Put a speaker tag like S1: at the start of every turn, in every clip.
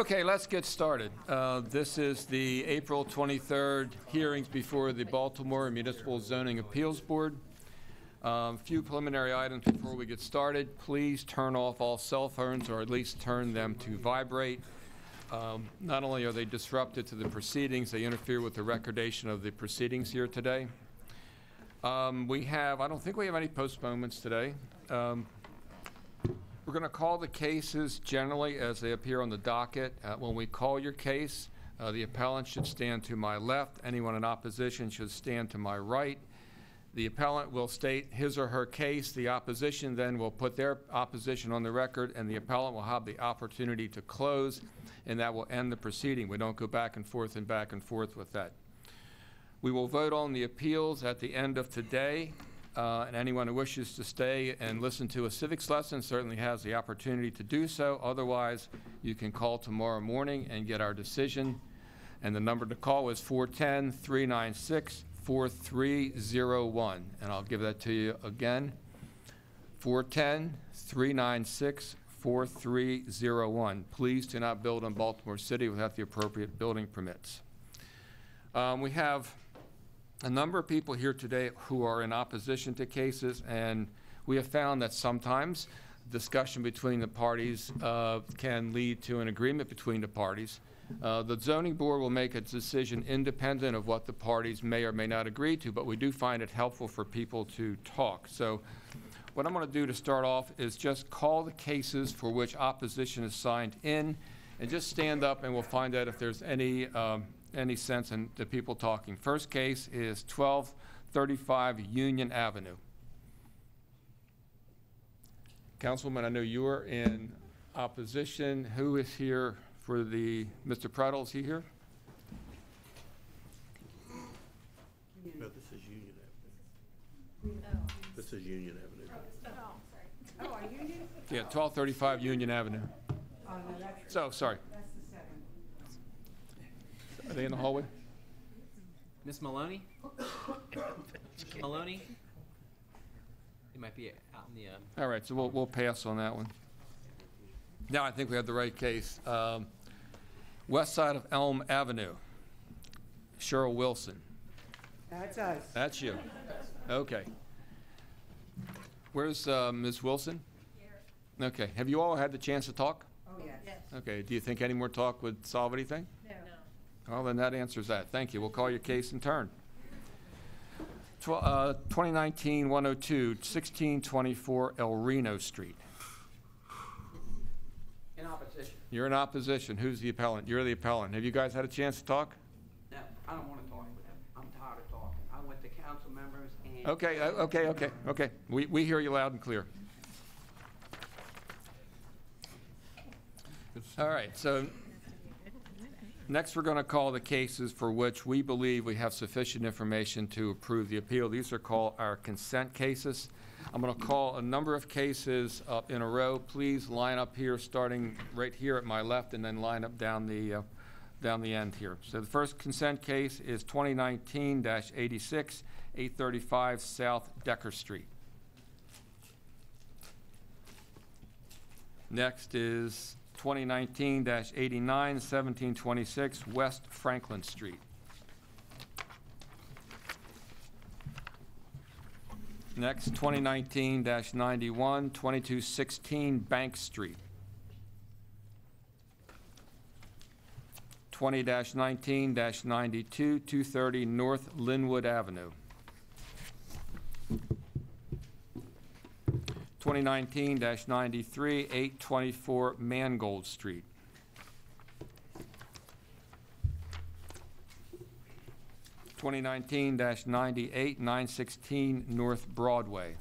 S1: Okay, let's get started. Uh, This is the April 23rd hearings before the Baltimore Municipal Zoning Appeals Board. Um, Few preliminary items before we get started. Please turn off all cell phones, or at least turn them to vibrate. Um, Not only are they disruptive to the proceedings, they interfere with the recordation of the proceedings here today. Um, We have, I don't think we have any postponements today. Um, we're going to call the cases generally as they appear on the docket. Uh, When we call your case, uh, the appellant should stand to my left. Anyone in opposition should stand to my right. The appellant will state his or her case. The opposition then will put their opposition on the record, and the appellant will have the opportunity to close, and that will end the proceeding. We don't go back and forth and back and forth with that. We will vote on the appeals at the end of today, uh, and anyone who wishes to stay and listen to a civics lesson certainly has the opportunity to do so. Otherwise, you can call tomorrow morning and get our decision. And the number to call is 410-396-4301. And I'll give that to you again. 410-396-4301. Please do not build in Baltimore City without the appropriate building permits. Um, We have a number of people here today who are in opposition to cases, and we have found that sometimes discussion between the parties uh, can lead to an agreement between the parties. Uh, The zoning board will make a decision independent of what the parties may or may not agree to, but we do find it helpful for people to talk. So what I'm going to do to start off is just call the cases for which opposition is signed in, and just stand up and we'll find out if there's any, um, any sense in the people talking. First case is 1235 Union Avenue. Councilwoman, I know you are in opposition. Who is here for the, Mr. Prattle, is he here?
S2: No, this is Union Avenue. This is Union Avenue.
S3: Oh, oh are you new?
S1: Yeah, 1235 Union Avenue.
S3: Oh, no, that's,
S1: So, sorry,
S3: that's the seventh.
S1: Are they in the hallway?
S4: Miss Maloney? Maloney? You might be out in the, uh,
S1: All right, so we'll, we'll pass on that one. Now I think we have the right case. Um, West side of Elm Avenue, Cheryl Wilson.
S3: That's us.
S1: That's you. Okay. Where's uh, Ms. Wilson? Okay. Have you all had the chance to talk?
S3: Oh, yes.
S1: Okay. Do you think any more talk would solve anything? Well, then that answers that. Thank you. We'll call your case in turn. Tw- uh, 2019-102, 1624 El Reno Street.
S5: In opposition.
S1: You're in opposition. Who's the appellant? You're the appellant. Have you guys had a chance to talk?
S5: No, I don't want to talk with them. I'm tired of talking. I went to council members and.
S1: Okay, uh, okay, okay, okay. We, we hear you loud and clear. All right, so next we're going to call the cases for which we believe we have sufficient information to approve the appeal. These are called our consent cases. I'm going to call a number of cases up in a row. Please line up here, starting right here at my left, and then line up down the, uh, down the end here. So the first consent case is 2019-86, 835 South Decker Street. Next is 2019-89, 1726 West Franklin Street. Next, 2019-91, 2216 Bank Street. 20-19-92, 230 North Linwood Avenue. 2019-93, 824 Mangold Street. Twenty nineteen ninety-eight, nine sixteen North Broadway.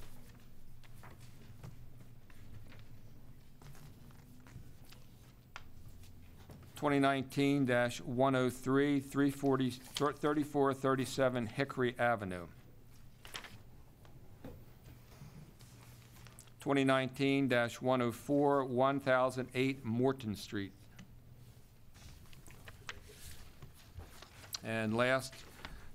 S1: Twenty nineteen one oh three, three forty, thirty-four thirty-seven Hickory Avenue. 2019-104, 1008 Morton Street. And last,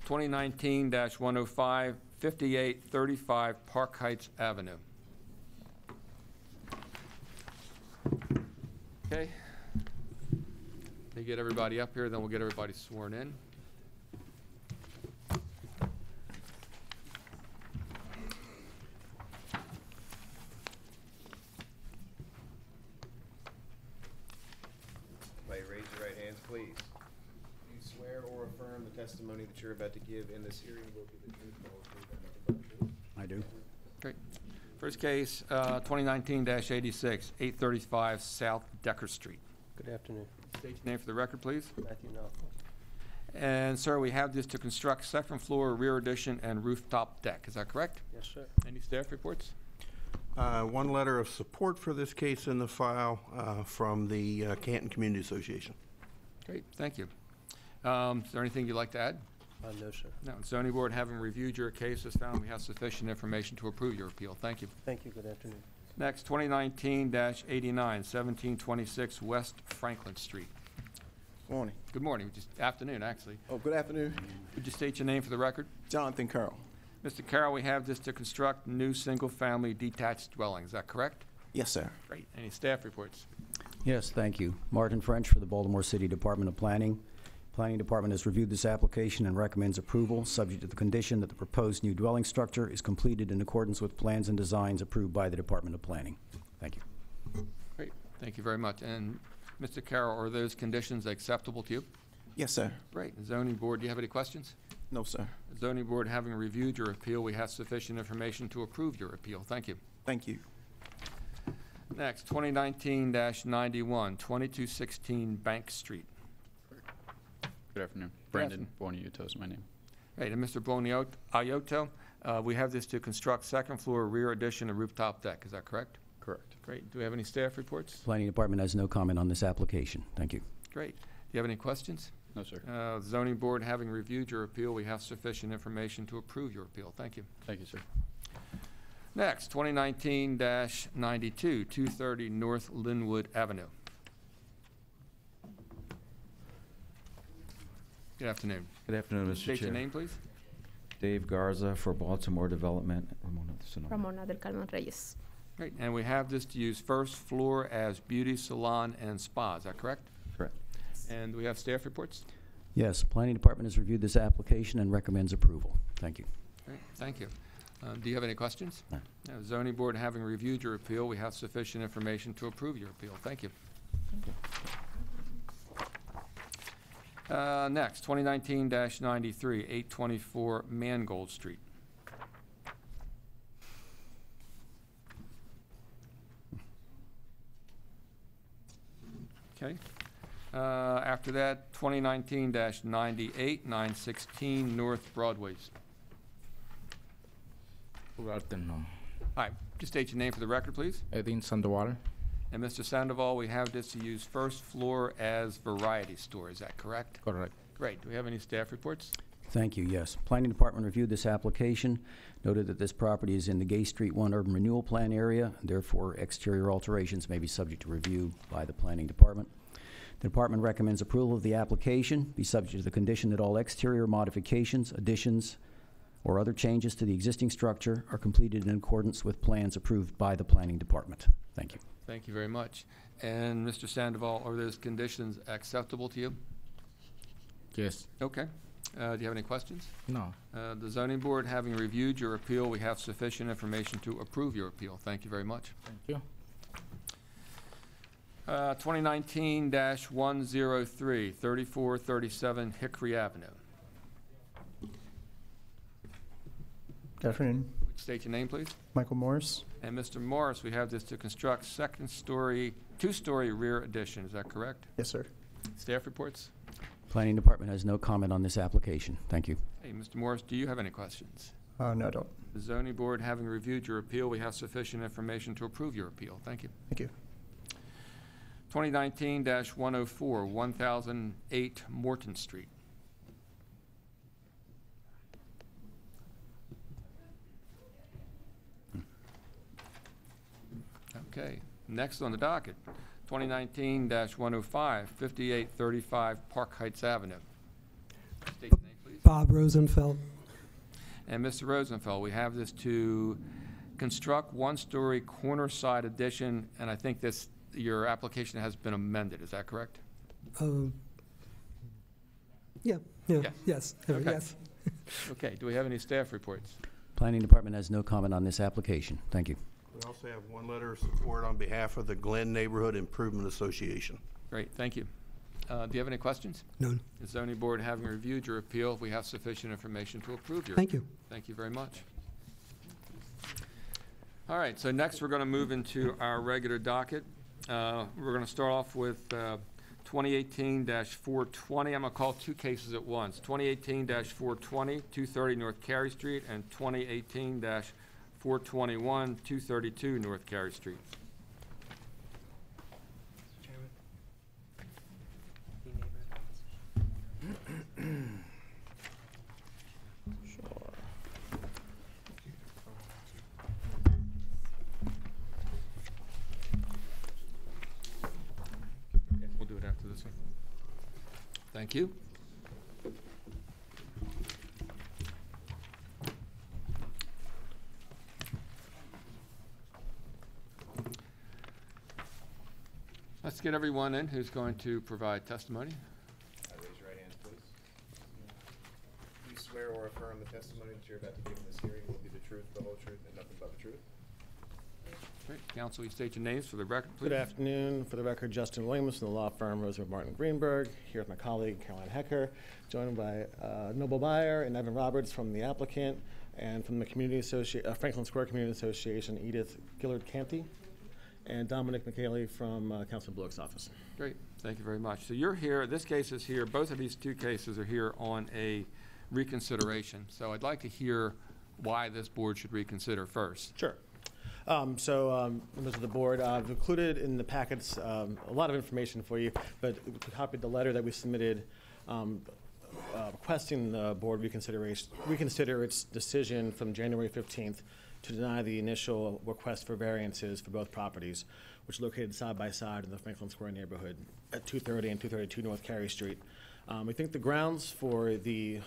S1: 2019-105, 5835 Park Heights Avenue. Okay? Let me get everybody up here, then we'll get everybody sworn in.
S6: Everybody raise your right hands, please. Do you swear or affirm the testimony that you're about to give in this hearing will be the truth, the whole truth, and nothing but the truth?
S7: I do.
S1: Great. First case, uh, 2019-86, 835 South Decker Street.
S8: Good afternoon.
S1: State your name for the record, please.
S8: Matthew Knopf.
S1: And sir, we have this to construct second floor rear addition and rooftop deck. Is that correct?
S8: Yes, sir.
S1: Any staff reports?
S2: Uh, One letter of support for this case in the file uh, from the uh, Canton Community Association.
S1: Great, thank you. Um, Is there anything you'd like to add?
S8: Uh, no, sir.
S1: No. Zoning Board, having reviewed your case, has found we have sufficient information to approve your appeal. Thank you.
S8: Thank you. Good afternoon.
S1: Next, 2019-89, 1726 West Franklin Street.
S9: Good Morning.
S1: Good morning, just afternoon, actually.
S9: Oh, good afternoon.
S1: Would you state your name for the record?
S9: Jonathan Carroll.
S1: Mr. Carroll, we have this to construct new single-family detached dwellings. Is that correct?
S9: Yes, sir.
S1: Great. Any staff reports?
S7: Yes, thank you. Martin French for the Baltimore City Department of Planning. Planning Department has reviewed this application and recommends approval, subject to the condition that the proposed new dwelling structure is completed in accordance with plans and designs approved by the Department of Planning. Thank you.
S1: Great, thank you very much. And Mr. Carroll, are those conditions acceptable to you?
S9: Yes, sir.
S1: Great. Zoning Board, do you have any questions?
S9: No, sir.
S1: Zoning Board, having reviewed your appeal, we have sufficient information to approve your appeal. Thank you.
S9: Thank you.
S1: Next, 2019-91, 2216 Bank Street.
S10: Good afternoon.
S1: Good
S10: Brandon Boniuto is my name.
S1: Right, and Mr. Boniot- Ioto, uh, we have this to construct second floor rear addition and rooftop deck. Is that correct?
S10: Correct.
S1: Great. Do we have any staff reports?
S7: Planning Department has no comment on this application. Thank you.
S1: Great. Do you have any questions?
S10: No, sir.
S1: Uh, Zoning Board, having reviewed your appeal, we have sufficient information to approve your appeal. Thank you.
S10: Thank you, sir.
S1: Next, 2019-92, 230 North Linwood Avenue. Good afternoon.
S11: Good afternoon, Mr. Chair.
S1: State your name, please.
S11: Dave Garza for Baltimore Development. Ramona, su.
S12: Ramona del Carmen Reyes.
S1: Great, and we have this to use first floor as beauty salon and spa, is that correct?
S11: Correct.
S1: And we have staff reports?
S7: Yes, Planning Department has reviewed this application and recommends approval. Thank you.
S1: Great, thank you. Um, Do you have any questions?
S11: No.
S1: No, Zoning Board, having reviewed your appeal, we have sufficient information to approve your appeal. Thank you. Thank you. Uh, Next, 2019-93, 824 Mangold Street. Okay. Uh, After that, 2019-98, 916 North Broadway.
S13: Good afternoon.
S1: Hi, just state your name for the record, please.
S13: Edwin Sandoval.
S1: And Mr. Sandoval, we have this to use first floor as variety store, is that correct?
S13: Correct.
S1: Great. Do we have any staff reports?
S7: Thank you, yes. Planning Department reviewed this application, noted that this property is in the Gay Street One Urban Renewal Plan area, therefore exterior alterations may be subject to review by the Planning Department. The department recommends approval of the application be subject to the condition that all exterior modifications, additions, or other changes to the existing structure are completed in accordance with plans approved by the Planning Department. Thank you.
S1: Thank you very much. And Mr. Sandoval, are those conditions acceptable to you?
S13: Yes.
S1: Okay. Uh, Do you have any questions?
S13: No.
S1: Uh, The zoning board, having reviewed your appeal, we have sufficient information to approve your appeal. Thank you very much.
S13: Thank you.
S1: Uh, 2019-103, 3437 Hickory Avenue.
S8: Good afternoon.
S1: State your name, please.
S8: Michael Morris.
S1: And Mr. Morris, we have this to construct second-story, two-story rear addition, is that correct?
S8: Yes, sir.
S1: Staff reports?
S7: Planning Department has no comment on this application. Thank you.
S1: Hey, Mr. Morris, do you have any questions?
S8: Uh, no, I don't.
S1: The zoning board, having reviewed your appeal, we have sufficient information to approve your appeal. Thank you.
S8: Thank you.
S1: 2019-104, 1008 Morton Street. Okay, next on the docket, 2019-105, 5835 Park Heights Avenue. State your name, please.
S8: Bob Rosenfeld.
S1: And Mr. Rosenfeld, we have this to construct one-story corner side addition, and I think this, your application has been amended, is that correct?
S8: Uh, Yeah, yeah,
S1: Yes.
S8: yes,
S1: Okay.
S8: yes.
S1: Okay, do we have any staff reports?
S7: Planning Department has no comment on this application. Thank you.
S2: We also have one letter of support on behalf of the Glen Neighborhood Improvement Association.
S1: Great, thank you. Uh, Do you have any questions?
S8: None.
S1: The zoning board, having reviewed your appeal, we have sufficient information to approve your.
S8: Thank you.
S1: Thank you very much. All right, so next, we're going to move into our regular docket. Uh, We're going to start off with uh, 2018-420. I'm going to call two cases at once. 2018-420, 230 North Carey Street, and 2018-421, 232 North Carey Street.
S4: Chairman.
S1: We'll do it after this one. Thank you. Let's get everyone in who's going to provide testimony.
S6: I Raise your right hand, please. Do You swear or affirm the testimony that you're about to give in this hearing will be the truth, the whole truth, and nothing but the truth?
S1: Great. Counsel, you state your names for the record, please.
S12: Good afternoon. For the record, Justin Williams from the law firm Rosenberg Martin Greenberg, here with my colleague Caroline Hecker, joined by uh, Noble Meyer and Evan Roberts from the applicant, and from the Community Associ- uh, Franklin Square Community Association, Edith Gillard Canty, and Dominic McKaylee from uh, Councilman Bullock's office.
S1: Great, thank you very much. So you're here, this case is here, both of these two cases are here on a reconsideration. So I'd like to hear why this board should reconsider first.
S12: Sure. Um, so, um, members of the board, uh, I've included in the packets um, a lot of information for you, but we copied the letter that we submitted um, uh, requesting the board reconsideration, reconsider its decision from January 15th to deny the initial request for variances for both properties, which are located side by side in the Franklin Square neighborhood at 230 and 232 North Carey Street. Um, we think the grounds for the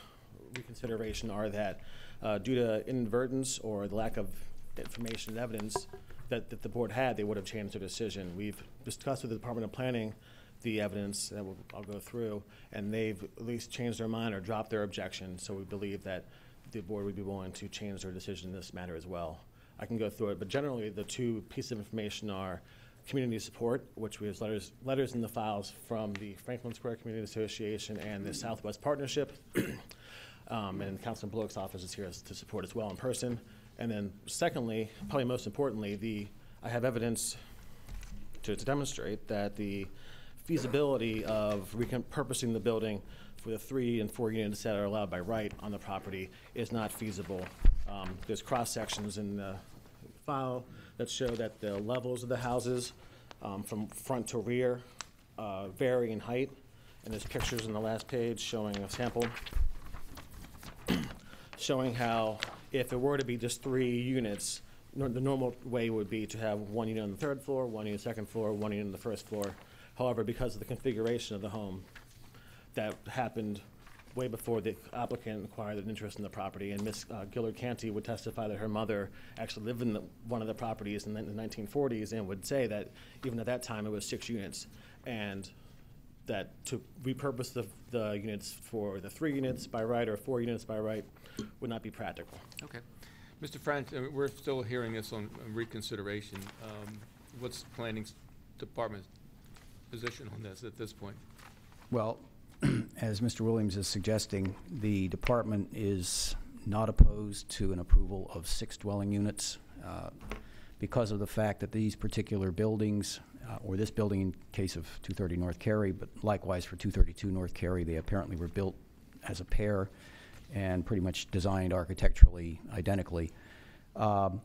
S12: reconsideration are that uh, due to inadvertence or the lack of information and evidence that, that the board had, they would have changed their decision. We've discussed with the Department of Planning the evidence that we'll, I'll go through, and they've at least changed their mind or dropped their objection, so we believe that the board would be willing to change their decision in this matter as well. I can go through it, but generally, the two pieces of information are community support, which we have letters, letters in the files from the Franklin Square Community Association and the Southwest Partnership. Um, and Councilman Bullock's office is here to support as well in person. And then secondly, probably most importantly, the, I have evidence to, to demonstrate that the feasibility of repurposing the building for the three and four units that are allowed by right on the property is not feasible. Um, there's cross-sections in the file that show that the levels of the houses um, from front to rear uh, vary in height. And there's pictures in the last page showing a sample showing how if it were to be just three units, the normal way would be to have one unit on the third floor, one unit on the second floor, one unit on the first floor. However, because of the configuration of the home, that happened way before the applicant acquired an interest in the property. And Ms. uh, Gillard Canty would testify that her mother actually lived in the, one of the properties in the 1940s and would say that even at that time, it was six units. And that to repurpose the, the units for the three units by right or four units by right would not be practical.
S1: Okay. Mr. French, uh, we're still hearing this on on reconsideration. Um, What's the planning department's position on this at this point?
S7: Well, as Mr. Williams is suggesting, the department is not opposed to an approval of six dwelling units uh, because of the fact that these particular buildings, uh, or this building in case of 230 North Carey, but likewise for 232 North Carey, they apparently were built as a pair and pretty much designed architecturally identically. Um,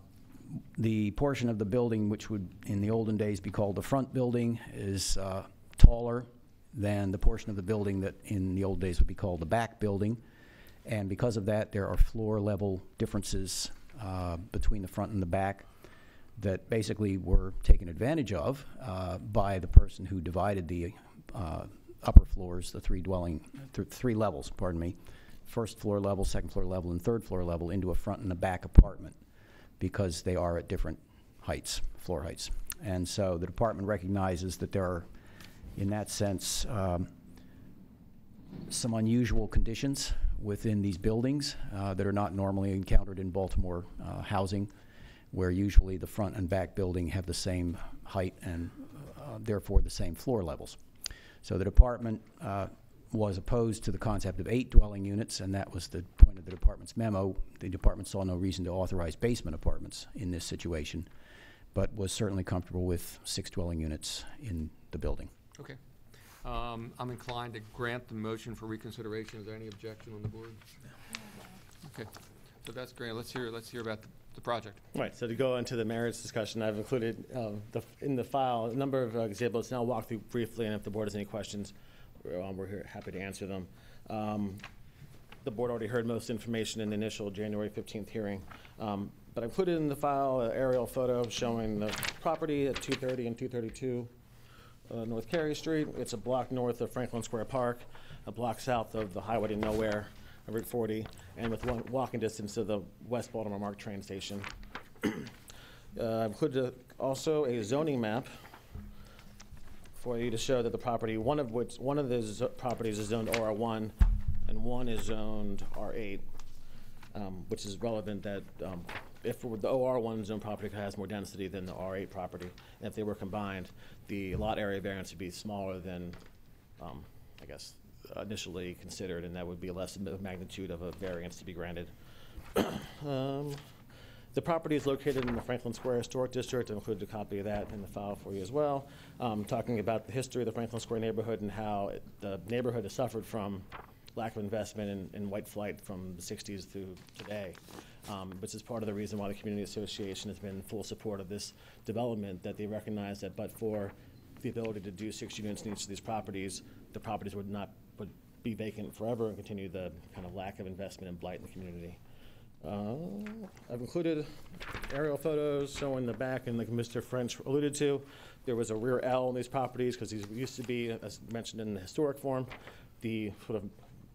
S7: The portion of the building which would, in the olden days, be called the front building is uh, taller than the portion of the building that in the old days would be called the back building. And because of that, there are floor level differences uh, between the front and the back that basically were taken advantage of uh, by the person who divided the uh, upper floors, the three dwelling, th- three levels, pardon me, first floor level, second floor level, and third floor level into a front and a back apartment because they are at different heights, floor heights. And so the department recognizes that there are, in that sense, um, some unusual conditions within these buildings uh, that are not normally encountered in Baltimore uh, housing, where usually the front and back building have the same height and uh, therefore the same floor levels. So the department uh, was opposed to the concept of eight dwelling units, and that was the point of the department's memo. The department saw no reason to authorize basement apartments in this situation, but was certainly comfortable with six dwelling units in the building.
S1: Okay. Um, I'm inclined to grant the motion for reconsideration. Is there any objection on the board? Okay, so that's great. Let's hear, let's hear about the- the project.
S12: Right, so to go into the merits discussion, I've included um, the- in the file a number of uh, examples, and I'll walk through briefly, and if the board has any questions, um, we're here, happy to answer them. Um, The board already heard most information in the initial January 15th hearing, Um, but I included in the file an aerial photo showing the property at 230 and 232 uh, North Carey Street. It's a block north of Franklin Square Park, a block south of the highway to nowhere, Route 40, and with one walking distance to the West Baltimore MARC train station. Uh, I've included also a zoning map for you to show that the property, one of which, one of zo- properties is zoned R1, and one is zoned R8, um, which is relevant that um, if the OR1 zone property has more density than the R8 property, and if they were combined, the lot area variance would be smaller than, um, I guess, initially considered, and that would be less of a magnitude of a variance to be granted. Um, The property is located in the Franklin Square Historic District. I included a copy of that in the file for you as well, um, talking about the history of the Franklin Square neighborhood and how it- the neighborhood has suffered from lack of investment in, in white flight from the 60s through today, um, which is part of the reason why the Community Association has been in full support of this development, that they recognize that but for the ability to do six units in each of these properties, the properties would not, would be vacant forever and continue the kind of lack of investment and blight in the community. Uh, I've included aerial photos showing the back, and like Mr. French alluded to, there was a rear L in these properties, because these used to be, as mentioned in the historic form, the sort of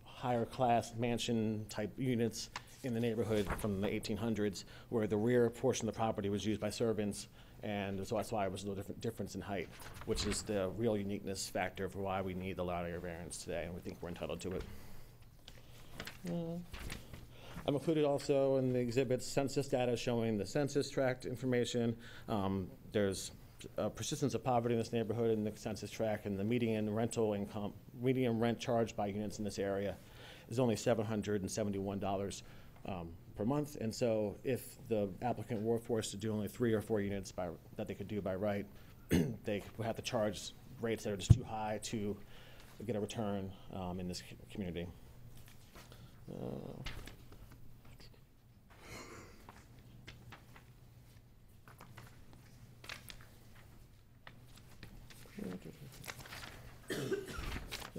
S12: higher class mansion-type units in the neighborhood from the 1800s, where the rear portion of the property was used by servants, and so that's why it was a little different difference in height, which is the real uniqueness factor for why we need the lot area variance today, and we think we're entitled to it. Uh, I'm included also in the exhibits census data showing the census tract information. Um, There's uh, persistence of poverty in this neighborhood in the census tract, and the median rental income, median rent charged by units in this area is only $771 um, per month. And so if the applicant were forced to do only three or four units by, that they could do by right, they would have to charge rates that are just too high to get a return um, in this community. Uh,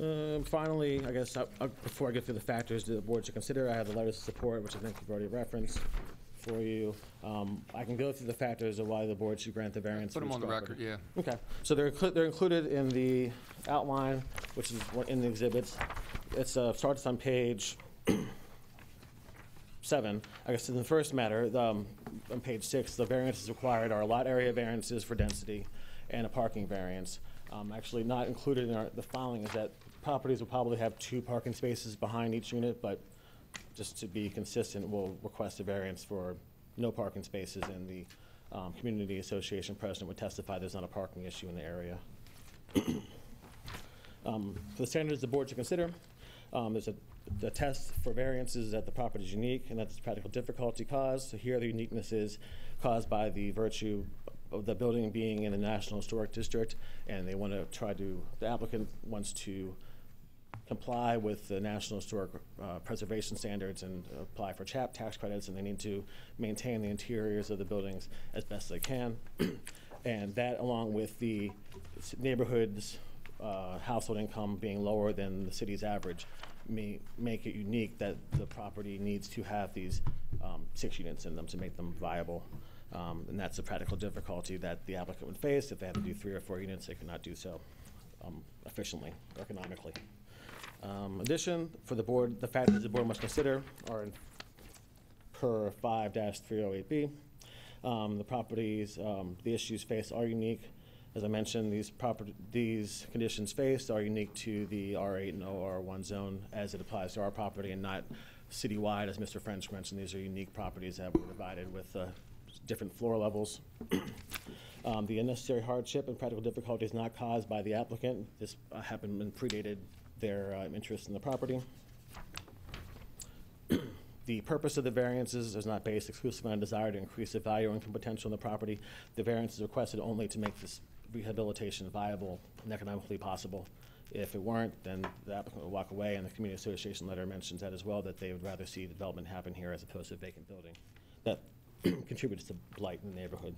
S12: Um, Finally, I guess, uh, uh, before I get through the factors that the board should consider, I have the letters of support, which I think you've already referenced for you. Um, I can go through the factors of why the board should grant the variance.
S1: Put
S12: for
S1: them
S12: each
S1: on the
S12: property.
S1: record, yeah.
S12: Okay, so they're, inclu- they're included in the outline, which is what- in the exhibits. It's, uh, starts on page seven. I guess in the first matter, the, um, on page six, the variances required are lot area variances for density and a parking variance. Um, Actually, not included in our, the filing is that properties will probably have two parking spaces behind each unit, but just to be consistent, we'll request a variance for no parking spaces, and the um, Community Association president would testify there's not a parking issue in the area. Um, For the standards the board should consider, um, there's a, the test for variances is that the property is unique, and that's practical difficulty caused. So here, the uniqueness is caused by the virtue of the building being in the National Historic District, and they want to try to, the applicant wants to comply with the National Historic uh, Preservation Standards and apply for CHAP tax credits, and they need to maintain the interiors of the buildings as best they can. And that, along with the neighborhood's uh, household income being lower than the city's average, may make it unique that the property needs to have these um, six units in them to make them viable. Um, And that's a practical difficulty that the applicant would face. If they had to do three or four units, they could not do so um, efficiently, economically. Um, Addition, for the board, the factors the board must consider are in per 5-308B. The properties, um, the issues faced are unique, As I mentioned, these these conditions faced are unique to the R8 and OR1 zone as it applies to our property and not citywide, as Mr. French mentioned. These are unique properties that were divided with uh, different floor levels. Um, The unnecessary hardship and practical difficulties not caused by the applicant. This uh, happened and predated their uh, interest in the property. The purpose of the variances is not based exclusively on desire to increase the value or income potential in the property. The variance is requested only to make this rehabilitation viable and economically possible. If it weren't, then the applicant would walk away, and the community association letter mentions that as well, that they would rather see development happen here as opposed to a vacant building. That contributes to blight in the neighborhood.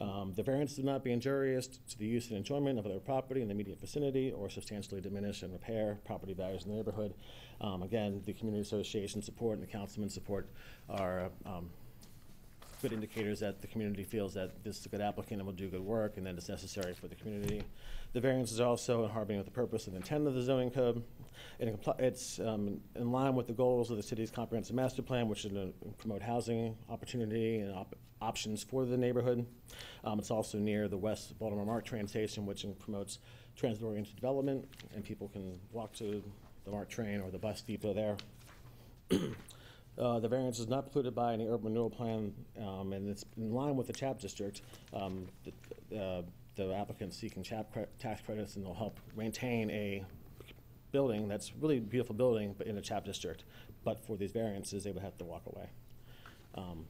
S12: Um, The variance would not be injurious to the use and enjoyment of other property in the immediate vicinity or substantially diminish and repair property values in the neighborhood. Um, Again, the community association support and the councilman support are um, good indicators that the community feels that this is a good applicant and will do good work, and that it's necessary for the community. The variance is also in harmony with the purpose and intent of the zoning code. It It's um, in line with the goals of the city's comprehensive master plan, which is to promote housing opportunity and op- options for the neighborhood. Um, It's also near the West Baltimore MARC train station, which promotes transit-oriented development, and people can walk to the MARC train or the bus depot there. Uh, The variance is not precluded by any urban renewal plan, um, and it's in line with the CHAP district. Um, the- uh, The applicant's seeking CHAP cre- tax credits, and they'll help maintain a building that's really a beautiful building, but in a CHAP district. But for these variances, they would have to walk away. Um,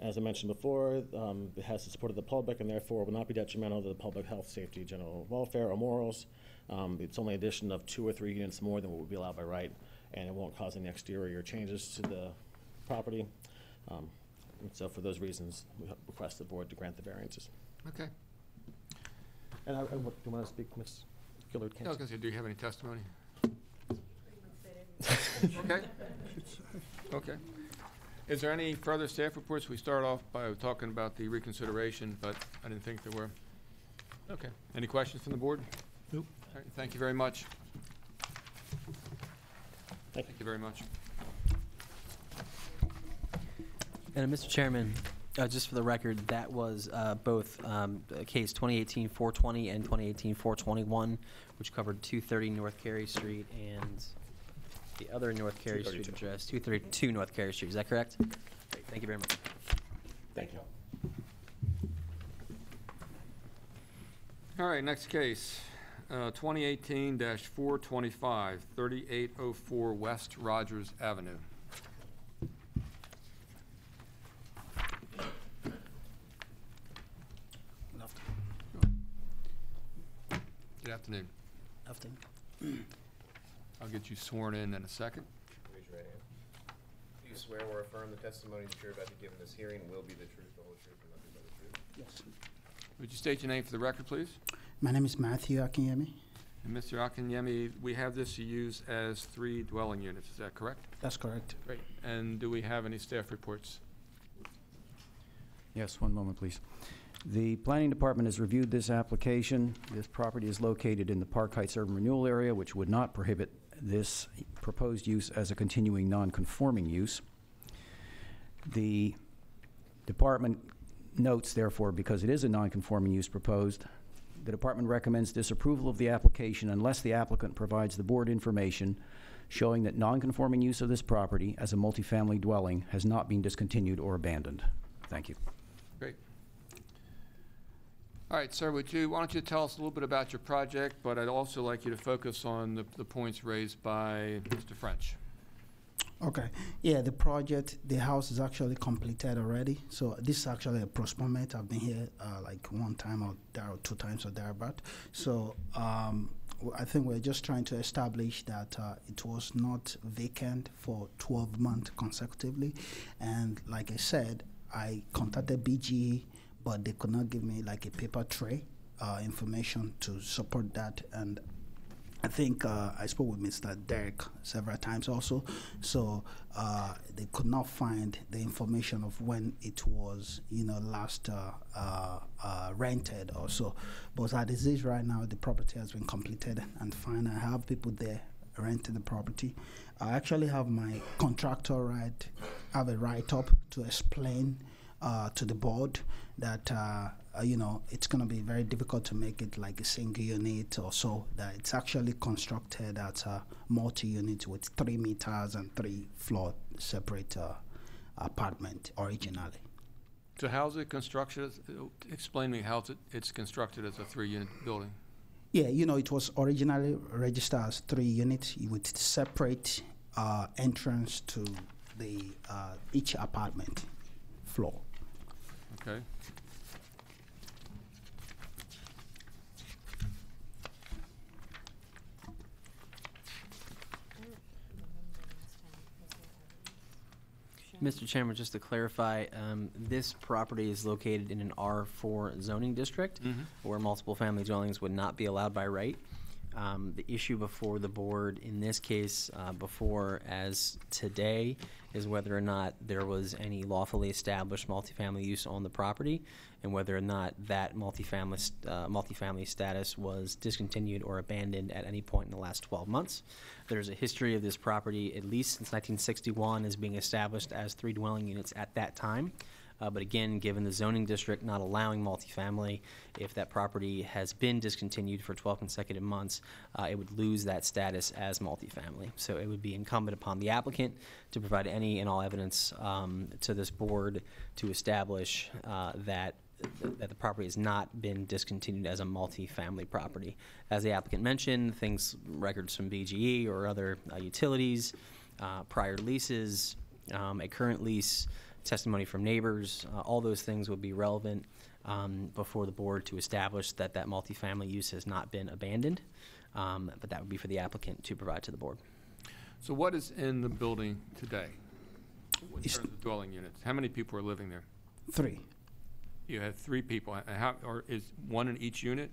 S12: As I mentioned before, um, it has the support of the public, and therefore will not be detrimental to the public health, safety, general welfare, or morals. Um, It's only addition of two or three units more than what would be allowed by right, and it won't cause any exterior changes to the property. Um, And so for those reasons, we request the board to grant the variances.
S1: Okay.
S12: And I, I- do you want to speak, Ms. Gillard?
S1: I was going to say, do you have any testimony? Okay. Okay. Is there any further staff reports? We start off by talking about the reconsideration, but I didn't think there were. Okay. Any questions from the board?
S8: Nope.
S1: All right, Thank you very much.
S12: Thank
S1: Thank you very much.
S4: And uh, Mr. Chairman, uh, just for the record, that was uh, both um, case 2018-420 and 2018-421, which covered 230 North Carey Street and the other North Carey Street address, 232 North Carey Street. Is that correct? Great, Thank you very much.
S12: Thank you.
S1: All right, next case, uh, 2018-425, 3804 West Rogers Avenue. Good afternoon.
S8: Good afternoon.
S1: I'll get you sworn in in a second.
S6: Raise your right hand. Do you swear or affirm the testimony that you're about to give in this hearing will be the truth, the whole truth, and nothing but the truth?
S8: Yes.
S1: Would you state your name for the record, please?
S8: My name is Matthew Akinyemi.
S1: And Mr. Akinyemi, we have this to use as three dwelling units, is that correct?
S8: That's correct.
S1: Great. And do we have any staff reports?
S7: Yes, one moment, please. The Planning Department has reviewed this application. This property is located in the Park Heights Urban Renewal Area, which would not prohibit this proposed use as a continuing non-conforming use. The department notes, therefore, because it is a non-conforming use proposed, the department recommends disapproval of the application unless the applicant provides the board information showing that non-conforming use of this property as a multifamily dwelling has not been discontinued or abandoned. Thank you.
S1: Great. All right, sir, would you, why don't you tell us a little bit about your project, but I'd also like you to focus on the, the points raised by Mr. French.
S8: Okay. Yeah, the project, the house is actually completed already. So this is actually a postponement. I've been here uh, like one time or there or two times or thereabout. So um, I think we're just trying to establish that uh, it was not vacant for 12 months consecutively. And like I said, I contacted BGE, but they could not give me like a paper tray uh, information to support that. And I think uh, I spoke with Mr. Derek several times also. So uh, they could not find the information of when it was, you know, last uh, uh, uh, rented or so. But as it is right now, the property has been completed and fine. I have people there renting the property. I actually have my contractor right, have a write up to explain to the board that uh, uh, you know it's going to be very difficult to make it like a single unit or so. That it's actually constructed as a multi-unit with three meters and three floor separate uh, apartment originally.
S1: So how's it constructed? Explain to me how it's- it's constructed as a three-unit building.
S8: Yeah, you know, it was originally registered as three units with separate uh, entrance to the uh, each apartment floor.
S1: Okay?
S4: Mr. Chairman, just to clarify, um, this property is located in an R4 zoning district
S1: Mhm.
S4: where multiple family dwellings would not be allowed by right. Um, The issue before the board, in this case, uh, before as today, is whether or not there was any lawfully established multifamily use on the property and whether or not that multifamily, uh, multifamily status was discontinued or abandoned at any point in the last 12 months. There's a history of this property, at least since 1961, as being established as three dwelling units at that time. Uh, But again, given the zoning district not allowing multifamily, if that property has been discontinued for 12 consecutive months, uh, it would lose that status as multifamily. So it would be incumbent upon the applicant to provide any and all evidence um, to this board to establish uh, that that the property has not been discontinued as a multifamily property. As the applicant mentioned, things, records from BGE or other uh, utilities, uh, prior leases, um, a current lease, testimony from neighbors, uh, all those things would be relevant um, before the board to establish that that multifamily use has not been abandoned. Um, But that would be for the applicant to provide to the board.
S1: So what is in the building today? In terms of dwelling units? How many people are living there?
S8: Three,
S1: You have three people. How, or is one in each unit?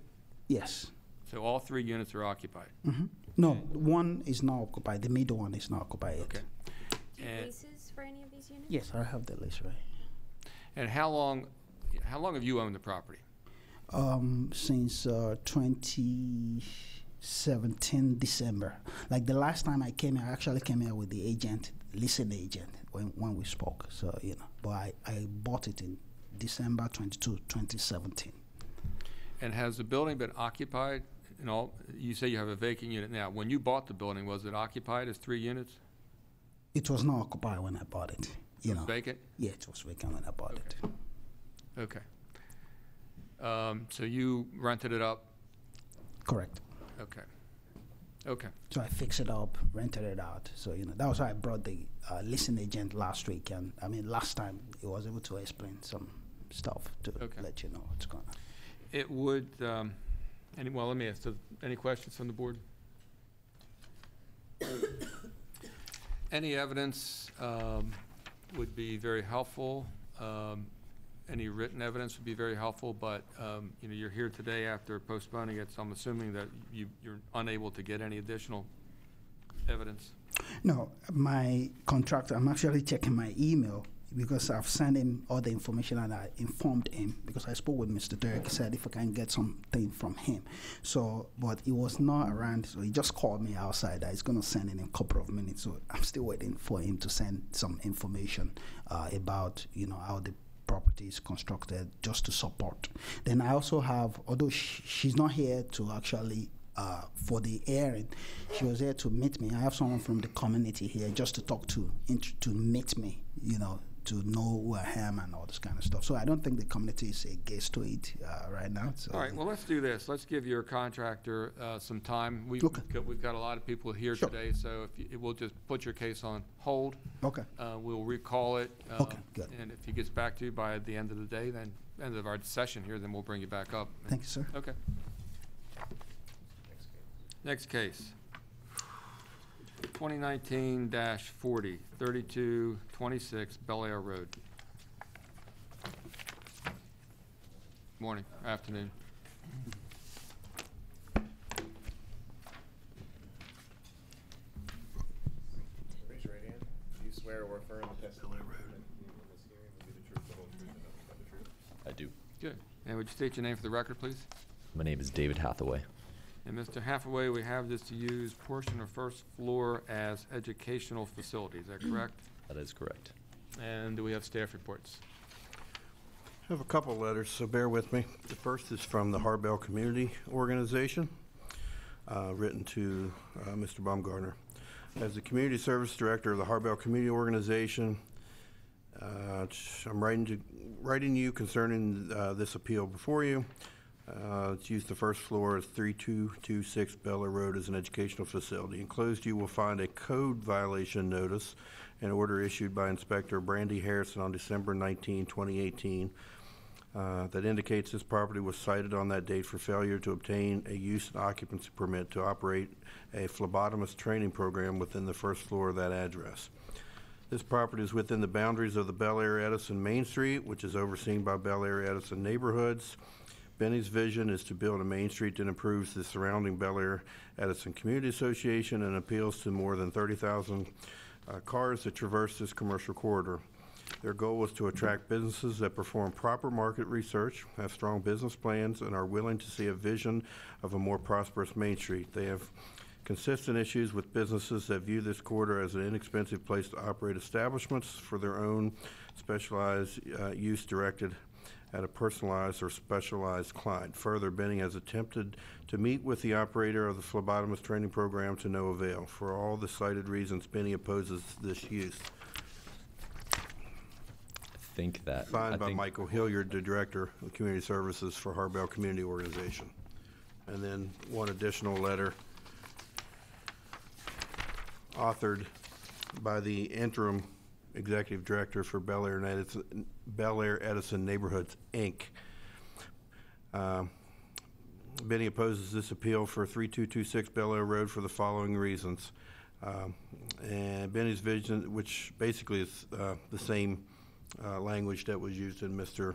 S8: yes.
S1: So all three units are occupied?
S8: hmm No, one is not occupied. The middle one is not occupied.
S1: Okay.
S14: Do you have
S1: And-
S14: leases for any of these units?
S8: Yes, I have the list right.
S1: And how long, how long have you owned the property?
S8: Um, since uh, 2017 December. Like the last time I came here, I actually came here with the agent, leasing agent, when, when we spoke. So you know, but I, I bought it in December 22, 2017.
S1: And has the building been occupied? You know, you say you have a vacant unit now. When you bought the building, was it occupied as three units?
S8: It was not occupied when I bought it. You
S1: Was
S8: know.
S1: Vacant?
S8: Yeah, it was vacant when I bought it.
S1: Okay. Um, so you rented it up?
S8: Correct.
S1: Okay. Okay.
S8: So I fixed it up, rented it out. So you know that was why I brought the uh, leasing agent last week, and I mean last time he was able to explain some stuff to
S1: Okay.
S8: let you know what's going on.
S1: It would, um, any, well, let me ask, so any questions from the board? Any evidence um, would be very helpful. Um, Any written evidence would be very helpful, but, um, you know, you're here today after postponing it, so I'm assuming that you, you're unable to get any additional evidence.
S8: No, my contractor, I'm actually checking my email because I've sent him all the information and I informed him because I spoke with Mr. He said if I can get something from him. So, but he was not around, so he just called me outside that he's going to send in a couple of minutes. So I'm still waiting for him to send some information uh, about, you know, how the property is constructed just to support. Then I also have, although sh- she's not here to actually uh, for the airing. She was here to meet me. I have someone from the community here just to talk to, int- to meet me, you know, to know who I am and all this kind of stuff. So I don't think the community is against to it uh, right now. So
S1: All right, well, let's do this. Let's give your contractor uh, some time. We've
S8: Okay.
S1: got- we've got a lot of people here
S8: Sure.
S1: today, so if you, we'll just put your case on hold.
S8: Okay.
S1: Uh, We'll recall it. uh,
S8: Okay, good.
S1: And if he gets back to you by the end of the day, then, end of our session here, then we'll bring you back up.
S8: Thank you, sir.
S1: Okay. Next case. 2019-40, 3226 Bel Air Road. Morning, afternoon.
S6: Raise your right hand. Do you swear or affirm the testimony you're about give in this hearing will be the truth, the whole truth, and nothing but the truth?
S15: I do.
S1: Good. And would you state your name for the record, please?
S15: My name is David Hathaway.
S1: And Mr. Hathaway, we have this to use portion of first floor as educational facility, is that correct?
S15: That is correct.
S1: And do we have staff reports?
S2: I have a couple of letters, so bear with me. The first is from the Harbel Community Organization, uh, written to uh, Mr. Baumgartner. As the Community Service Director of the Harbel Community Organization, uh, I'm writing to, writing you concerning uh, this appeal before you. Uh, It's used the first floor as 3226 Bel Air Road as an educational facility. Enclosed, you will find a code violation notice, an order issued by Inspector Brandy Harrison on December 19, 2018, uh, that indicates this property was cited on that date for failure to obtain a use and occupancy permit to operate a phlebotomist training program within the first floor of that address. This property is within the boundaries of the Bel Air Edison Main Street, which is overseen by Bel Air Edison Neighborhoods. Benny's vision is to build a main street that improves the surrounding Bel Air Edison Community Association and appeals to more than 30,000 uh, cars that traverse this commercial corridor. Their goal was to attract businesses that perform proper market research, have strong business plans, and are willing to see a vision of a more prosperous Main Street. They have consistent issues with businesses that view this corridor as an inexpensive place to operate establishments for their own specialized uh, use directed at a personalized or specialized client. Further, Benning has attempted to meet with the operator of the phlebotomist training program to no avail. For all the cited reasons, Benny opposes this use.
S15: I think that. I
S2: Signed by
S15: think-
S2: Michael Hilliard, the Director of Community Services for Harbel Community Organization. And then one additional letter authored by the interim Executive Director for Bel Air Edison, Bel Air Edison Neighborhoods, Inc. Um, Benny opposes this appeal for 3226 Bel Air Road for the following reasons. Um, And Benny's vision, which basically is uh, the same uh, language that was used in Mr.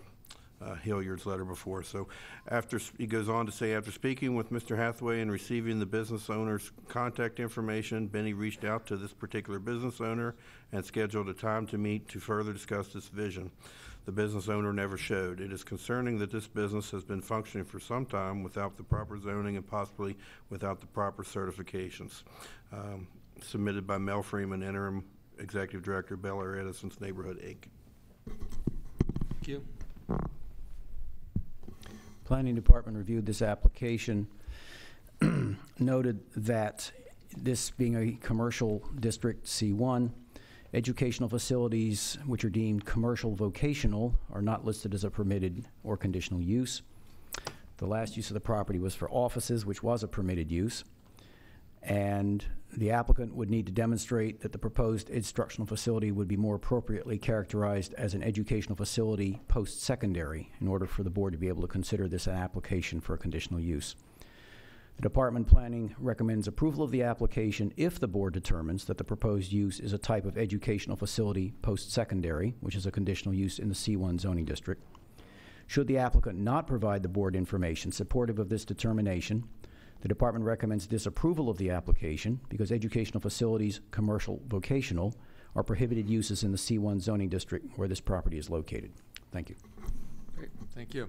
S2: uh, Hilliard's letter before. So after, he goes on to say, after speaking with Mr. Hathaway and receiving the business owner's contact information, Benny reached out to this particular business owner and scheduled a time to meet to further discuss this vision. The business owner never showed. It is concerning that this business has been functioning for some time without the proper zoning and possibly without the proper certifications. Um, Submitted by Mel Freeman, interim executive director, Bel Air Edison's Neighborhood, Inc.
S1: Thank you.
S7: Planning Department reviewed this application, noted that this being a commercial district C1, educational facilities which are deemed commercial vocational are not listed as a permitted or conditional use. The last use of the property was for offices, which was a permitted use. And the applicant would need to demonstrate that the proposed instructional facility would be more appropriately characterized as an educational facility post-secondary in order for the board to be able to consider this an application for a conditional use. The Department Planning recommends approval of the application if the board determines that the proposed use is a type of educational facility post-secondary, which is a conditional use in the C1 zoning district. Should the applicant not provide the board information supportive of this determination, the department recommends disapproval of the application because educational facilities, commercial, vocational, are prohibited uses in the C1 zoning district where this property is located. Thank you.
S1: Great, thank you.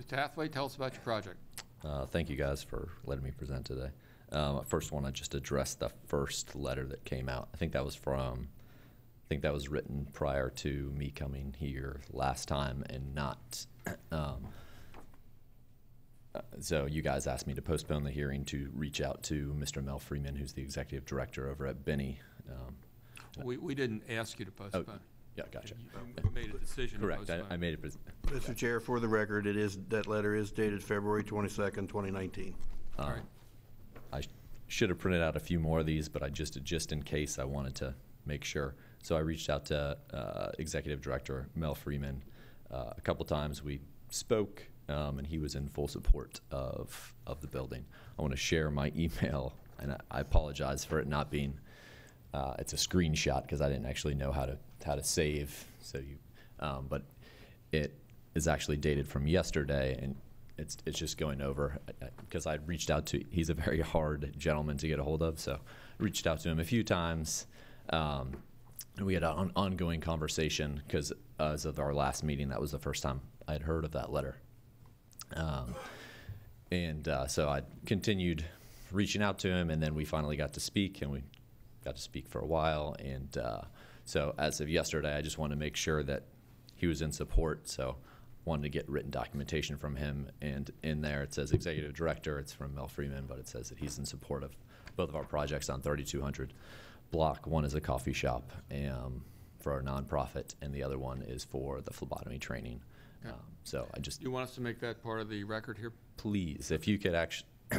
S1: Mr. Hathaway, tell us about your project.
S15: Uh, thank you guys for letting me present today. Um, I first want to just address the first letter that came out. I think that was from, I think that was written prior to me coming here last time and not. Um, so you guys asked me to postpone the hearing to reach out to Mr. Mel Freeman, who's the executive director over at Benny. Um,
S1: We, we didn't ask you to postpone.
S15: yeah, gotcha.
S1: You made a decision to
S15: Correct. I,
S1: postpone.
S15: I made it. pres-
S2: Mr. Chair, for the record, it is, that letter is dated February 22nd, 2019.
S15: Um, I sh- should have printed out a few more of these, but I just, just in case, I wanted to make sure. So I reached out to uh, Executive Director Mel Freeman uh, a couple times. We spoke, um, and he was in full support of of the building. I want to share my email, and I, I apologize for it not being. Uh, it's a screenshot because I didn't actually know how to how to save. So you, um, but it is actually dated from yesterday, and it's it's just going over because I reached out to. He's a very hard gentleman to get a hold of, so reached out to him a few times. Um, and we had an ongoing conversation because as of our last meeting, that was the first time I had heard of that letter. Um, and uh, so I continued reaching out to him, and then we finally got to speak, and we got to speak for a while. And uh, so as of yesterday, I just wanted to make sure that he was in support. So wanted to get written documentation from him. And in there, it says executive director. It's from Mel Freeman, but it says that he's in support of both of our projects on 3200 block. One is a coffee shop um, for our nonprofit, and the other one is for the phlebotomy training.
S1: Yeah.
S15: Um, so I just
S1: You want us to make that part of the record here?
S15: please, if you could actually,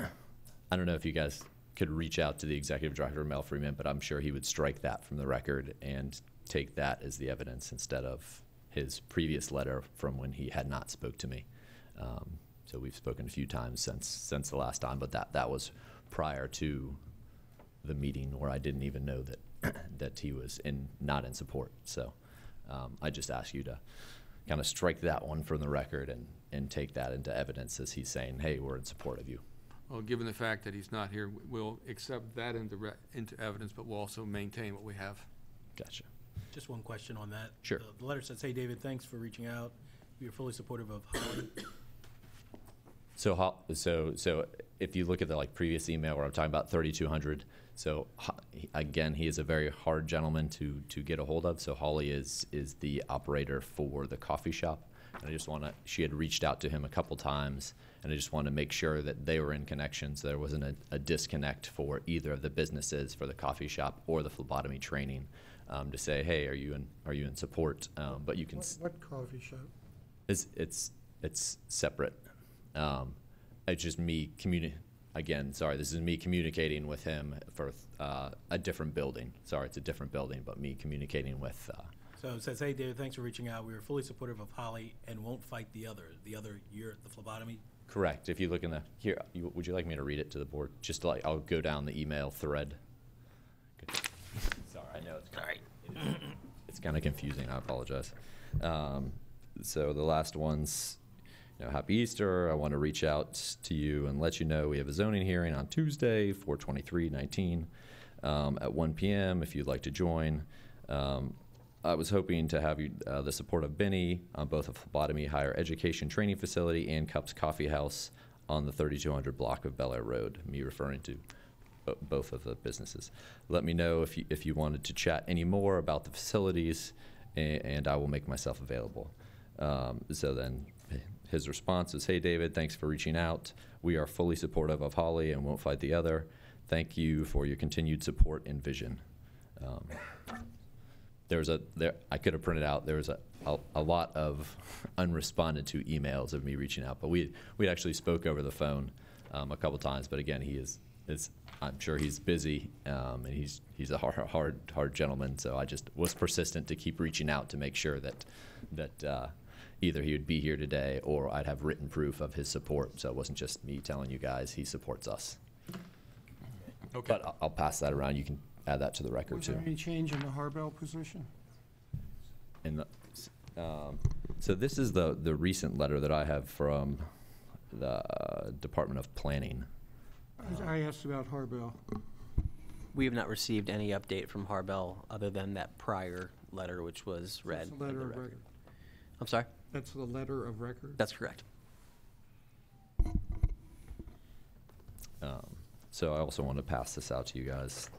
S15: I don't know if you guys could reach out to the executive director, Mel Freeman, but I'm sure he would strike that from the record and take that as the evidence instead of his previous letter from when he had not spoke to me. Um, so we've spoken a few times since since the last time, but that that was prior to the meeting where I didn't even know that that he was in not in support. So um, I just ask you to kind of strike that one from the record and and take that into evidence as he's saying, "Hey, we're in support of you."
S1: Well, given the fact that he's not here, we- we'll accept that into, re- into evidence, but we'll also maintain what we have.
S15: Gotcha.
S16: Just one question on that.
S15: Sure.
S16: The- The letter says, "Hey, David, thanks for reaching out. We are fully supportive of Holly."
S15: So, ho- so, so if you look at the like previous email where I'm talking about 3,200, so again, he is a very hard gentleman to to get a hold of. So Holly is is the operator for the coffee shop, and I just want to. She had reached out to him a couple times, and I just want to make sure that they were in connection, so there wasn't a, a disconnect for either of the businesses for the coffee shop or the phlebotomy training. Um, to say, hey, are you in are you in support? Um, but you can. s-
S17: What coffee shop?
S15: it's it's it's separate. Um, it's just me communi- Again, sorry, this is me communicating with him for uh, a different building. Sorry, it's a different building, but me communicating with. Uh,
S16: So it says, "Hey, David, thanks for reaching out. We are fully supportive of Holly and won't fight the other, the other year, the phlebotomy."
S15: correct. If you look in the here, you, would you like me to read it to the board? Just to like, I'll go down the email thread. Good. Sorry, I know it's kind sorry. It's kind of confusing. I apologize. Um, so the last one's, you know, Happy Easter. I want to reach out to you and let you know we have a zoning hearing on Tuesday, 42319, um, at 1 p.m. if you'd like to join. Um, I was hoping to have you, uh, the support of Benny on both a phlebotomy higher education training facility and Cups Coffee House on the 3200 block of Bel Air Road, me referring to both of the businesses. Let me know if you, if you wanted to chat any more about the facilities, and, and I will make myself available. Um, so then his response is, Hey, David, thanks for reaching out. We are fully supportive of Holly and won't fight the other. Thank you for your continued support and vision. Um, there was a there I could have printed out. There was a, a, a lot of unresponded to emails of me reaching out, but we we actually spoke over the phone um, a couple times. But again, he is is I'm sure he's busy um, and he's he's a hard hard hard gentleman. So I just was persistent to keep reaching out to make sure that that uh, either he would be here today or I'd have written proof of his support. So it wasn't just me telling you guys he supports us.
S1: Okay.
S15: But I'll, I'll pass that around. You can add that to the record
S17: Was
S15: too.
S17: there any change in the Harbel position?
S15: In the, um, so this is the, the recent letter that I have from the uh, Department of Planning.
S17: I asked about Harbel.
S4: We have not received any update from Harbel other than that prior letter, which was read.
S17: That's the
S4: in
S17: letter
S4: the
S17: of
S4: record.
S17: record.
S4: I'm sorry?
S17: That's the letter of record?
S4: That's correct.
S15: Um, so I also want to pass this out to you guys.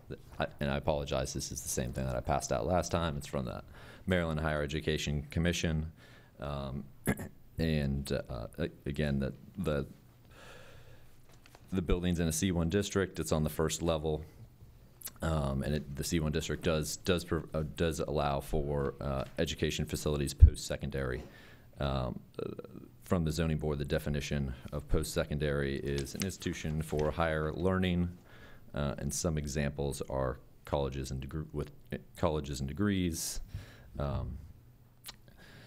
S15: I- And I apologize, this is the same thing that I passed out last time. It's from the Maryland Higher Education Commission. Um, And uh, again, the, the, the building's in a C1 district. It's on the first level. Um, and it, the C1 district does does prov- uh, does allow for uh, education facilities post-secondary. Um, from the zoning board, the definition of post-secondary is an institution for higher learning, uh, and some examples are colleges and with eh, colleges and degrees. Um,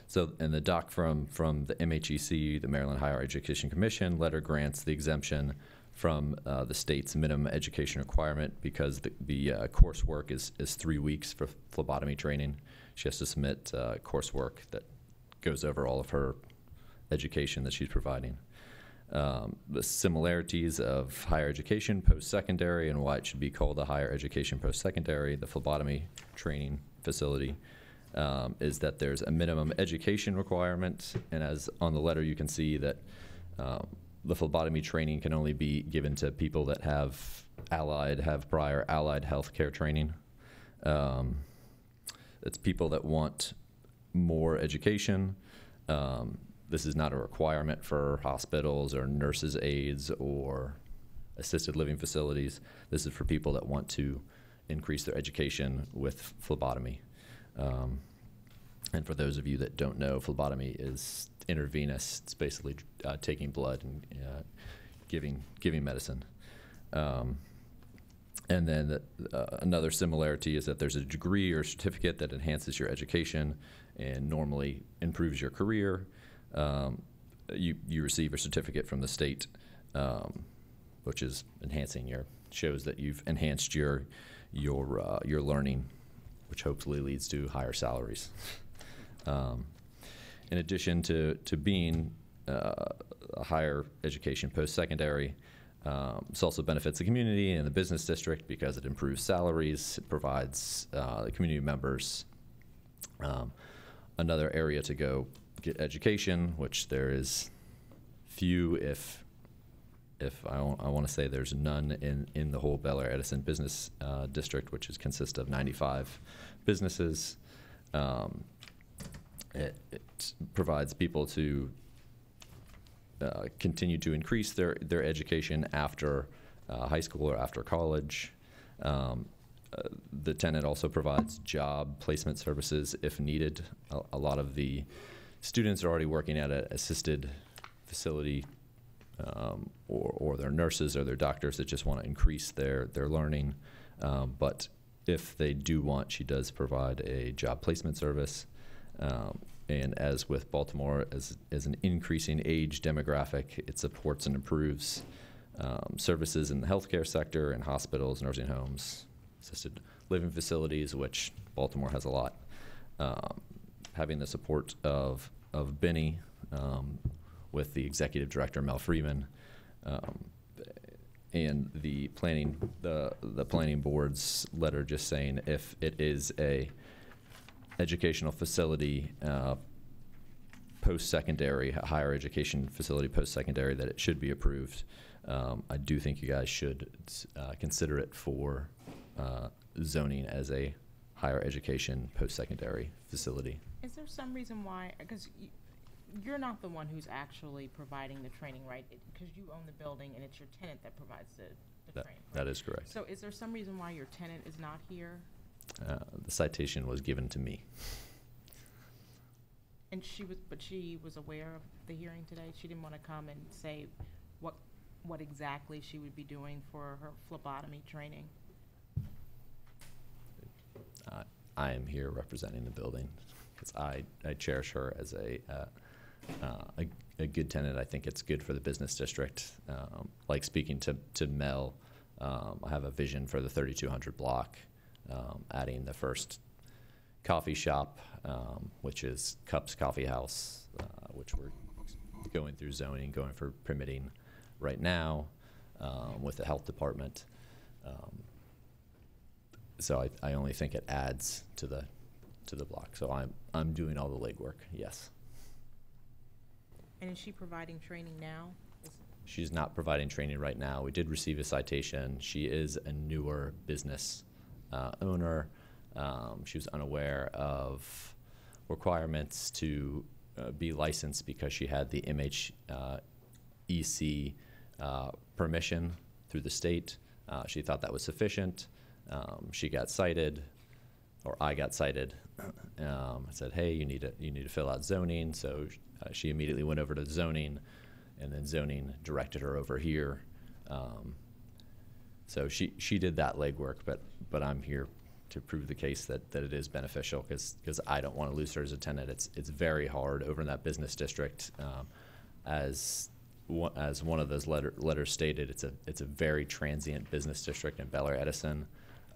S15: so, and the doc from, from the MHEC, the Maryland Higher Education Commission, letter grants the exemption from uh, the state's minimum education requirement because the, the uh, coursework is, is three weeks for phlebotomy training. She has to submit uh, coursework that goes over all of her education that she's providing. Um, the similarities of higher education post-secondary and why it should be called a higher education post-secondary, the phlebotomy training facility, um, is that there's a minimum education requirement, and as on the letter you can see that um, the phlebotomy training can only be given to people that have allied, have prior allied healthcare training. Um, it's people that want more education. Um, this is not a requirement for hospitals or nurses' aides or assisted living facilities. This is for people that want to increase their education with phlebotomy. Um, and for those of you that don't know, phlebotomy is intravenous. It's basically uh, taking blood and uh, giving giving medicine. Um, and then the, uh, another similarity is that there's a degree or certificate that enhances your education and normally improves your career. Um, you you receive a certificate from the state, um, which is enhancing your shows that you've enhanced your your uh, your learning, which hopefully leads to higher salaries. Um, in addition to to being uh, a higher education post secondary. Um, this also benefits the community and the business district because it improves salaries, it provides uh, the community members um, another area to go get education, which there is few, if if I, I want to say there's none in, in the whole Bel Air Edison business uh, district, which is consists of 95 businesses. Um, it, it provides people to uh, continue to increase their, their education after uh, high school or after college. Um, uh, the tenant also provides job placement services if needed. A, a lot of the students are already working at an assisted facility, um, or, or they're nurses or they're doctors that just want to increase their, their learning. Um, but if they do want, she does provide a job placement service. Um, and as with Baltimore, as, as an increasing age demographic, it supports and improves um, services in the healthcare sector and hospitals, nursing homes, assisted living facilities, which Baltimore has a lot. Um, having the support of, of Benny um, with the executive director, Mel Freeman, um, and the planning, the, the planning board's letter just saying if it is a educational facility, uh, post-secondary, higher education facility post-secondary, that it should be approved. Um, I do think you guys should uh, consider it for uh, zoning as a higher education post-secondary facility.
S18: Is there some reason why, because you're not the one who's actually providing the training, right? Because you own the building and it's your tenant that provides the, the
S15: That-
S18: training.
S15: that is correct.
S18: So is there some reason why your tenant is not here?
S15: Uh, the citation was given to me.
S18: And she was, but she was aware of the hearing today? She didn't want to come and say what, what exactly she would be doing for her phlebotomy training?
S15: Uh, I am here representing the building because I, I cherish her as a, uh, uh, a, a good tenant. I think it's good for the business district. Um, like speaking to, to Mel, um, I have a vision for the 3200 block, um, adding the first coffee shop, um, which is Cups Coffee House, uh, which we're going through zoning, going for permitting right now um, with the health department. Um, so I, I only think it adds to the to the block. So I'm I'm doing all the legwork. Yes,
S18: And is she providing training now?
S15: She's not providing training right now. We did receive a citation. She is a newer business uh, owner. Um, she was unaware of requirements to uh, be licensed because she had the MH uh, EC uh, permission through the state. Uh, she thought that was sufficient. Um, she got cited, or I got cited. Um, I said, "Hey, you need to you need to fill out zoning." So uh, she immediately went over to zoning, and then zoning directed her over here. Um, so she she did that legwork, but but I'm here to prove the case that, that it is beneficial because I don't want to lose her as a tenant. It's it's very hard over in that business district. Um, as one, as one of those letter, letters stated, it's a it's a very transient business district in Bel Air Edison.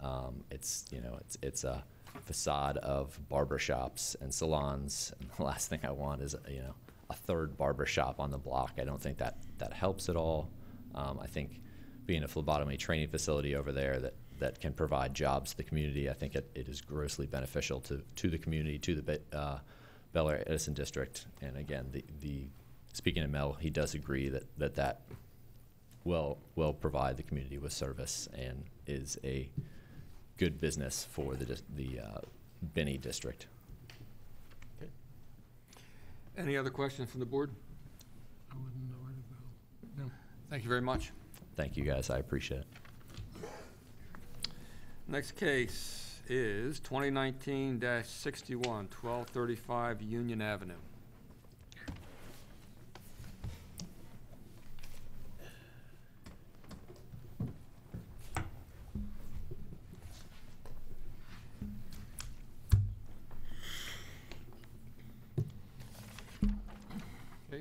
S15: Um, it's you know it's it's a facade of barber shops and salons, and the last thing I want is you know a third barber shop on the block. I don't think that that helps at all. Um, I think being a phlebotomy training facility over there that that can provide jobs to the community, I think it, it is grossly beneficial to, to the community, to the uh, Bel Air Edison district. And again, the, the speaking of Mel, he does agree that that, that will will provide the community with service and is a good business for the the uh, Benny district. Okay.
S1: Any other questions from the board?
S17: I wouldn't know where to go. No.
S1: Thank you very much.
S15: Thank you, guys. I appreciate it.
S1: Next case is 2019-61, 1235 Union Avenue.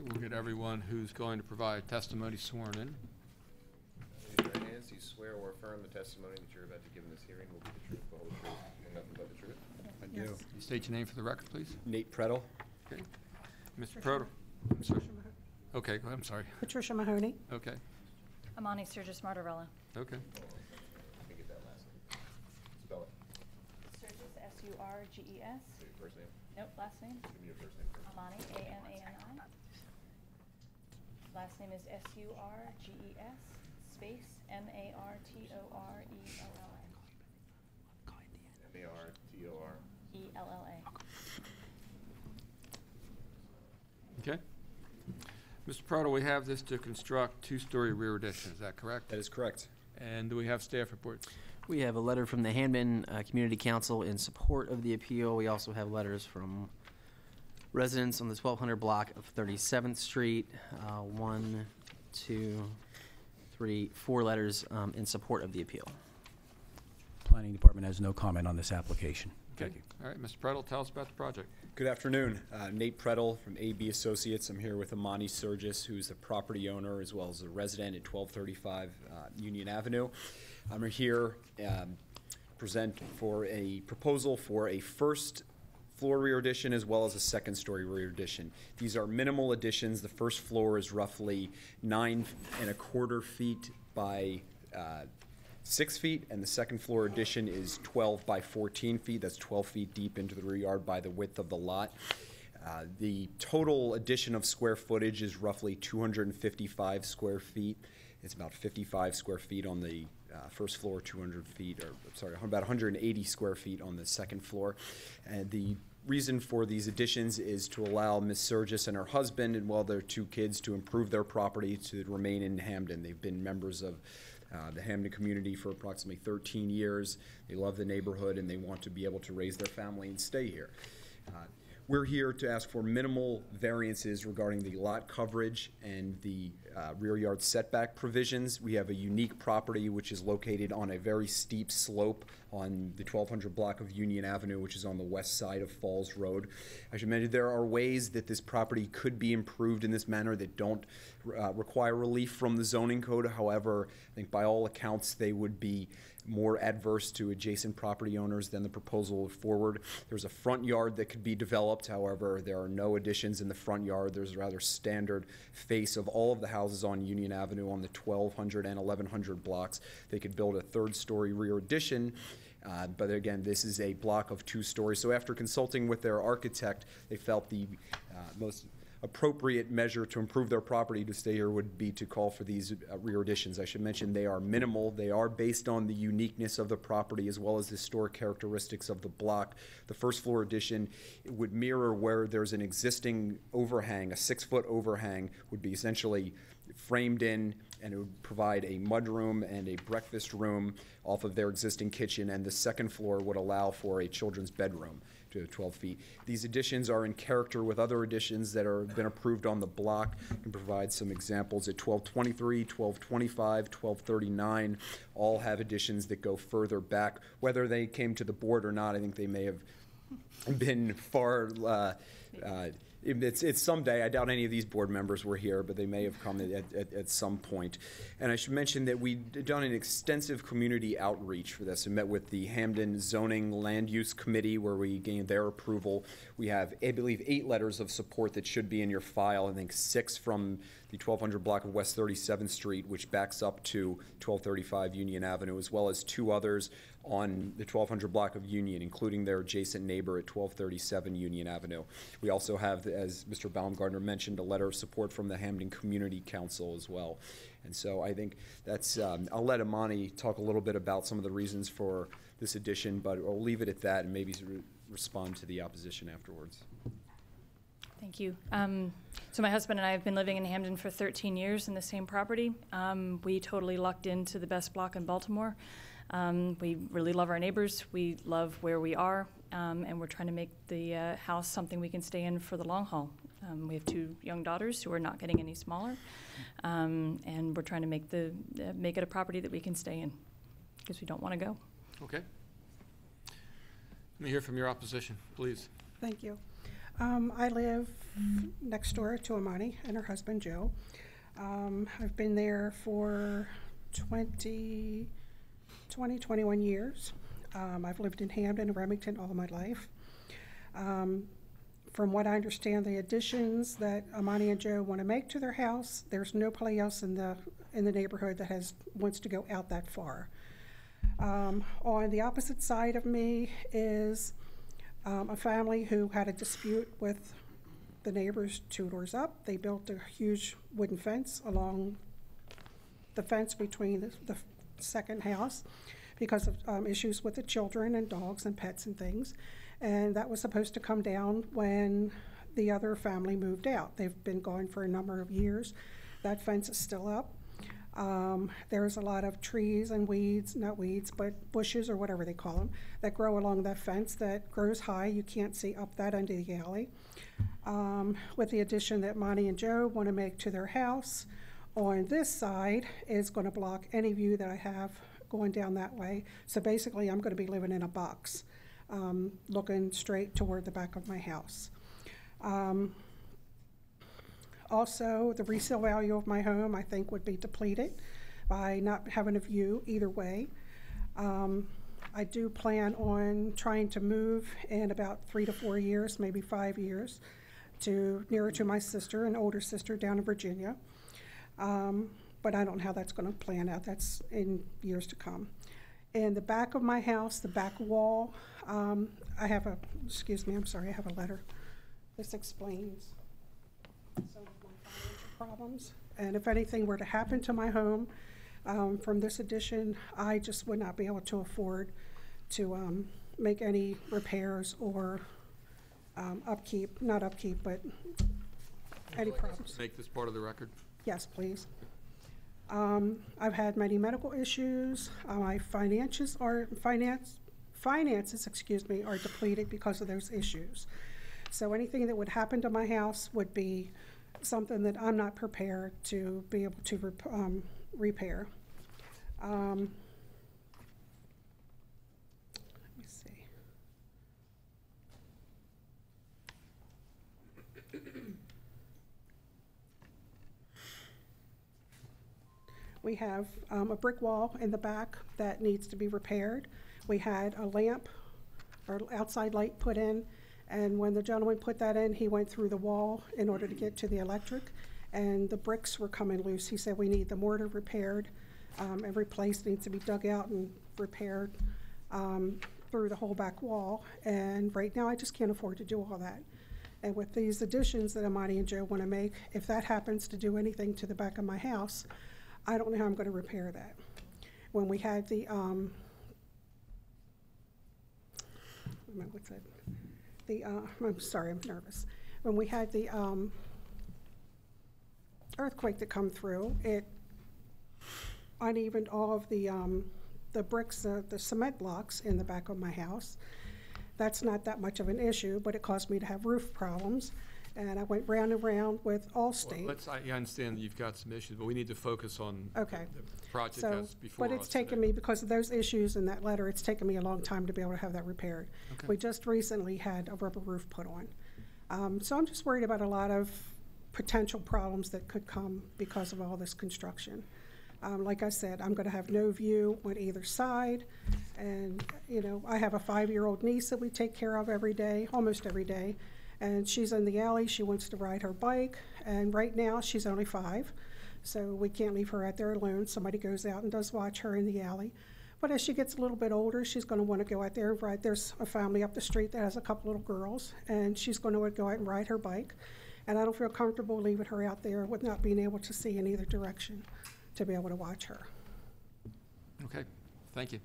S1: We'll get everyone who's going to provide testimony sworn in.
S6: Raise your hands. Do you swear or affirm the testimony that you're about to give in this hearing will be the truth, the whole truth, and nothing but the truth?
S1: I do. You state your name for the record, please.
S6: Nate Predel.
S1: Okay. Mr. Proto, I'm sorry. Okay, go ahead, I'm sorry.
S3: Patricia Mahoney.
S1: Okay,
S14: Amani Sturgis Martorella.
S1: okay.
S6: Let me get that last name. Spell it.
S14: Sturgis, S-U-R-G-E-S.
S6: Say your first name.
S14: Nope, last name.
S6: Give me your first name first.
S14: Amani, A-M-A-N-I. Last name is S-U-R-G-E-S, space, M-A-R-T-O-R-E-L-L-A.
S6: M-A-R-T-O-R.
S14: E-L-L-A.
S1: Okay. Mr. Proto, we have this to construct two-story rear addition, is that correct?
S6: That is correct.
S1: And do we have staff reports?
S4: We have a letter from the Hampden uh, Community Council in support of the appeal. We also have letters from residents on the 1200 block of 37th Street. Uh, One, two, three, four letters um, in support of the appeal.
S7: Planning Department has no comment on this application. Thank you.
S1: All right, Mr. Pretel, tell us about the project.
S19: Good afternoon. Uh, Nate Predel from AB Associates. I'm here with Amani Surgis, who's the property owner as well as a resident at 1235 uh, Union Avenue. I'm here um, present for a proposal for a first floor rear addition as well as a second story rear addition. These are minimal additions. The first floor is roughly nine and a quarter feet by uh, six feet, and the second floor addition is 12 by 14 feet. That's 12 feet deep into the rear yard by the width of the lot. Uh, The total addition of square footage is roughly 255 square feet. It's about 55 square feet on the uh, first floor, 200 feet, or, sorry, about 180 square feet on the second floor. And the reason for these additions is to allow Ms. Surgis and her husband, and well, their two kids, to improve their property to remain in Hampden. They've been members of uh, the Hampden community for approximately 13 years. They love the neighborhood, and they want to be able to raise their family and stay here. Uh, We're here to ask for minimal variances regarding the lot coverage and the uh, rear yard setback provisions. We have a unique property which is located on a very steep slope on the 1200 block of Union Avenue, which is on the west side of Falls Road. I should mention, there are ways that this property could be improved in this manner that don't uh, require relief from the zoning code. However, I think by all accounts, they would be more adverse to adjacent property owners than the proposal forward. There's a front yard that could be developed, however, there are no additions in the front yard. There's a rather standard face of all of the houses on Union Avenue on the 1200 and 1100 blocks. They could build a third-story rear addition, uh, but again, this is a block of two stories. So after consulting with their architect, they felt the uh, most appropriate measure to improve their property to stay here would be to call for these uh, rear additions. I should mention they are minimal. They are based on the uniqueness of the property as well as the historic characteristics of the block. The first floor addition would mirror where there's an existing overhang, a six-foot overhang would be essentially framed in and it would provide a mudroom and a breakfast room off of their existing kitchen, and the second floor would allow for a children's bedroom to 12 feet. These additions are in character with other additions that are been approved on the block. Can provide some examples at 1223, 1225, 1239. All have additions that go further back. Whether they came to the board or not, I think they may have been far. Uh, uh, it's, it's someday. I doubt any of these board members were here, but they may have come at, at, at some point. And I should mention that we've done an extensive community outreach for this. We met with the Hampden Zoning Land Use Committee where we gained their approval. We have, I believe, eight letters of support that should be in your file. I think six from the 1200 block of West 37th Street, which backs up to 1235 Union Avenue, as well as two others on the 1200 block of Union, including their adjacent neighbor at 1237 Union Avenue. We also have, as Mr. Baumgartner mentioned, a letter of support from the Hampden Community Council as well. And so I think that's, um, I'll let Amani talk a little bit about some of the reasons for this addition, but I'll leave it at that and maybe re- respond to the opposition afterwards.
S20: Thank you. Um, so my husband and I have been living in Hampden for 13 years in the same property. Um, we totally lucked into the best block in Baltimore. Um, we really love our neighbors. We love where we are, um, and we're trying to make the uh, house something we can stay in for the long haul. Um, we have two young daughters who are not getting any smaller, um, and we're trying to make the uh, make it a property that we can stay in because we don't want to go.
S1: Okay. Let me hear from your opposition, please.
S21: Thank you. Um, I live next door to Amani and her husband Joe. Um, I've been there for 20, 20 21 years. Um, I've lived in Hampden and Remington all my life. Um, from what I understand, the additions that Amani and Joe want to make to their house, there's nobody else in the in the neighborhood that has wants to go out that far. Um, on the opposite side of me is um, a family who had a dispute with the neighbors two doors up. They built a huge wooden fence along the fence between the second house because of um, issues with the children and dogs and pets and things. And that was supposed to come down when the other family moved out. They've been gone for a number of years. That fence is still up. Um, there's a lot of trees and weeds, not weeds, but bushes or whatever they call them, that grow along that fence that grows high. You can't see up that under the alley. Um, with the addition that Monty and Joe want to make to their house, on this side is going to block any view that I have going down that way. So basically, I'm going to be living in a box, um, looking straight toward the back of my house. Um, also, the resale value of my home, I think, would be depleted by not having a view either way. Um, I do plan on trying to move in about three to four years, maybe five years, to nearer to my sister, an older sister down in Virginia. Um, but I don't know how that's going to plan out. That's in years to come. In the back of my house, the back wall, um, I have a, excuse me, I'm sorry, I have a letter. This explains some of my financial problems. And if anything were to happen to my home um, from this addition, I just would not be able to afford to um, make any repairs or um, upkeep, not upkeep, but any problems.
S1: Make this part of the record.
S21: Yes, please. Um, I've had many medical issues. Uh, my finances are finance finances, excuse me, are depleted because of those issues. So anything that would happen to my house would be something that I'm not prepared to be able to rep- um, repair. Um, let me see. We have um, a brick wall in the back that needs to be repaired. We had a lamp or outside light put in, and when the gentleman put that in, he went through the wall in order to get to the electric, and the bricks were coming loose. He said we need the mortar repaired um, and replaced, needs to be dug out and repaired um, through the whole back wall. And right now, I just can't afford to do all that. And with these additions that Amani and Joe want to make, if that happens to do anything to the back of my house, I don't know how I'm going to repair that. When we had the, um, what's it? The, uh, I'm sorry, I'm nervous. When we had the um, earthquake that come through, it unevened all of the, um, the bricks, uh, the cement blocks in the back of my house. That's not that much of an issue, but it caused me to have roof problems. And I went round and round with
S1: Well,
S21: Allstate.
S1: let's, I understand that you've got some issues, but we need to focus on
S21: Okay.
S1: the project
S21: So,
S1: that's before us
S21: But it's taken
S1: today.
S21: me, because of those issues in that letter, it's taken me a long time to be able to have that repaired.
S1: Okay.
S21: We just recently had a rubber roof put on. Um, so I'm just worried about a lot of potential problems that could come because of all this construction. Um, like I said, I'm gonna have no view on either side, and, you know, I have a five-year-old niece that we take care of every day, almost every day, and she's in the alley, she wants to ride her bike, and right now, she's only five, so we can't leave her out there alone. Somebody goes out and does watch her in the alley. But as she gets a little bit older, she's going to want to go out there and ride. There's a family up the street that has a couple little girls, and she's going to go out and ride her bike. And I don't feel comfortable leaving her out there with not being able to see in either direction to be able to watch her.
S1: Okay, thank you.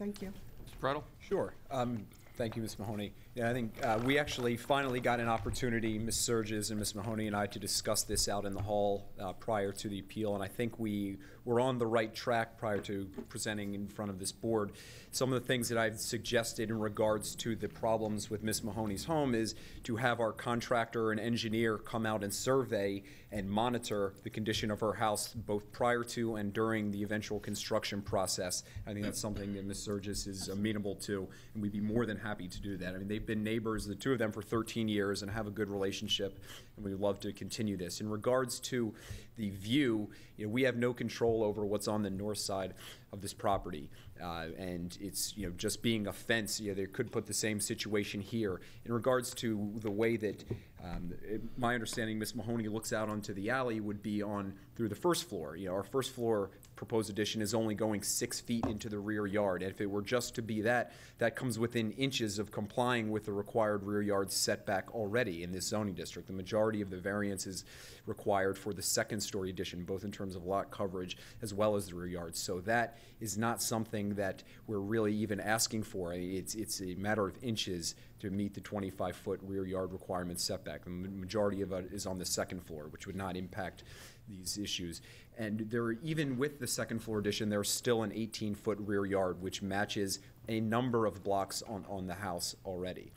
S21: Thank you.
S1: Mr. Prettle?
S19: Sure. Um, Thank you, Ms. Mahoney. Yeah, I think uh, we actually finally got an opportunity, Ms. Surges and Ms. Mahoney and I, to discuss this out in the hall uh, prior to the appeal, and I think we were on the right track prior to presenting in front of this board. Some of the things that I've suggested in regards to the problems with Ms. Mahoney's home is to have our contractor and engineer come out and survey and monitor the condition of her house both prior to and during the eventual construction process. I think that's something that Ms. Surges is amenable to, and we'd be more than happy to do that. I mean, they've been neighbors, the two of them, for 13 years and have a good relationship, and we'd love to continue this. In regards to the view, you know, we have no control over what's on the north side of this property. Uh, and it's, you know, just being a fence, you know, they could put the same situation here. In regards to the way that, um, it- my understanding, Ms. Mahoney looks out onto the alley would be on, through the first floor. You know, our first floor proposed addition is only going six feet into the rear yard. And if it were just to be that, that comes within inches of complying with the required rear yard setback already in this zoning district. The majority of the variance is required for the second-story addition, both in terms of lot coverage as well as the rear yard. So that is not something that we're really even asking for. It's, it's a matter of inches to meet the 25-foot rear yard requirement setback. The majority of it is on the second floor, which would not impact these issues. And there, even with the second floor addition, there's still an 18-foot rear yard, which matches a number of blocks on, on the house already.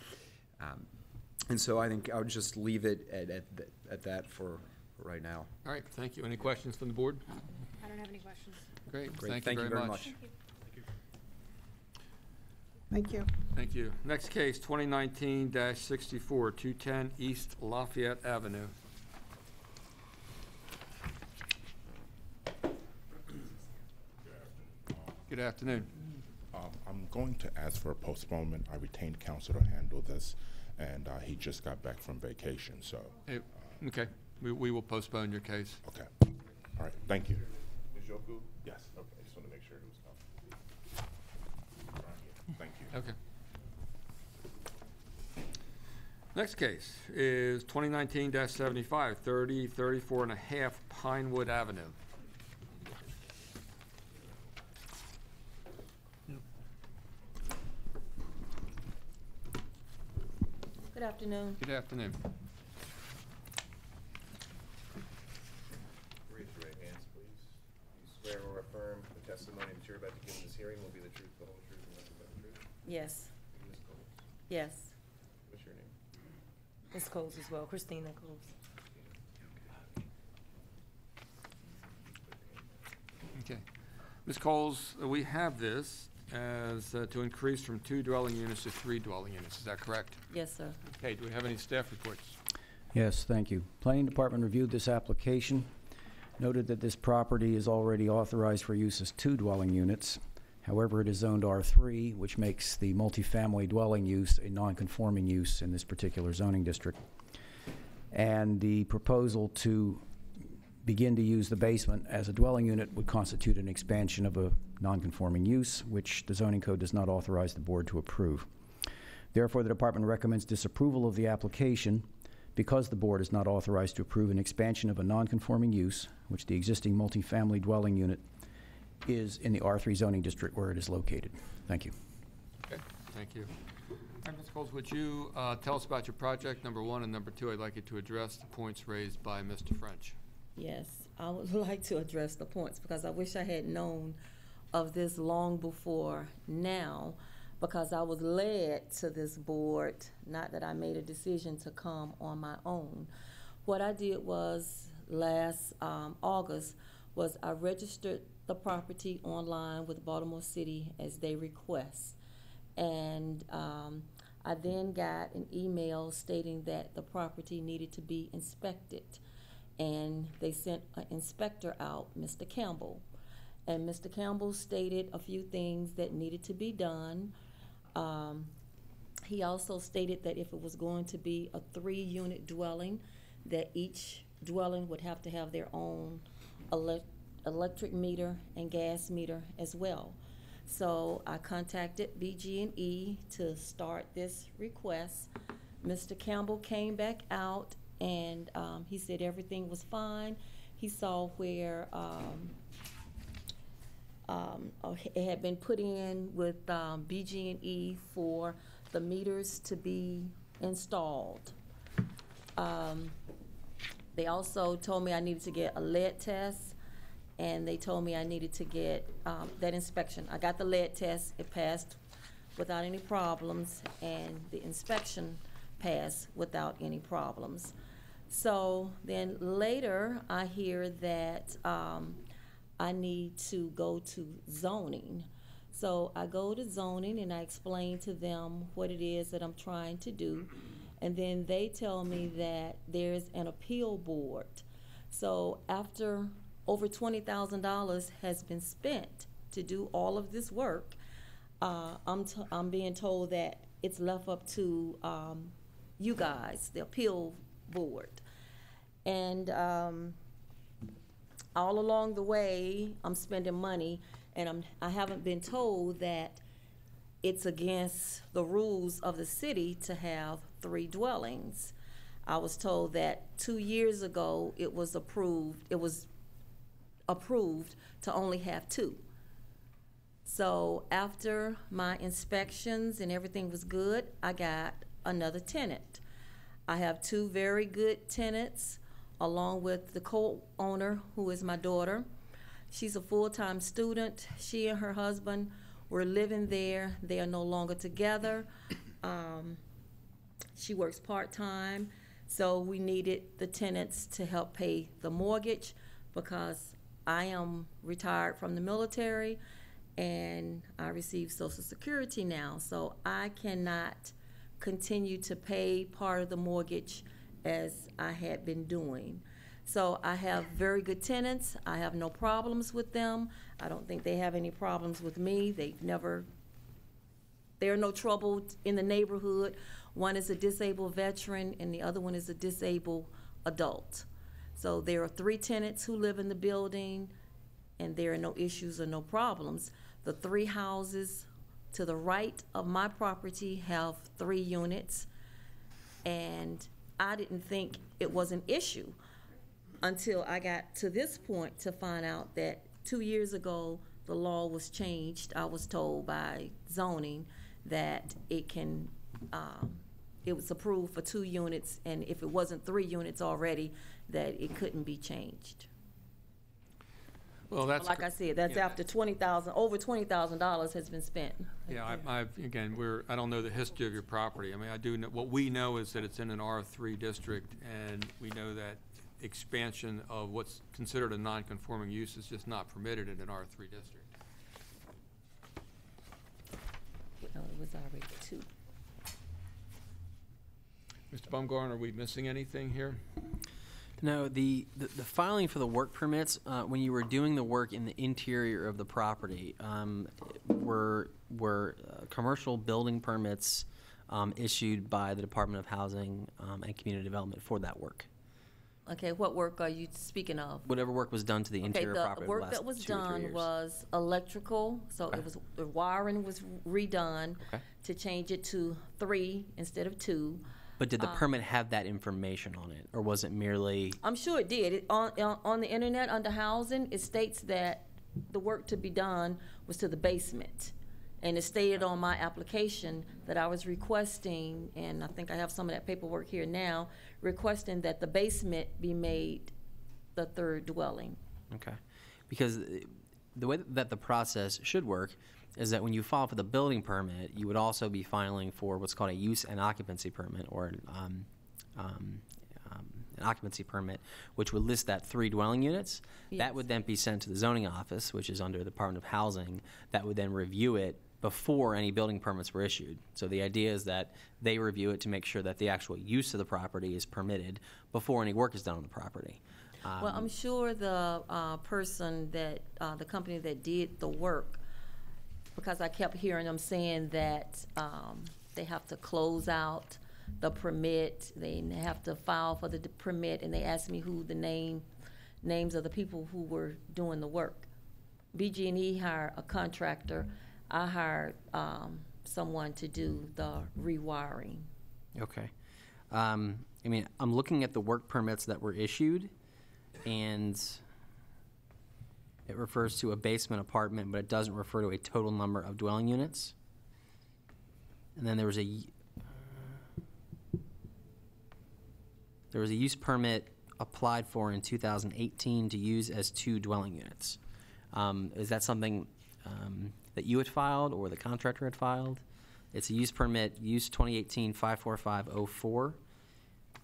S19: Um, And so I think I would just leave it at, at, at that for right now.
S1: All right, thank you. Any questions from the board?
S14: I don't have any questions.
S1: Great,
S19: Great,
S1: thank you very much.
S21: Thank you.
S1: Thank you. Thank you. Next case, 2019-64, 210 East Lafayette Avenue. Good afternoon.
S22: Um, I'm going to ask for a postponement. I retained counsel to handle this, and uh, he just got back from vacation, so.
S1: Hey, Okay, we we will postpone your case.
S22: Okay. All right, thank you.
S6: Njoku?
S22: Yes.
S6: Okay, I just want to make sure who's coming.
S22: Thank you.
S1: Okay. Next case is 2019-75, 30, 34 and a half Pinewood Avenue.
S23: Good afternoon.
S1: Good afternoon.
S6: Raise your right hands, please. You swear or affirm the testimony that you're about to give in this hearing will be the truth, the whole truth, and nothing but the truth?
S23: Yes,
S6: Ms. Coles,
S23: yes.
S6: what's your name?
S23: Ms. Coles as well, Christina Coles.
S1: Okay. Ms. Coles, uh, we have this as uh, to increase from two dwelling units to three dwelling units. Is that correct?
S23: Yes, sir.
S1: Okay, do we have any staff reports?
S7: Yes, thank you. Planning Department reviewed this application, noted that this property is already authorized for use as two dwelling units. However, it is zoned R3, which makes the multifamily dwelling use a non-conforming use in this particular zoning district. And the proposal to begin to use the basement as a dwelling unit would constitute an expansion of a non-conforming use, which the zoning code does not authorize the board to approve. Therefore, the department recommends disapproval of the application because the board is not authorized to approve an expansion of a non-conforming use, which the existing multifamily dwelling unit is in the R3 zoning district where it is located. Thank you.
S1: Okay, thank you. Ms. Coles, would you uh, tell us about your project, number one, and number two, I'd like you to address the points raised by Mr. French.
S23: Yes, I would like to address the points because I wish I had known of this long before now because I was led to this board, not that I made a decision to come on my own. What I did was last um, August was I registered the property online with Baltimore City as they request. And um, I then got an email stating that the property needed to be inspected. And they sent an inspector out, Mr. Campbell. And Mr. Campbell stated a few things that needed to be done. Um, he also stated that if it was going to be a three-unit dwelling, that each dwelling would have to have their own elec- electric meter and gas meter as well. So I contacted BG&E to start this request. Mr. Campbell came back out and um, he said everything was fine. He saw where um, um, uh, it had been put in with um, BG&E for the meters to be installed. Um, They also told me I needed to get a lead test, and they told me I needed to get um, that inspection. I got the lead test, it passed without any problems, and the inspection passed without any problems. So then later, I hear that um, I need to go to zoning. So I go to zoning and I explain to them what it is that I'm trying to do. And then they tell me that there's an appeal board. So after over twenty thousand dollars has been spent to do all of this work, uh, I'm, t- I'm being told that it's left up to, um, you guys, the appeal board. And, um, all along the way, I'm spending money, and I'm, I haven't been told that it's against the rules of the city to have three dwellings. I was told that two years ago, it was approved, it was approved to only have two. So after my inspections and everything was good, I got another tenant. I have two very good tenants, along with the co-owner, who is my daughter. She's a full-time student. She and her husband were living there. They are no longer together. Um, she works part-time, so we needed the tenants to help pay the mortgage because I am retired from the military and I receive Social Security now. So I cannot continue to pay part of the mortgage as I had been doing. So I have very good tenants. I have no problems with them. I don't think they have any problems with me. They've never, they're no trouble in the neighborhood. One is a disabled veteran and the other one is a disabled adult. So there are three tenants who live in the building and there are no issues or no problems. The three houses to the right of my property have three units. And I didn't think it was an issue until I got to this point to find out that two years ago, the law was changed. I was told by zoning that it can, um, it was approved for two units, and if it wasn't three units already, that it couldn't be changed.
S1: Well, that's.
S23: Like I said, that's
S1: yeah.
S23: after twenty thousand, over twenty thousand dollars has been spent.
S1: Yeah, I, I, again, we're, I don't know the history of your property. I mean, I do know, what we know is that it's in an R three district, and we know that expansion of what's considered a non-conforming use is just not permitted in an R three district.
S23: No, it was already two.
S1: Mr. Baumgartner, are we missing anything here?
S4: No, the, the, the filing for the work permits, uh, when you were doing the work in the interior of the property, um, were, were, uh, commercial building permits, um, issued by the Department of Housing, um, and Community Development for that work?
S23: Okay, what work are you speaking of?
S4: Whatever work was done to the
S23: Okay,
S4: interior
S23: the
S4: property the
S23: work that was
S4: two or three
S23: done was electrical, so
S4: Okay.
S23: it was, the wiring was redone
S4: Okay.
S23: to change it to three instead of two.
S4: But did the
S23: uh,
S4: permit have that information on it, or was it merely,
S23: I'm sure it did. It, on, on, on the internet, under housing, it states that the work to be done was to the basement. And it stated on my application that I was requesting, and I think I have some of that paperwork here now, requesting that the basement be made the third dwelling.
S4: okay? Because uh, the way that the process should work is that when you file for the building permit, you would also be filing for what's called a use and occupancy permit, or um, um, um, an occupancy permit, which would list that three dwelling units.
S23: Yes.
S4: That would then be sent to the zoning office, which is under the Department of Housing, that would then review it before any building permits were issued. So the idea is that they review it to make sure that the actual use of the property is permitted before any work is done on the property.
S23: Well, I'm sure the uh, person that, uh, the company that did the work, because I kept hearing them saying that um, they have to close out the permit, they have to file for the permit, and they asked me who the name, names of the people who were doing the work. BG&E hired a contractor, I hired um, someone to do the rewiring.
S4: Okay. Um, I mean, I'm looking at the work permits that were issued, and it refers to a basement apartment, but it doesn't refer to a total number of dwelling units. And then there was a, there was a use permit applied for in 2018 to use as two dwelling units. Um, Is that something um, that you had filed or the contractor had filed? It's a use permit, use 2018-54504.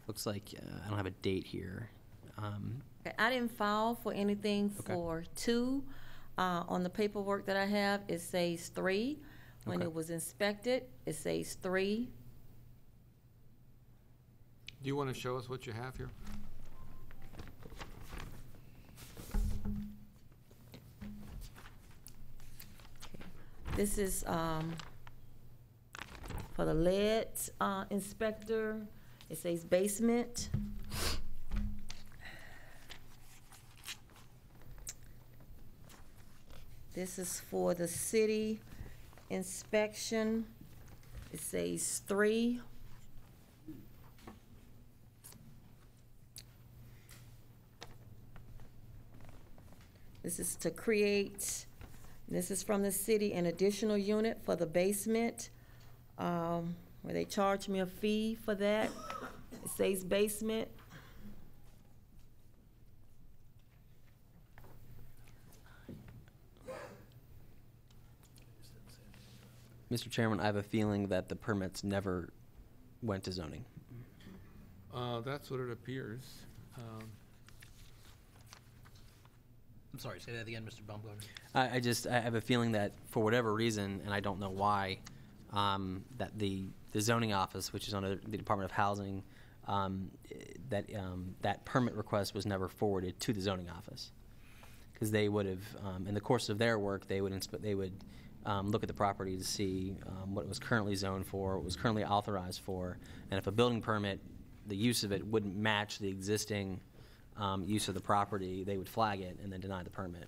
S4: Looks like, uh, I don't have a date here. Um,
S23: I didn't file for anything
S4: Okay.
S23: for two. Uh, on the paperwork that I have, it says three. When
S4: Okay.
S23: it was inspected, it says three.
S1: Do you want to show us what you have here?
S23: This is, um, for the lead, uh, inspector. It says basement. This is for the city inspection. It says three. This is to create, this is from the city, an additional unit for the basement, um, where they charge me a fee for that. It says basement.
S4: Mr. Chairman, I have a feeling that the permits never went to zoning.
S1: Uh, That's what it appears. Um,
S16: I'm sorry, say that again, Mr. Baumgartner.
S4: I, I just, I have a feeling that for whatever reason, and I don't know why, um, that the, the zoning office, which is under the Department of Housing, um, that, um, that permit request was never forwarded to the zoning office. Because they would have, um, in the course of their work, they would inspe- they would, um, look at the property to see, um, what it was currently zoned for, what it was currently authorized for, and if a building permit, the use of it wouldn't match the existing, um, use of the property, they would flag it and then deny the permit.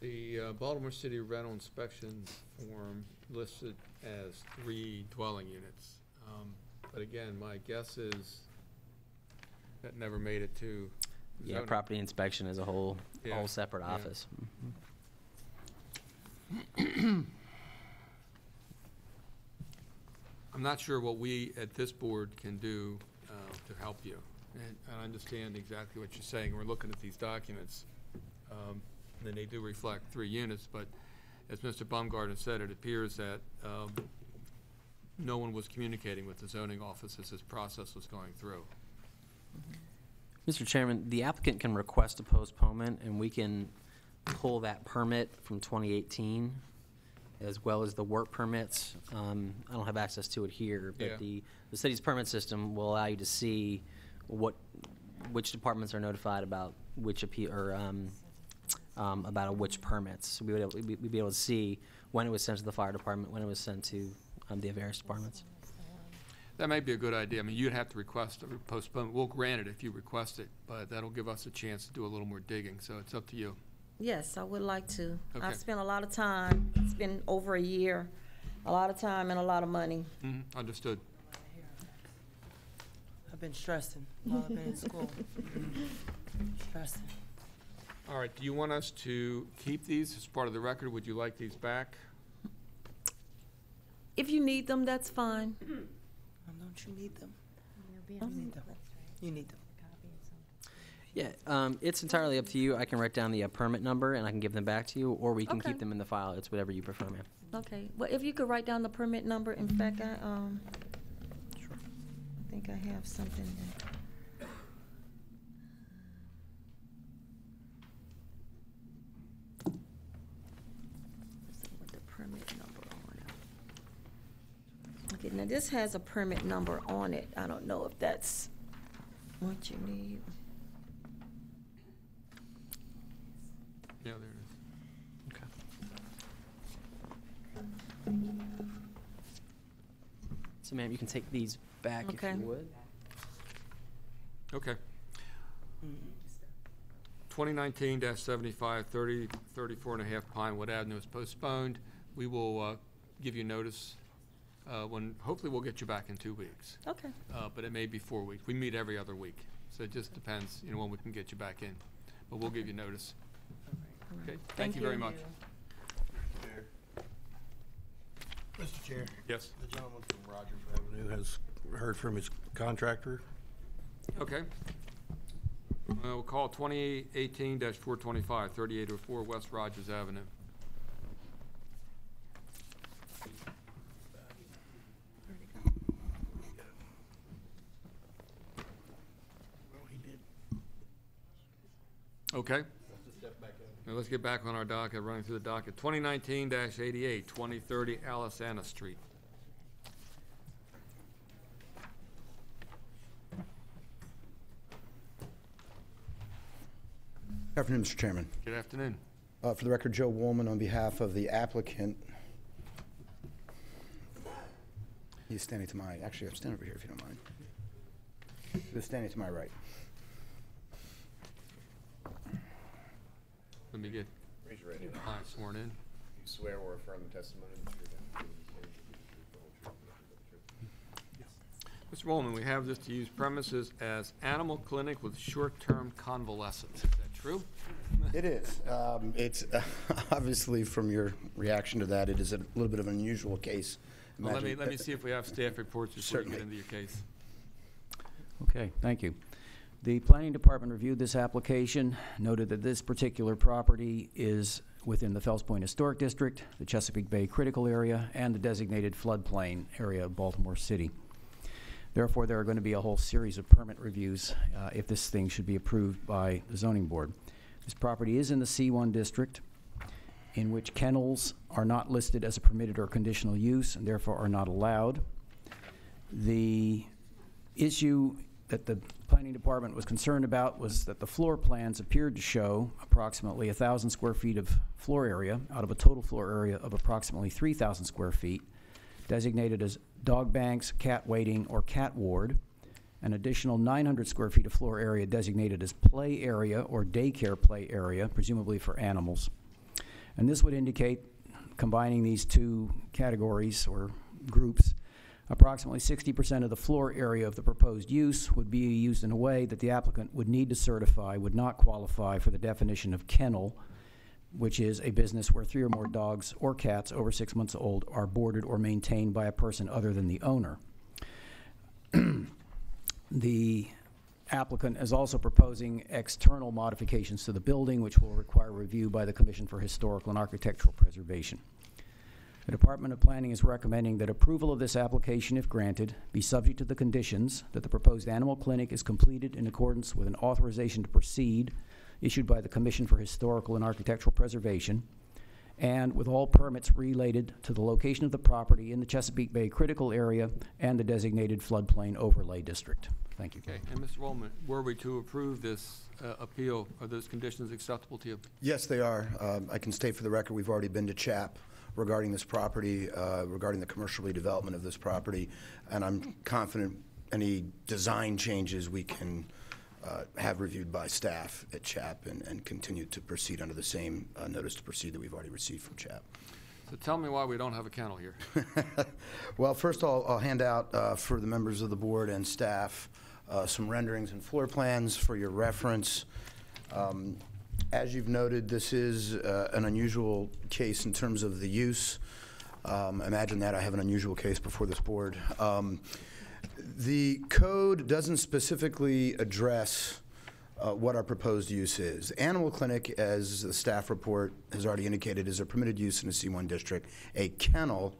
S1: The uh, Baltimore City rental inspection form listed as three dwelling units. Um, But again, my guess is that never made it to
S4: Yeah,
S1: zoning.
S4: property inspection is a whole,
S1: Yeah,
S4: whole separate
S1: yeah.
S4: office.
S1: I'm not sure what we at this board can do uh, to help you. And I understand exactly what you're saying. We're looking at these documents, um, and they do reflect three units, but as Mr. Baumgartner said, it appears that um, no one was communicating with the zoning office as this process was going through.
S4: Mr. Chairman, the applicant can request a postponement, and we can pull that permit from 2018, as well as the work permits. Um, I don't have access to it here,
S1: Yeah.
S4: but the, the city's permit system will allow you to see what, which departments are notified about which appeal, or, um, um, about which permits. So we would, able- we'd be able to see when it was sent to the fire department, when it was sent to, um, the various departments.
S1: That may be a good idea. I mean, you'd have to request a postponement. We'll grant it if you request it, but that'll give us a chance to do a little more digging, so it's up to you.
S23: Yes, I would like to.
S1: Okay.
S23: I've spent a lot of time. It's been over a year. A lot of time and a lot of money.
S1: Mhm, Understood.
S24: I've been stressing while I've been in school. Stressing.
S1: All right, do you want us to keep these as part of the record? Would you like these back?
S23: If you need them, that's fine.
S24: Don't you need them? You need them. You need them.
S4: Yeah, um, it's entirely up to you. I can write down the uh, permit number and I can give them back to you, or we can
S23: Okay.
S4: keep them in the file. It's whatever you prefer, ma'am.
S23: Okay, well, if you could write down the permit number, in fact, I, um, I think I have something there. Let's see what the permit number on it. Okay, now this has a permit number on it. I don't know if that's what you need.
S1: Yeah, there it is. Okay.
S4: So, ma'am, you can take these back if
S23: Okay.
S4: you would.
S1: Okay. 2019-75, 30, 34 and a half Pinewood Avenue is postponed. We will uh, give you notice uh, when, hopefully we'll get you back in two weeks.
S23: Okay.
S1: Uh, But it may be four weeks. We meet every other week, so it just depends, you know, when we can get you back in. But we'll give you notice. Okay, thank you very much.
S2: Mr. Chair.
S1: Yes.
S2: The gentleman from Rogers Avenue has heard from his contractor.
S1: Okay. Uh, We'll call 2018-425, 3804 West Rogers Avenue. Okay. Now let's get back on our docket, running through the docket. 2019-88, 2030 Aliceanna Street.
S25: Good afternoon, Mr. Chairman.
S1: Good afternoon.
S25: Uh, For the record, Joe Woolman on behalf of the applicant. He's standing to my, actually, I'm standing over here if you don't mind. He's standing to my right.
S1: Let me get
S6: Raise your right hand.
S1: client sworn in.
S6: You swear or affirm the testimony that you're about to give this hearing will be the whole truth, nothing but the truth?
S1: Mr. Woolman, we have this to use premises as animal clinic with short-term convalescence. Is that true?
S25: It is. Um, It's, obviously, from your reaction to that, it is a little bit of an unusual case.
S1: Well, let me,
S25: Imagine-
S1: let me see if we have staff reports before you get
S25: Certainly.
S1: into your case.
S7: Okay, thank you. The Planning Department reviewed this application, noted that this particular property is within the Fells Point Historic District, the Chesapeake Bay Critical Area, and the designated floodplain area of Baltimore City. Therefore, there are going to be a whole series of permit reviews uh, if this thing should be approved by the zoning board. This property is in the C1 district, in which kennels are not listed as a permitted or conditional use, and therefore are not allowed. The issue that the planning department was concerned about was that the floor plans appeared to show approximately 1,000 square feet of floor area out of a total floor area of approximately 3,000 square feet, designated as dog banks, cat waiting, or cat ward. An additional 900 square feet of floor area designated as play area or daycare play area, presumably for animals. And this would indicate, combining these two categories or groups, approximately 60% of the floor area of the proposed use would be used in a way that the applicant would need to certify would not qualify for the definition of kennel, which is a business where three or more dogs or cats over six months old are boarded or maintained by a person other than the owner. The applicant is also proposing external modifications to the building, which will require review by the Commission for Historical and Architectural Preservation. The Department of Planning is recommending that approval of this application, if granted, be subject to the conditions that the proposed animal clinic is completed in accordance with an authorization to proceed issued by the Commission for Historical and Architectural Preservation, and with all permits related to the location of the property in the Chesapeake Bay Critical Area and the designated floodplain overlay district. Thank you.
S1: Okay, and Mr. Woolman, were we to approve this uh, appeal, are those conditions acceptable to you?
S25: Yes, they are. Um, I can state for the record, we've already been to CHAP regarding this property, uh, regarding the commercial redevelopment of this property, and I'm confident any design changes we can uh, have reviewed by staff at CHAP and, and continue to proceed under the same uh, notice to proceed that we've already received from CHAP.
S1: So tell me why we don't have a kennel here.
S25: Well, first I'll, I'll hand out uh, for the members of the board and staff uh, some renderings and floor plans for your reference. Um, As you've noted, this is uh, an unusual case in terms of the use. Um, Imagine that, I have an unusual case before this board. Um, The code doesn't specifically address uh, what our proposed use is. Animal clinic, as the staff report has already indicated, is a permitted use in a C1 district. A kennel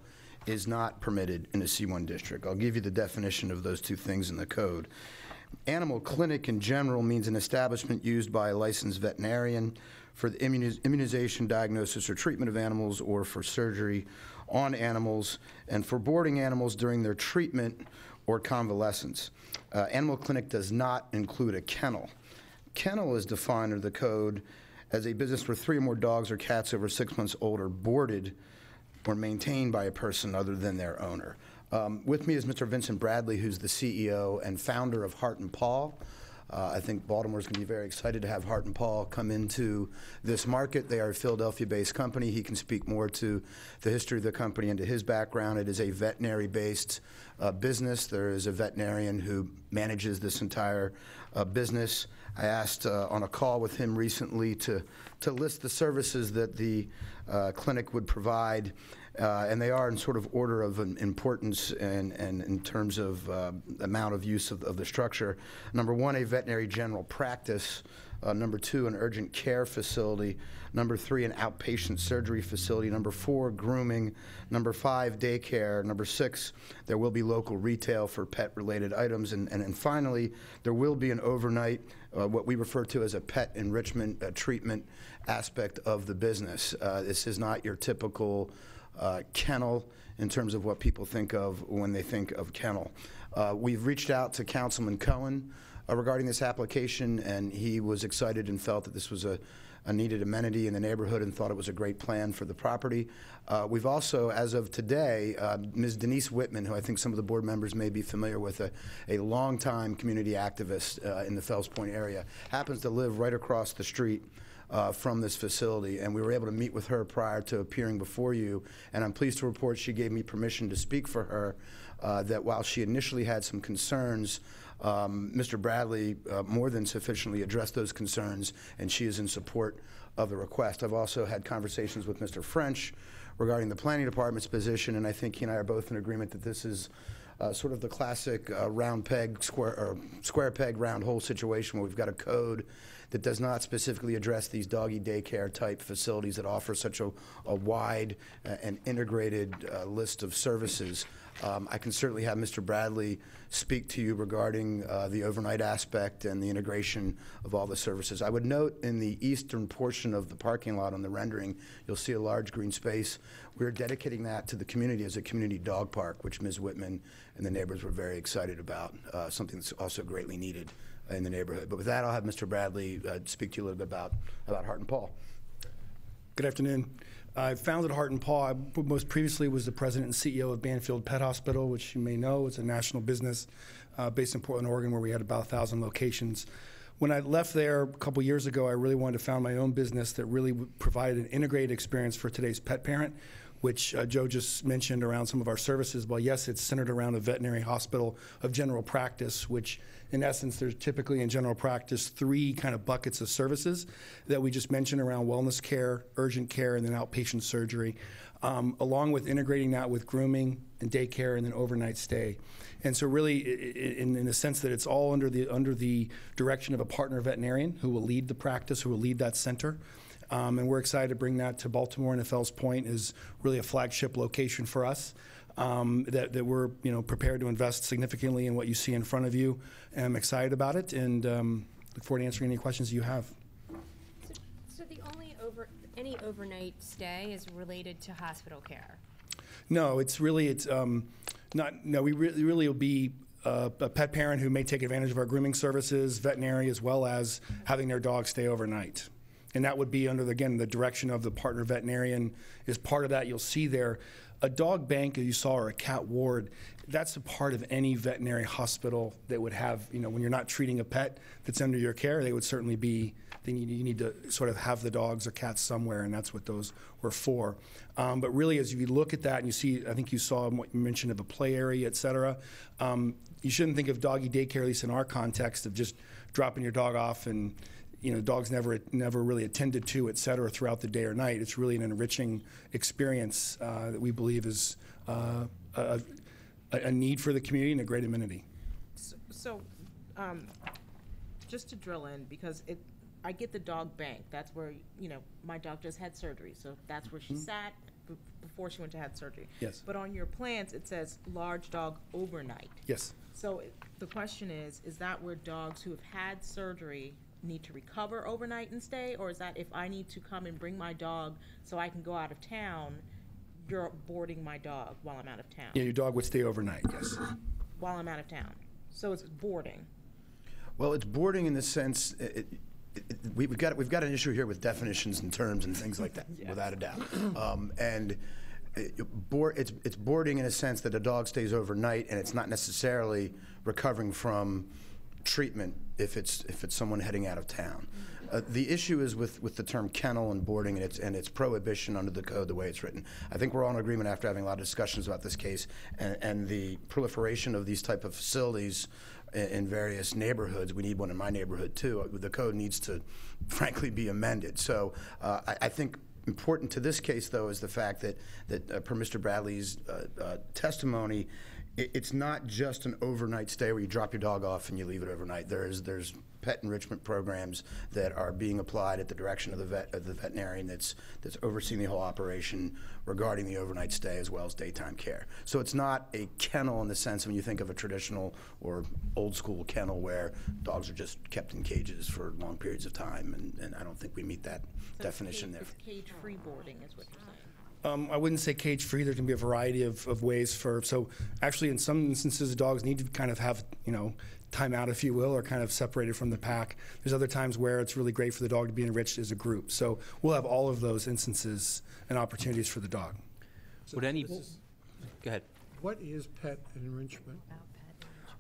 S25: is not permitted in a C1 district. I'll give you the definition of those two things in the code. Animal clinic in general means an establishment used by a licensed veterinarian for the immuniz- immunization, diagnosis, or treatment of animals or for surgery on animals and for boarding animals during their treatment or convalescence. Uh, Animal clinic does not include a kennel. Kennel is defined under the code as a business where three or more dogs or cats over six months old are boarded or maintained by a person other than their owner. Um, With me is Mr. Vincent Bradley, who's the CEO and founder of Heart and Paw. Uh, I think Baltimore's going to be very excited to have Heart and Paw come into this market. They are a Philadelphia-based company. He can speak more to the history of the company and to his background. It is a veterinary-based uh, business. There is a veterinarian who manages this entire uh, business. I asked uh, on a call with him recently to, to list the services that the uh, clinic would provide, uh, and they are in sort of order of importance and, and in terms of uh, amount of use of, of the structure. Number one, a veterinary general practice. Uh, number two, an urgent care facility. Number three, an outpatient surgery facility. Number four, grooming. Number five, daycare. Number six, there will be local retail for pet related items. And, and, and finally, there will be an overnight, uh, what we refer to as a pet enrichment uh, treatment aspect of the business. Uh, this is not your typical uh, kennel in terms of what people think of when they think of kennel. Uh, we've reached out to Councilman Cohen uh, regarding this application, and he was excited and felt that this was a, a needed amenity in the neighborhood and thought it was a great plan for the property. Uh, we've also, as of today, uh, Ms. Denise Whitman, who I think some of the board members may be familiar with, a, a longtime community activist uh, in the Fells Point area, happens to live right across the street uh, from this facility, and we were able to meet with her prior to appearing before you. And I'm pleased to report she gave me permission to speak for her. Uh, that while she initially had some concerns, um, Mr. Bradley uh, more than sufficiently addressed those concerns, and she is in support of the request. I've also had conversations with Mr. French regarding the planning department's position, and I think he and I are both in agreement that this is uh, sort of the classic uh, round peg, square, or square peg, round hole situation where we've got a code that does not specifically address these doggy daycare type facilities that offer such a, a wide uh, and integrated uh, list of services. Um, I can certainly have Mr. Bradley speak to you regarding uh, the overnight aspect and the integration of all the services. I would note in the eastern portion of the parking lot on the rendering, you'll see a large green space. We're dedicating that to the community as a community dog park, which Ms. Whitman and the neighbors were very excited about, uh, something that's also greatly needed in the neighborhood. But with that, I'll have Mr. Bradley uh, speak to you a little bit about, about Heart and Paw.
S26: Good afternoon. I founded Heart and Paw. I most previously was the president and CEO of Banfield Pet Hospital, which you may know is a national business uh, based in Portland, Oregon, where we had about 1,000 locations. When I left there a couple years ago, I really wanted to found my own business that really provided an integrated experience for today's pet parent, which uh, Joe just mentioned around some of our services. Well, yes, it's centered around a veterinary hospital of general practice, which in essence, there's typically in general practice three kind of buckets of services that we just mentioned around wellness care, urgent care, and then outpatient surgery, um, along with integrating that with grooming and daycare and then overnight stay. And so, really, in, in the sense that it's all under the under the direction of a partner veterinarian who will lead the practice, who will lead that center. Um, and we're excited to bring that to Baltimore and Fells Point is really a flagship location for us um, that, that we're you know prepared to invest significantly in what you see in front of you. And I'm excited about it and um, look forward to answering any questions you have.
S27: So, so the only over any overnight stay is related to hospital care.
S26: No, it's really it's um, not. No, we really really will be uh, a pet parent who may take advantage of our grooming services, veterinary, as well as having their dog stay overnight. And that would be under, again, the direction of the partner veterinarian is part of that. You'll see there a dog bank you saw or a cat ward that's a part of any veterinary hospital that would have you know when you're not treating a pet that's under your care they would certainly be then you, need to sort of have the dogs or cats somewhere and that's what those were for. Um, but really as you look at that and you see i think you saw what you mentioned of a play area et cetera um, you shouldn't think of doggy daycare at least in our context of just dropping your dog off and you know, dogs never never really attended to, et cetera, throughout the day or night. It's really an enriching experience uh, that we believe is uh, a, a, need for the community and a great amenity.
S18: So, so um, just to drill in, because it, I get the dog bank. That's where you know my dog just had surgery, so that's where she mm-hmm. sat before she went to have surgery.
S26: Yes.
S18: But on your plans, it says large dog overnight.
S26: Yes.
S18: So it, the question is, is that where dogs who have had surgery need to recover overnight and stay, or is that if I need to come and bring my dog so I can go out of town, you're boarding my dog while I'm out of town?
S26: Yeah, your dog would stay overnight, yes.
S18: While I'm out of town. So it's boarding.
S25: Well, it's boarding in the sense, it, it, it, we've got we've got an issue here with definitions and terms and things like that, yes. without a doubt. Um, and it, board, it's it's boarding in a sense that a dog stays overnight and it's not necessarily recovering from treatment if it's, if it's someone heading out of town. Uh, The issue is with, with the term kennel and boarding and its, and its prohibition under the code, the way it's written. I think we're all in agreement after having a lot of discussions about this case and, and the proliferation of these type of facilities i- in various neighborhoods. We need one in my neighborhood too. Uh, The code needs to frankly be amended. So uh, I, I think important to this case, though, is the fact that, that uh, per Mr. Bradley's uh, uh, testimony, it's not just an overnight stay where you drop your dog off and you leave it overnight. There's, there's pet enrichment programs that are being applied at the direction of the vet, of the veterinarian that's, that's overseeing the whole operation regarding the overnight stay as well as daytime care. So it's not a kennel in the sense when you think of a traditional or old school kennel where dogs are just kept in cages for long periods of time, and, and I don't think we meet that
S18: So
S25: definition
S18: cage-
S25: there.
S18: It's cage-free boarding is what you're saying.
S26: Um, I wouldn't say cage-free. There can be a variety of, of ways for, so actually in some instances, dogs need to kind of have, you know, time out, if you will, or kind of separated from the pack. There's other times where it's really great for the dog to be enriched as a group. So we'll have all of those instances and opportunities for the dog.
S4: Would any, go ahead.
S17: What is pet enrichment?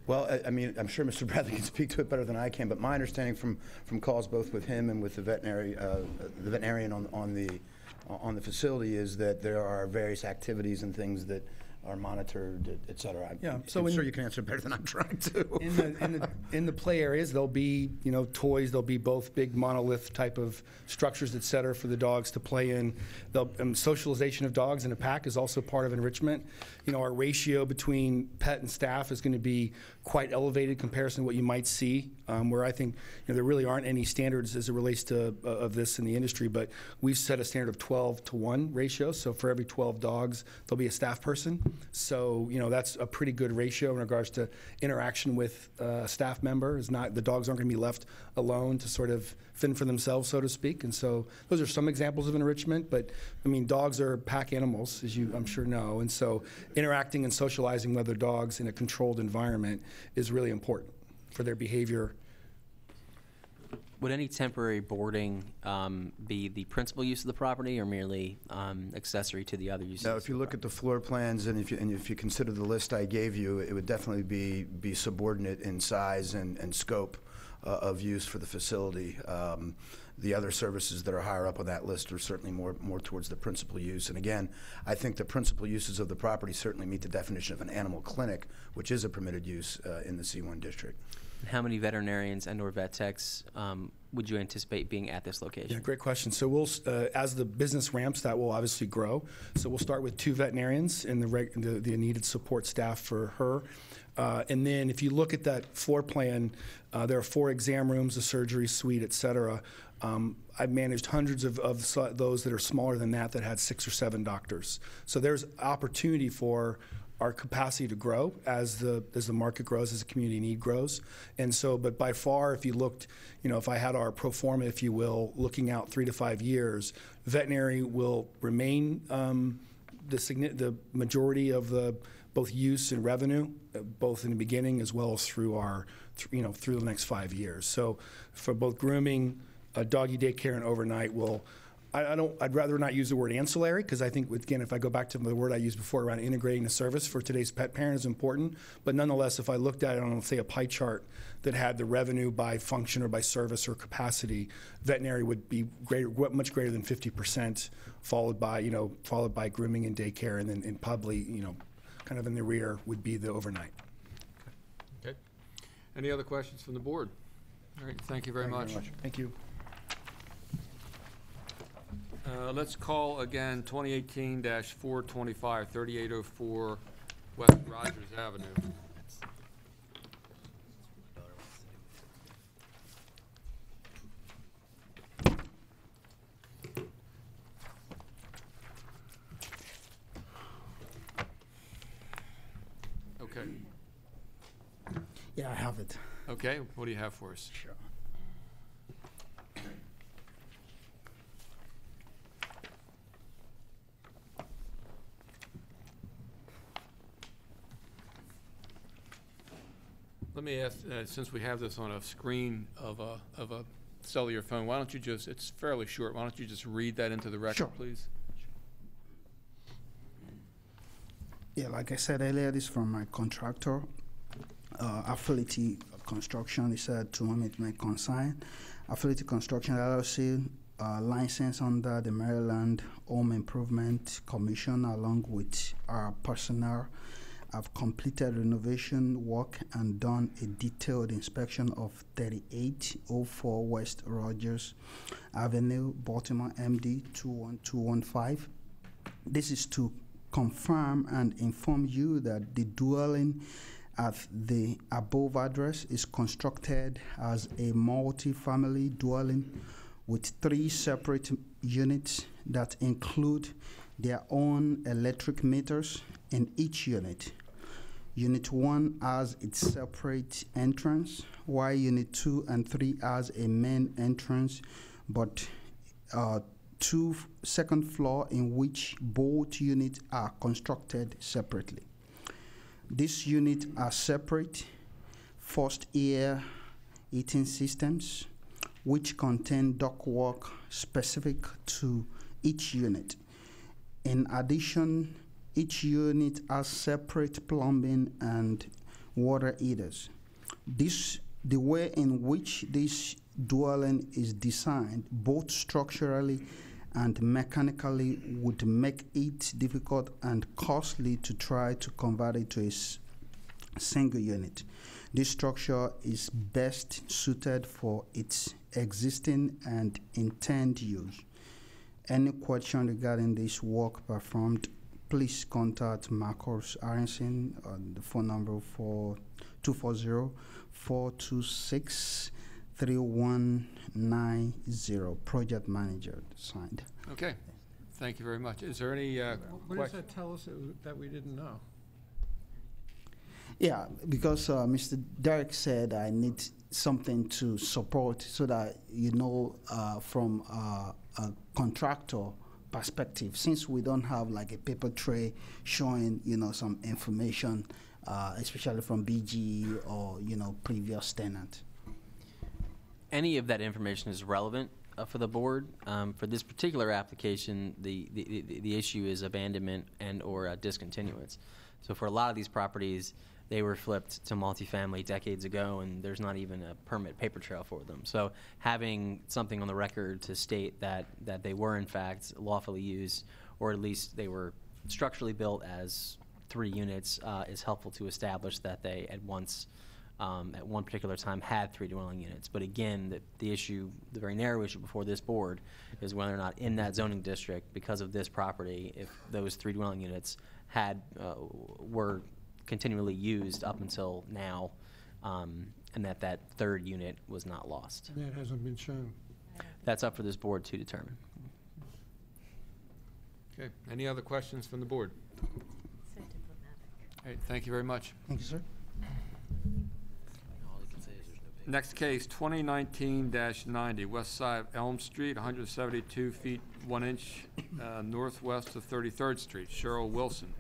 S25: Well, I, I mean, I'm sure Mr. Bradley can speak to it better than I can, but my understanding from, from calls both with him and with the veterinary, uh, the veterinarian on, on the, on the facility is that there are various activities and things that are monitored, et cetera. I'm-
S26: Yeah, so
S25: I'm
S26: in-
S25: sure you can answer better than I'm trying to.
S26: In the, in the, in the play areas, there'll be, you know, toys, there'll be both big monolith type of structures, et cetera, for the dogs to play in. There'll- um, Socialization of dogs in a pack is also part of enrichment. You know, our ratio between pet and staff is going to be quite elevated comparison to what you might see, um, where I think, you know, there really aren't any standards as it relates to, uh, of this in the industry, but we've set a standard of 12 to 1 ratio, so for every 12 dogs, there'll be a staff person. So, you know, that's a pretty good ratio in regards to interaction with uh, a staff member. Is not, the dogs aren't going to be left alone to sort of fend for themselves, so to speak. And so those are some examples of enrichment, but, I mean, dogs are pack animals, as you, I'm sure know, and so interacting and socializing with other dogs in a controlled environment is really important for their behavior
S4: Would any temporary boarding um, be the principal use of the property or merely um, accessory to the other uses?
S25: Now, if you look at the floor plans and if you, and if you consider the list I gave you, it would definitely be, be subordinate in size and, and scope of use for the facility. Um, The other services that are higher up on that list are certainly more, more towards the principal use. And again, I think the principal uses of the property certainly meet the definition of an animal clinic, which is a permitted use uh, in the C1 district.
S4: And How many veterinarians and/or vet techs um, would you anticipate being at this location?
S26: Yeah, great question. So we'll, uh, as the business ramps, that will obviously grow. So we'll start with two veterinarians and the, reg- the, the needed support staff for her. Uh, and then if you look at that floor plan, uh, there are four exam rooms, a surgery suite, et cetera. Um, I've managed hundreds of, of those that are smaller than that that had six or seven doctors. So there's opportunity for our capacity to grow as the as the market grows, as the community need grows. And so, but by far, if you looked, you know, if I had our pro forma, if you will, looking out three to five years, veterinary will remain um, the the majority of the both use and revenue, uh, both in the beginning as well as through our, you know, through the next five years. So, for both grooming, uh, doggy daycare, and overnight will. I, I don't. I'd rather not use the word ancillary because I think, again, if I go back to the word I used before around integrating the service for today's pet parent is important. But nonetheless, if I looked at it on, say, a pie chart that had the revenue by function or by service or capacity, veterinary would be greater, much greater than 50 percent, followed by, you know, followed by grooming and daycare, and then and probably, you know, kind of in the rear would be the overnight.
S1: Okay. Any other questions from the board? All right, thank you very much.
S26: Thank you.
S1: Uh, Let's call again 2018-425, 3804 West Rogers Avenue. Okay,
S28: Yeah, I have it.
S1: okay, what do you have for us?
S28: Sure.
S1: Let me ask, uh, since we have this on a screen of a, of a cellular phone, why don't you just, it's fairly short, why don't you just read that into the record,
S28: Sure.
S1: please?
S28: Yeah, like I said earlier, this is from my contractor, uh, Affinity
S8: Construction is a two-amendment consign. Affiliated Construction LLC, uh, license under the Maryland Home Improvement Commission along with our personnel. I've completed renovation work and done a detailed inspection of 3804 West Rogers Avenue, Baltimore, MD 21215. This is to confirm and inform you that the dwelling at the above address is constructed as a multi-family dwelling with three separate units that include their own electric meters in each unit. Unit 1 has its separate entrance, while Unit 2 and 3 has a main entrance, but uh, two second floor in which both units are constructed separately. These units are separate forced air heating systems which contain ductwork specific to each unit. In addition, each unit has separate plumbing and water heaters. This, the way in which this dwelling is designed, both structurally and mechanically, would make it difficult and costly to try to convert it to a s- single unit. This structure is best suited for its existing and intended use. Any question regarding this work performed, please contact Marcos Aronson on the phone number for 240-426-3190, project manager signed.
S1: Okay, thank you very much. Is there any uh,
S29: What does
S1: question?
S29: that tell us that- that we didn't know?
S8: Yeah, because uh, Mr. Derek said I need something to support so that you know uh, from uh, a contractor perspective, since we don't have like a paper tray showing you know some information, uh, especially from BG or you know previous tenant.
S4: Any of that information is relevant uh, for the board. Um, For this particular application, the, the, the- the issue is abandonment and/or uh, discontinuance. So for a lot of these properties, they were flipped to multifamily decades ago, and there's not even a permit paper trail for them. So having something on the record to state that, that they were in fact lawfully used, or at least they were structurally built as three units, uh, is helpful to establish that they at once um, at one particular time had three dwelling units. But again, the, the issue, the very narrow issue before this board is whether or not in that zoning district, because of this property, if those three dwelling units had, uh, were continually used up until now, um, and that that third unit was not lost.
S29: That hasn't been shown.
S4: That's up for this board to determine.
S1: Okay, any other questions from the board? All right, thank you very much.
S8: Thank you, sir.
S1: Next case, 2019-90, west side of Elm Street, 172 feet 1 inch uh, northwest of 33rd Street. Cheryl Wilson.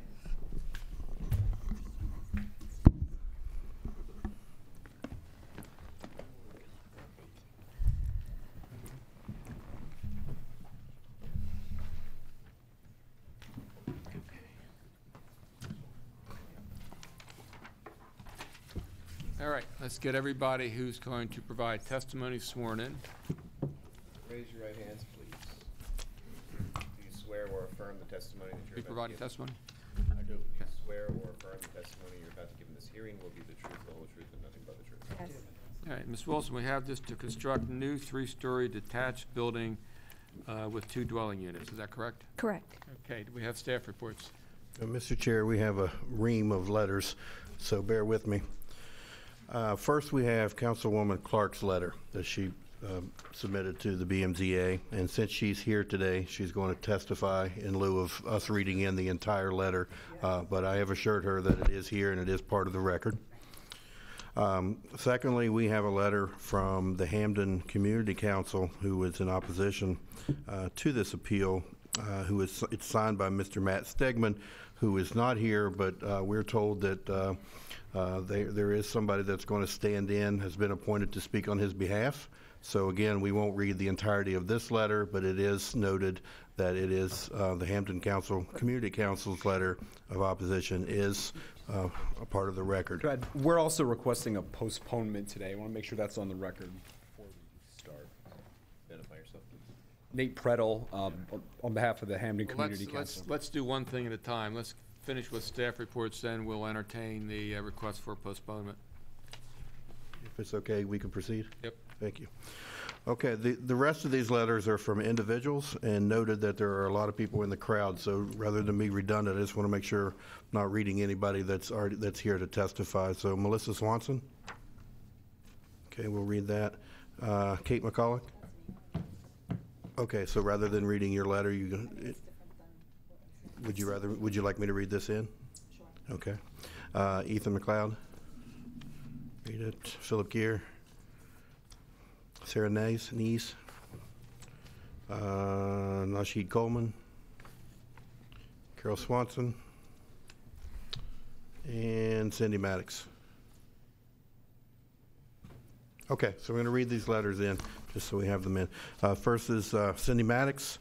S1: All right, let's get everybody who's going to provide testimony sworn in.
S6: Raise your right hands, please. Do you swear or affirm the testimony that you're
S1: Be
S6: about to
S1: providing
S6: give?
S1: testimony?
S6: I do. Do you swear or affirm the testimony you're about to give in this hearing will be the truth, the whole truth, and nothing but the truth? Yes.
S1: All right, Ms. Wilson, we have this to construct a new three-story detached building uh, with two dwelling units. Is that correct?
S30: Correct.
S1: Okay, do we have staff reports?
S2: Uh, Mr. Chair, we have a ream of letters, so bear with me. Uh, First, we have Councilwoman Clarke's letter that she um, submitted to the BMZA, and since she's here today, she's going to testify in lieu of us reading in the entire letter, Uh, but I have assured her that it is here and it is part of the record. Um, Secondly, we have a letter from the Hampden Community Council, who is in opposition uh, to this appeal, uh, who is, it's signed by Mr. Matt Stegman, who is not here, but uh, we're told that uh, uh, there there is somebody that's going to stand in, has been appointed to speak on his behalf. So again, we won't read the entirety of this letter, but it is noted that it is uh, the Hampden Council, Community Council's letter of opposition is uh, a part of the record.
S19: Brad, we're also requesting a postponement today. I want to make sure that's on the record before we start.
S6: Identify yourself, please.
S19: Nate Predel, um, on- on behalf of the Hampden
S1: Well,
S19: Community
S1: let's- let's-
S19: Council.
S1: Let's do one thing at a time. Let's finish with staff reports, then we'll entertain the uh, request for postponement.
S2: If it's okay, we can proceed?
S1: Yep.
S2: Thank you. Okay, the, the rest of these letters are from individuals and noted that there are a lot of people in the crowd, so rather than be redundant, I just want to make sure I'm not reading anybody that's already, that's here to testify. So Melissa Swanson? Okay, we'll read that. Uh, Kate McCulloch? Okay, so rather than reading your letter, you, gonna- it- would you rather, would you like me to read this in? Sure. Okay. Uh, Ethan McLeod? Read it. Philip Gear? Sarah Nees, Nees, uh, Nasheed Coleman, Carol Swanson, and Cindy Maddox. Okay, so we're going to read these letters in, just so we have them in. Uh, First is uh, Cindy Maddox.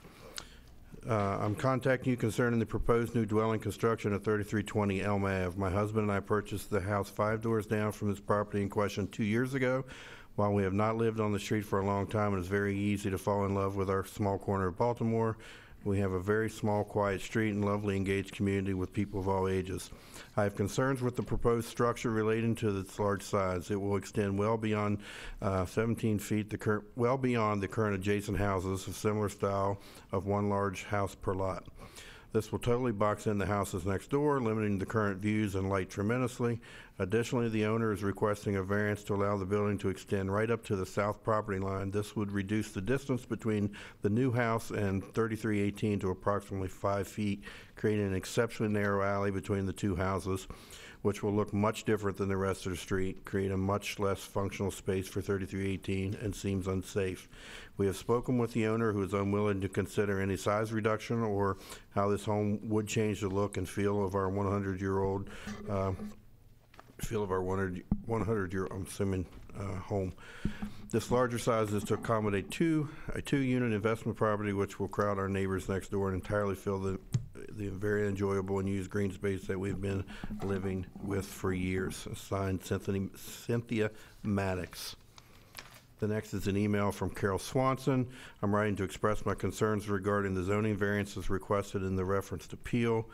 S2: Uh, I'm contacting you concerning the proposed new dwelling construction at 3320 Elm Ave. My husband and I purchased the house five doors down from this property in question two years ago. While we have not lived on the street for a long time, it is very easy to fall in love with our small corner of Baltimore. We have a very small, quiet street and lovely engaged community with people of all ages. I have concerns with the proposed structure relating to its large size. It will extend well beyond uh, 17 feet, the well beyond the current adjacent houses of similar style of one large house per lot. This will totally box in the houses next door, limiting the current views and light tremendously. Additionally, the owner is requesting a variance to allow the building to extend right up to the south property line. This would reduce the distance between the new house and 3318 to approximately five feet, creating an exceptionally narrow alley between the two houses, which will look much different than the rest of the street, create a much less functional space for 3318, and seems unsafe. We have spoken with the owner, who is unwilling to consider any size reduction or how this home would change the look and feel of our 100-year-old, uh, feel of our 100 100-year, I'm assuming, uh, home. This larger size is to accommodate two, a two-unit investment property, which will crowd our neighbors next door and entirely fill the, the very enjoyable and used green space that we've been living with for years. Signed Cynthia, Cynthia Maddox. The next is an email from Carol Swanson. I'm writing to express my concerns regarding the zoning variances requested in the reference to Peel.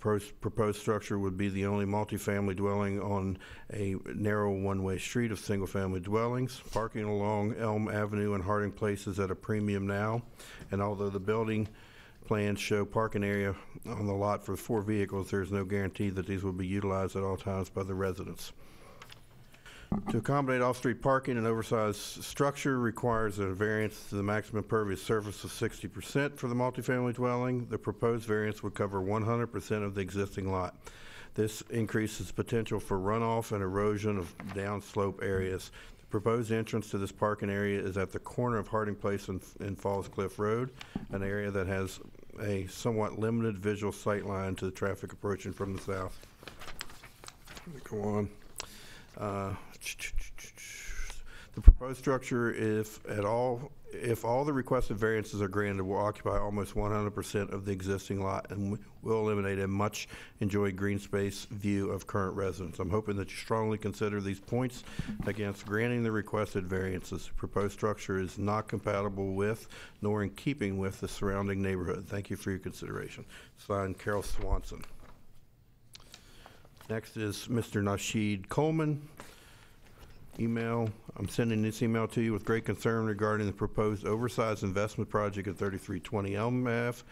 S2: The proposed structure would be the only multifamily dwelling on a narrow one-way street of single-family dwellings. Parking along Elm Avenue and Harding Place is at a premium now, and although the building plans show parking area on the lot for four vehicles, there is no guarantee that these will be utilized at all times by the residents. To accommodate off-street parking, an oversized structure requires a variance to the maximum pervious surface of sixty percent for the multifamily dwelling. The proposed variance would cover one hundred percent of the existing lot. This increases potential for runoff and erosion of downslope areas. The proposed entrance to this parking area is at the corner of Harding Place and, and Falls Cliff Road, an area that has a somewhat limited visual sight line to the traffic approaching from the south. Let me Go on. Uh, The proposed structure, if at all, if all the requested variances are granted, will occupy almost one hundred percent of the existing lot and will eliminate a much enjoyed green space view of current residents. I'm hoping that you strongly consider these points against granting the requested variances. The Proposed structure is not compatible with nor in keeping with the surrounding neighborhood. Thank you for your consideration. Signed, Carol Swanson. Next is Mr. Nasheed Coleman. Email, I'm sending this email to you with great concern regarding the proposed oversized investment project at 3320 Elm Ave.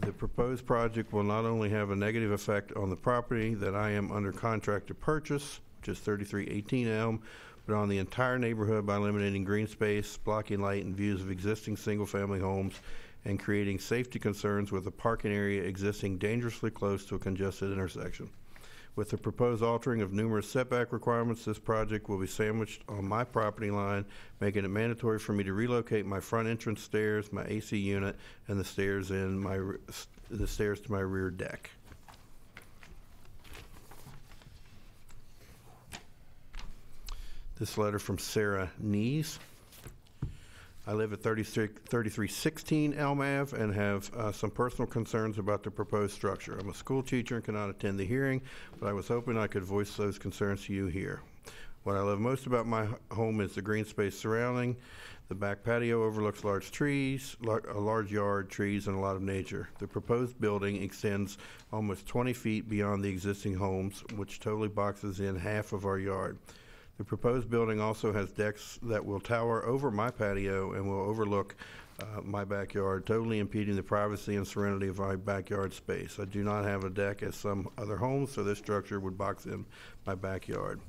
S2: The proposed project will not only have a negative effect on the property that I am under contract to purchase, which is 3318 Elm, but on the entire neighborhood by eliminating green space, blocking light and views of existing single-family homes, and creating safety concerns with a parking area existing dangerously close to a congested intersection. With the proposed altering of numerous setback requirements, this project will be sandwiched on my property line, making it mandatory for me to relocate my front entrance stairs, my AC unit, and the stairs in my, the stairs to my rear deck. This letter from Sarah Nees. I live at 36 3316 Elm Ave and have uh, some personal concerns about the proposed structure. I'm a school teacher and cannot attend the hearing, but I was hoping I could voice those concerns to you here. What I love most about my home is the green space surrounding. The back patio overlooks large trees, lar- a large yard, trees, and a lot of nature. The proposed building extends almost 20 feet beyond the existing homes, which totally boxes in half of our yard. The proposed building also has decks that will tower over my patio and will overlook uh, my backyard, totally impeding the privacy and serenity of my backyard space. I do not have a deck as some other homes, so this structure would box in my backyard.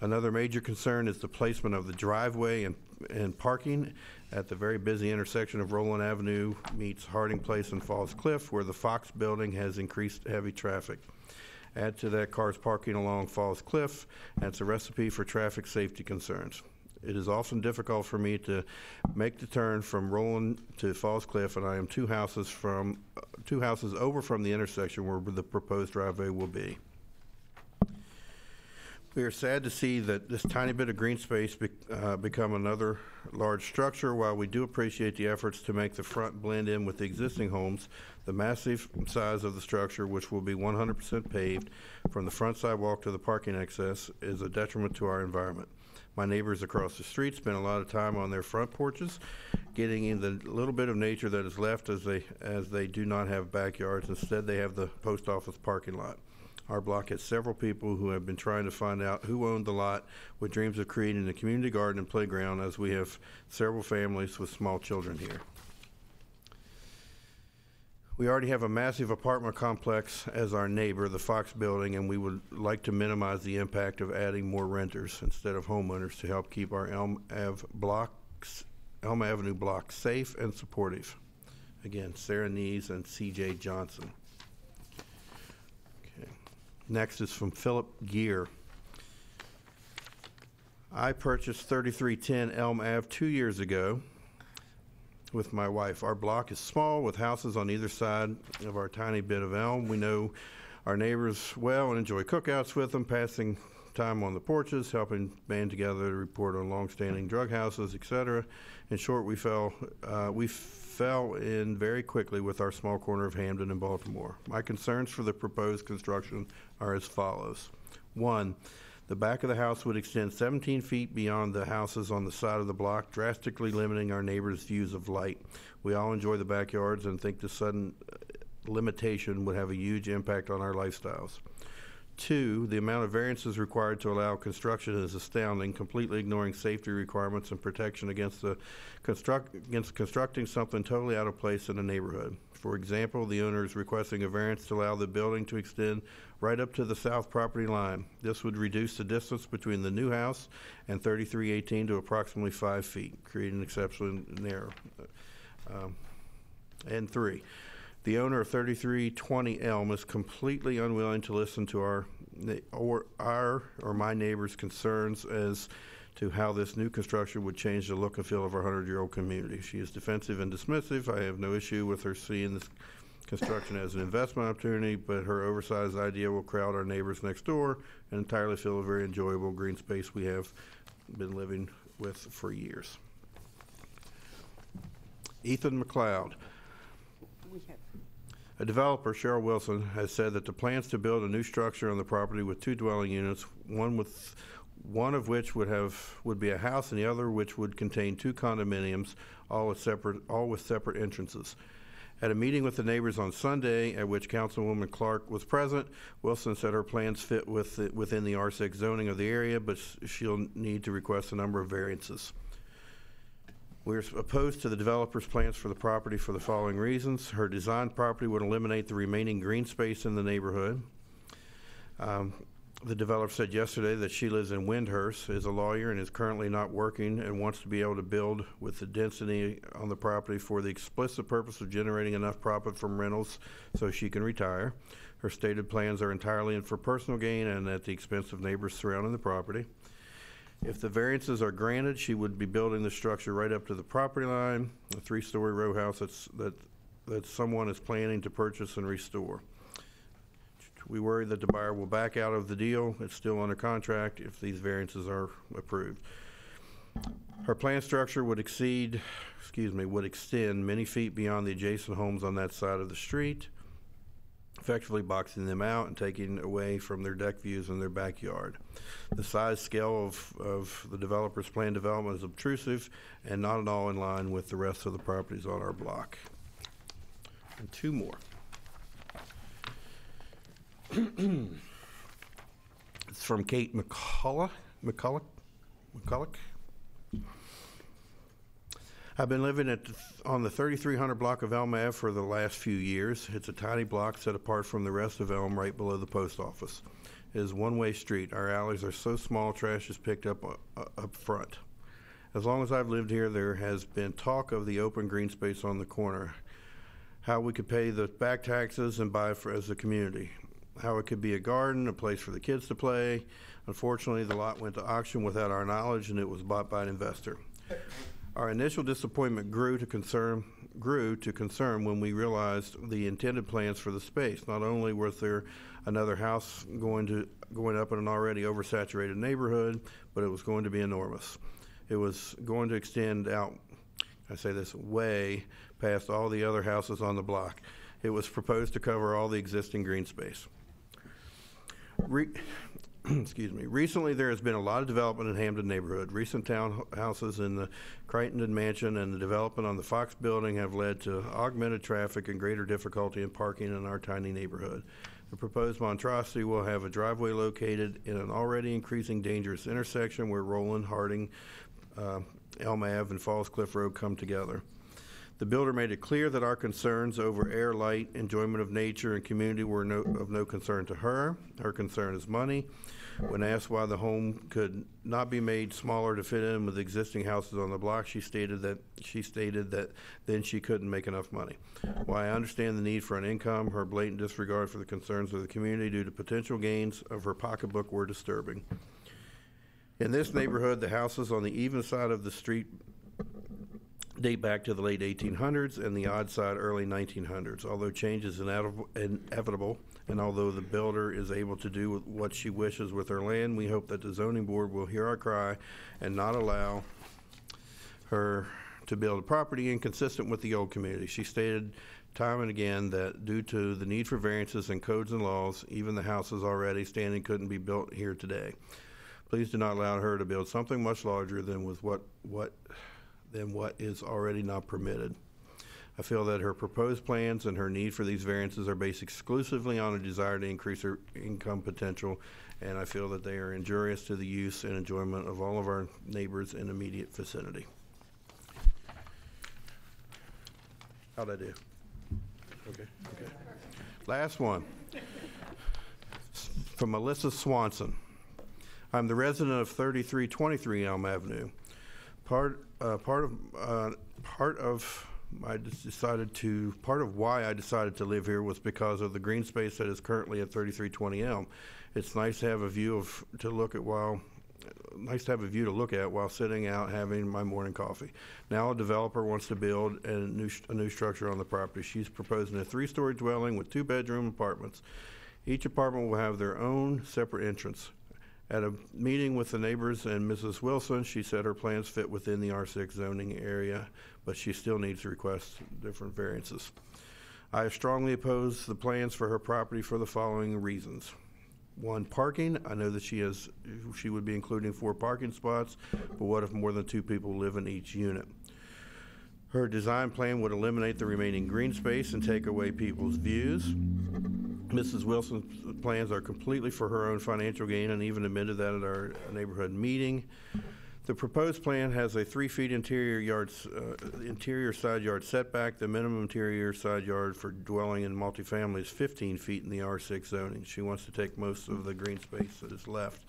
S2: Another major concern is the placement of the driveway and, and parking at the very busy intersection of Roland Avenue meets Harding Place and Falls Cliff, where the Fox Building has increased heavy traffic. Add to that cars parking along Falls Cliff, and it's a recipe for traffic safety concerns. It is often difficult for me to make the turn from Roland to Falls Cliff, and I am two houses from, two houses over from the intersection where the proposed driveway will be. We are sad to see that this tiny bit of green space be, uh, become another large structure. While we do appreciate the efforts to make the front blend in with the existing homes, the massive size of the structure, which will be 100% paved from the front sidewalk to the parking access, is a detriment to our environment. My neighbors across the street spend a lot of time on their front porches, getting in the little bit of nature that is left as they as they do not have backyards. Instead, they have the post office parking lot. Our block has several people who have been trying to find out who owned the lot with dreams of creating a community garden and playground as we have several families with small children here. We already have a massive apartment complex as our neighbor, the Fox Building, and we would like to minimize the impact of adding more renters instead of homeowners to help keep our Elm Ave blocks, Elm Avenue block safe and supportive. Again, Sarah Nees and C.J. Johnson. Next is from Philip Gear. I purchased 3310 Elm Ave two years ago with my wife. Our block is small with houses on either side of our tiny bit of elm. We know our neighbors well and enjoy cookouts with them, passing time on the porches, helping band together to report on longstanding drug houses, etc. In short, we fell uh, we fell in very quickly with our small corner of Hampden and Baltimore. My concerns for the proposed construction are as follows: one. The back of the house would extend 17 feet beyond the houses on the side of the block, drastically limiting our neighbors' views of light. We all enjoy the backyards and think the sudden uh, limitation would have a huge impact on our lifestyles. Two, the amount of variances required to allow construction is astounding, completely ignoring safety requirements and protection against the construct against constructing something totally out of place in a neighborhood. For example, the owner is requesting a variance to allow the building to extend right up to the south property line. This would reduce the distance between the new house and 3318 to approximately five feet, creating an exceptionally narrow. Um, and three, the owner of 3320 Elm is completely unwilling to listen to our or our or my neighbors' concerns as to how this new construction would change the look and feel of our 100-year-old community. She is defensive and dismissive. I have no issue with her seeing this construction as an investment opportunity, but her oversized idea will crowd our neighbors next door and entirely fill a very enjoyable green space we have been living with for years. Ethan McLeod. A developer, Cheryl Wilson, has said that the plans to build a new structure on the property with two dwelling units, one with one of which would have would be a house and the other which would contain two condominiums, all with separate all with separate entrances. At a meeting with the neighbors on Sunday, at which Councilwoman Clarke was present, Wilson said her plans fit with the, within the R6 zoning of the area, but she'll need to request a number of variances. We're opposed to the developer's plans for the property for the following reasons. Her design property would eliminate the remaining green space in the neighborhood. Um, the developer said yesterday that she lives in Wyndhurst, is a lawyer, and is currently not working and wants to be able to build with the density on the property for the explicit purpose of generating enough profit from rentals so she can retire. Her stated plans are entirely for personal gain and at the expense of neighbors surrounding the property. If the variances are granted, she would be building the structure right up to the property line, a three-story row house that's, that, that someone is planning to purchase and restore. We worry that the buyer will back out of the deal. It's still under contract if these variances are approved. Her plan structure would exceed, excuse me, would extend many feet beyond the adjacent homes on that side of the street, effectively boxing them out and taking away from their deck views in their backyard. The size scale of, of the developer's planned development is obtrusive and not at all in line with the rest of the properties on our block. And two more. It's from Kate McCullough, McCullough, McCulloch. I've been living at, on the 3300 block of Elm Ave for the last few years. It's a tiny block set apart from the rest of Elm right below the post office. It is one-way street. Our alleys are so small, trash is picked up uh, up front. As long as I've lived here, there has been talk of the open green space on the corner, how we could pay the back taxes and buy for as a community, how it could be a garden, a place for the kids to play. Unfortunately, the lot went to auction without our knowledge, and it was bought by an investor. Our initial disappointment grew to concern grew to concern when we realized the intended plans for the space. Not only was there another house going to going up in an already oversaturated neighborhood, but it was going to be enormous. It was going to extend out I say this way past all the other houses on the block. It was proposed to cover all the existing green space. Re- excuse me. Recently, there has been a lot of development in Hampden neighborhood. Recent townhouses in the Crichton Mansion and the development on the Fox Building have led to augmented traffic and greater difficulty in parking in our tiny neighborhood. The proposed monstrosity will have a driveway located in an already increasing dangerous intersection where Roland, Harding, uh, Elm Ave, and Falls Cliff Road come together. The builder made it clear that our concerns over air, light, enjoyment of nature, and community were no, of no concern to her. Her concern is money. When asked why the home could not be made smaller to fit in with existing houses on the block, she stated that she stated that then she couldn't make enough money. While I understand the need for an income, her blatant disregard for the concerns of the community due to potential gains of her pocketbook were disturbing. In this neighborhood, the houses on the even side of the street date back to the late 1800s and the odd side early 1900s. Although change is inevitable- and although the builder is able to do what she wishes with her land, we hope that the zoning board will hear our cry and not allow her to build a property inconsistent with the old community. She stated time and again that due to the need for variances in codes and laws, even the houses already standing couldn't be built here today. Please do not allow her to build something much larger than with what, what, than what is already not permitted. I feel that her proposed plans and her need for these variances are based exclusively on a desire to increase her income potential, and I feel that they are injurious to the use and enjoyment of all of our neighbors in immediate vicinity. How'd I do? Okay, okay. Last one. From Melissa Swanson. I'm the resident of 3323 Elm Avenue. Part, uh, part of, uh, part of, I decided to, part of why I decided to live here was because of the green space that is currently at 3320 Elm. It's nice to have a view of, to look at while, nice to have a view to look at while sitting out having my morning coffee. Now a developer wants to build a new, a new structure on the property. She's proposing a three-story dwelling with two-bedroom apartments. Each apartment will have their own separate entrance. At a meeting with the neighbors and Mrs. Wilson, she said her plans fit within the R6 zoning area, but she still needs to request different variances. I strongly oppose the plans for her property for the following reasons. One, parking. I know that she has, she would be including four parking spots, but what if more than two people live in each unit? Her design plan would eliminate the remaining green space and take away people's views. Mrs. Wilson's plans are completely for her own financial gain and even admitted that at our neighborhood meeting. The proposed plan has a three feet interior yards, uh, interior side yard setback. The minimum interior side yard for dwelling in multifamily is 15 feet in the R6 zoning. She wants to take most of the green space that is left.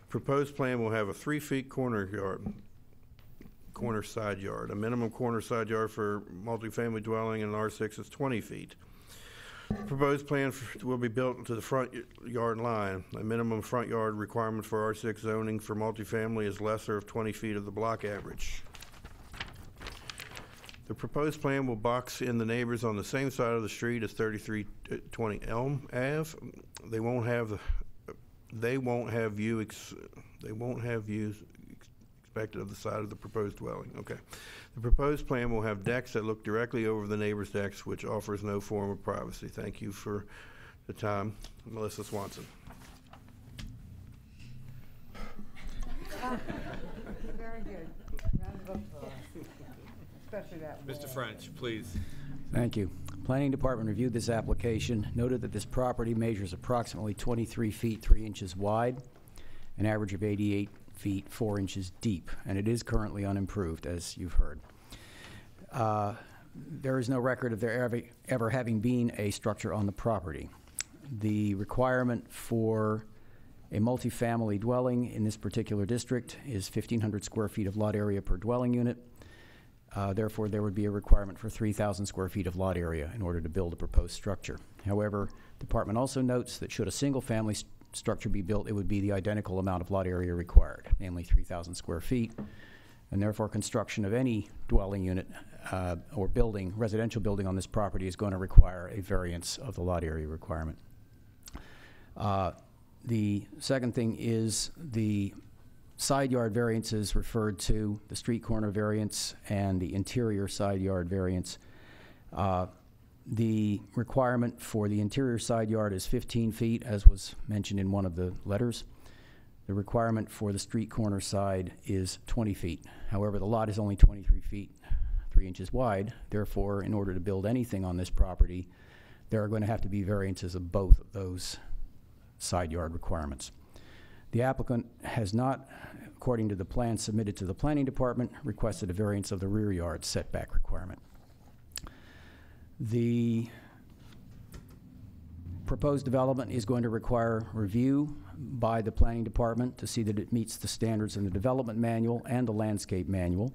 S2: The proposed plan will have a three feet corner yard, corner side yard. A minimum corner side yard for multifamily dwelling in R6 is 20 feet. Proposed plan f- will be built to the front y- yard line. A minimum front yard requirement for R6 zoning for multifamily is lesser of 20 feet of the block average. The proposed plan will box in the neighbors on the same side of the street as 3320 uh, Elm Ave. They won't have, the they won't have view, ex- they won't have views, expected of the side of the proposed dwelling. Okay. The proposed plan will have decks that look directly over the neighbor's decks, which offers no form of privacy. Thank you for the time. Melissa Swanson.
S3: Very good. Round of applause. Especially that
S1: Mr.
S3: wall.
S1: French, please.
S7: Thank you. Planning Department reviewed this application, noted that this property measures approximately 23 feet 3 inches wide, an average of 88 feet 4 inches deep, and it is currently unimproved, as you've heard. Uh, There is no record of there ever, ever having been a structure on the property. The requirement for a multifamily dwelling in this particular district is 1,500 square feet of lot area per dwelling unit. Uh, Therefore, there would be a requirement for 3,000 square feet of lot area in order to build a proposed structure. However, the department also notes that should a single-family s- structure be built, it would be the identical amount of lot area required, namely 3,000 square feet, and therefore construction of any dwelling unit uh, or building, residential building on this property is going to require a variance of the lot area requirement. Uh, The second thing is the side yard variances referred to, the street corner variance and the interior side yard variance. Uh, The requirement for the interior side yard is 15 feet, as was mentioned in one of the letters. The requirement for the street corner side is 20 feet. However, the lot is only 23 feet, 3 inches wide. Therefore, in order to build anything on this property, there are going to have to be variances of both of those side yard requirements. The applicant has not, according to the plan submitted to the planning department, requested a variance of the rear yard setback requirement. The proposed development is going to require review by the planning department to see that it meets the standards in the development manual and the landscape manual.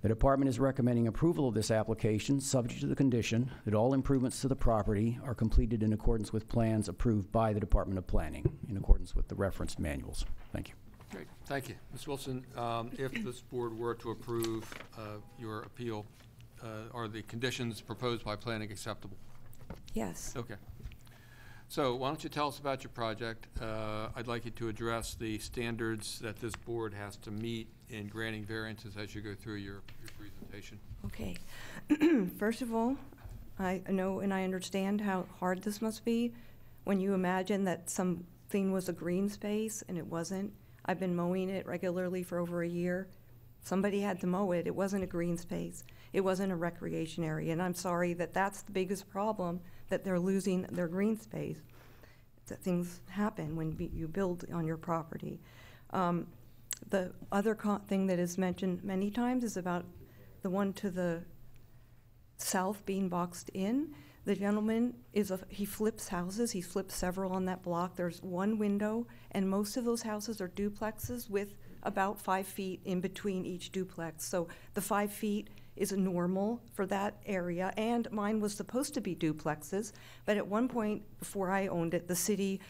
S7: The department is recommending approval of this application, subject to the condition that all improvements to the property are completed in accordance with plans approved by the Department of Planning, in accordance with the referenced manuals. Thank you.
S1: Great, thank you. Ms. Wilson, um, if this board were to approve uh, your appeal, uh, are the conditions proposed by planning acceptable?
S23: Yes.
S1: Okay. So why don't you tell us about your project? Uh, I'd like you to address the standards that this board has to meet in granting variances as you go through your your presentation.
S30: Okay. First of all, I know and I understand how hard this must be when you imagine that something was a green space and it wasn't. I've been mowing it regularly for over a year. Somebody had to mow it. It wasn't a green space. It wasn't a recreation area. And I'm sorry that that's the biggest problem, that they're losing their green space. That things happen when you build on your property. Um, the other thing that is mentioned many times is about the one to the south being boxed in. The gentleman is a, he flips houses, he flips several on that block. There's one window, and most of those houses are duplexes with about five feet in between each duplex. So the five feet is normal for that area, and mine was supposed to be duplexes, but at one point, before I owned it, the city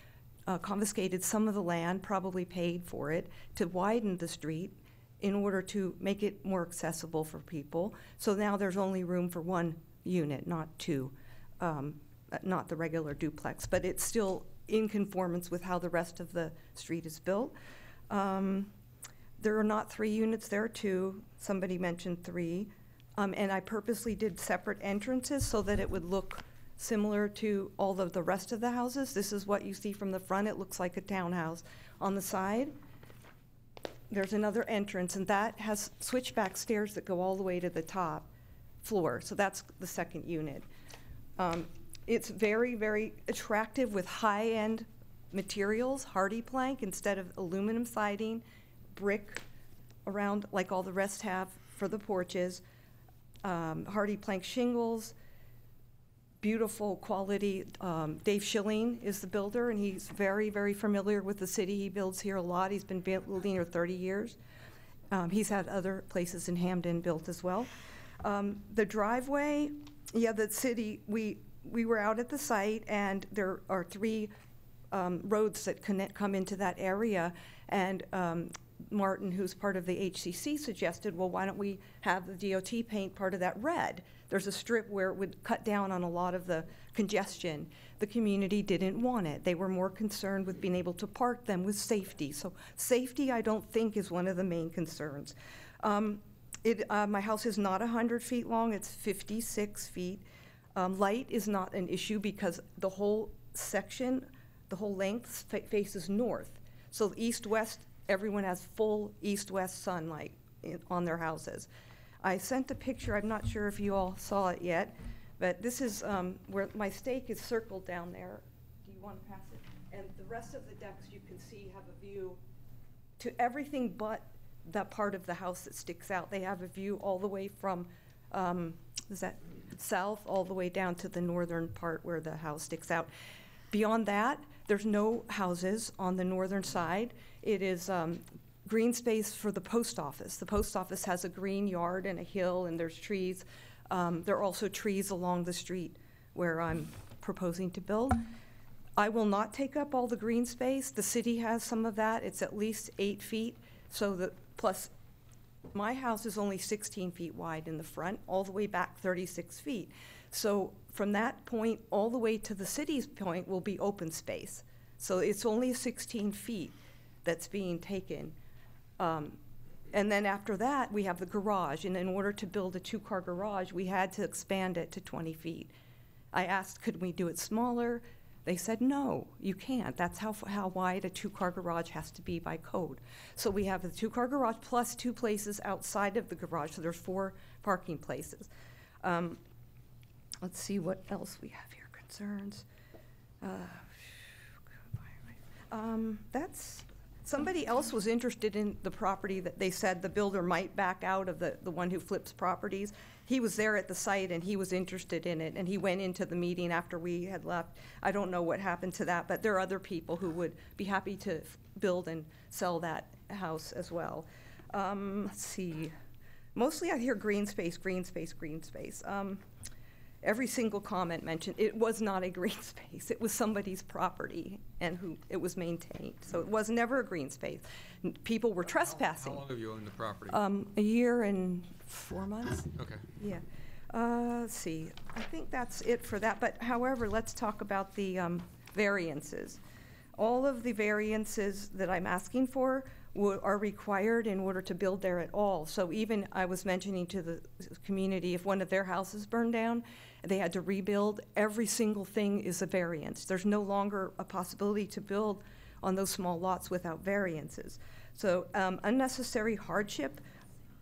S30: uh, confiscated some of the land, probably paid for it, to widen the street in order to make it more accessible for people. So now there's only room for one unit, not two, um, not the regular duplex, but it's still in conformance with how the rest of the street is built. Um, there are not three units, there are two. Somebody mentioned three. Um, and I purposely did separate entrances so that it would look similar to all of the rest of the houses. This is what you see from the front. It looks like a townhouse. On the side, there's another entrance, and that has switchback stairs that go all the way to the top floor. So that's the second unit. Um, it's very, very attractive with high-end materials, HardiePlank instead of aluminum siding, brick around like all the rest have for the porches, um, HardiePlank shingles, beautiful quality. Um, Dave Schilling is the builder, and he's very, very familiar with the city. He builds here a lot. He's been building here 30 years. Um, he's had other places in Hampden built as well. Um, the driveway, yeah, the city, we, we were out at the site, and there are three um, roads that connect, come into that area, and um, Martin, who's part of the HCC, suggested, well, why don't we have the DOT paint part of that red? There's a strip where it would cut down on a lot of the congestion. The community didn't want it. They were more concerned with being able to park them with safety. So safety, I don't think, is one of the main concerns. Um, it, uh, my house is not 100 feet long, it's 56 feet. Um, light is not an issue because the whole section, the whole length fa- faces north. So east-west, everyone has full east-west sunlight in, on their houses. I sent a picture, I'm not sure if you all saw it yet, but this is um, where my stake is circled down there. Do you want to pass it? And the rest of the decks you can see have a view to everything but that part of the house that sticks out. They have a view all the way from, um, is that south, all the way down to the northern part where the house sticks out. Beyond that, there's no houses on the northern side. It is um, green space for the post office. The post office has a green yard and a hill, and there's trees. Um, there are also trees along the street where I'm proposing to build. I will not take up all the green space. The city has some of that. It's at least eight feet. So the, plus, my house is only 16 feet wide in the front, all the way back 36 feet. So from that point, all the way to the city's point will be open space. So it's only 16 feet that's being taken. Um, and then after that, we have the garage. And in order to build a two-car garage, we had to expand it to 20 feet. I asked, could we do it smaller? They said, no, you can't. That's how, how wide a two-car garage has to be by code. So we have the two-car garage plus two places outside of the garage, so there's four parking places. Um, let's see what else we have here, concerns. Uh, um, that's, somebody else was interested in the property that they said the builder might back out of the, the one who flips properties. He was there at the site and he was interested in it and he went into the meeting after we had left. I don't know what happened to that, but there are other people who would be happy to build and sell that house as well. Um, let's see. Mostly I hear green space, green space, green space. Um, every single comment mentioned it was not a green space. It was somebody's property and who it was maintained. So it was never a green space. N- People were trespassing.
S1: How long have you owned the property?
S30: Um, a year and four months.
S1: Okay.
S30: Yeah. Uh, let's see. I think that's it for that. But however, let's talk about the um, variances. All of the variances that I'm asking for are required in order to build there at all. So even I was mentioning to the community, if one of their houses burned down, they had to rebuild, every single thing is a variance. There's no longer a possibility to build on those small lots without variances. So um, unnecessary hardship,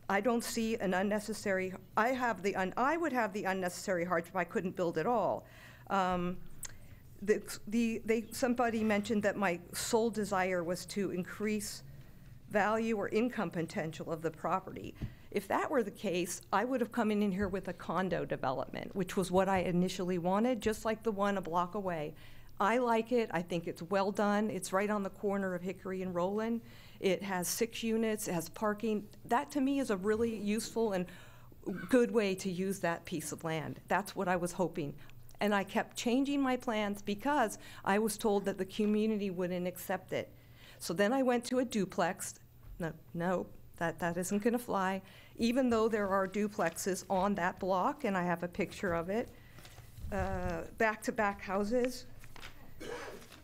S30: I don't see an unnecessary, I have the, un- I would have the unnecessary hardship, I couldn't build at all. Um, The, the, they, somebody mentioned that my sole desire was to increase value or income potential of the property. If that were the case, I would have come in here with a condo development, which was what I initially wanted, just like the one a block away. I like it, I think it's well done, it's right on the corner of Hickory and Roland. It has six units, it has parking. That to me is a really useful and good way to use that piece of land. That's what I was hoping. And I kept changing my plans because I was told that the community wouldn't accept it. So then I went to a duplex. No, no, that, that isn't going to fly. Even though there are duplexes on that block, and I have a picture of it, uh, back-to-back houses.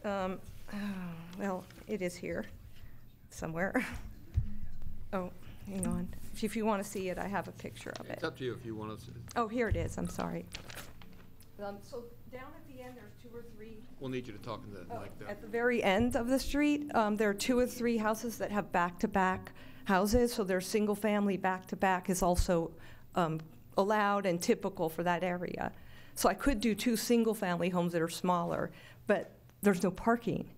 S30: Um, oh, well, it is here somewhere. Oh, hang on. If- If you want to see it, I have a picture of it.
S1: It's up to you if you want to, see it.
S30: Oh, here it is, I'm sorry. Um, So down at the end, there's two or three
S1: we'll need you to talk into the mic there.
S30: At the very end of the street, um, there are two or three houses that have back-to-back houses, so their single-family back-to-back is also um, allowed and typical for that area. So I could do two single-family homes that are smaller, but there's no parking.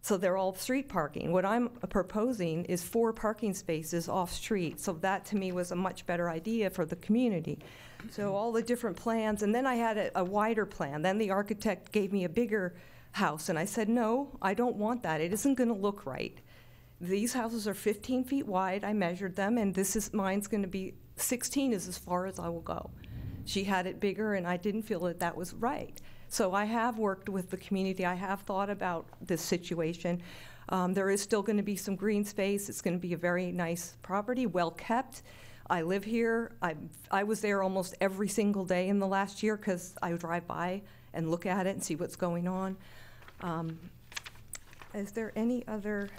S30: So they're all street parking. What I'm proposing is four parking spaces off-street, so that to me was a much better idea for the community. So all the different plans, and then I had a, a wider plan. Then the architect gave me a bigger house, and I said, no, I don't want that. It isn't gonna look right. These houses are 15 feet wide, I measured them, and this is, mine's gonna be, 16 is as far as I will go. She had it bigger, and I didn't feel that that was right. So I have worked with the community, I have thought about this situation. Um, There is still going to be some green space. It's going to be a very nice property, well-kept. I live here. I, I was there almost every single day in the last year because I drive by and look at it and see what's going on. Um, Is there any other,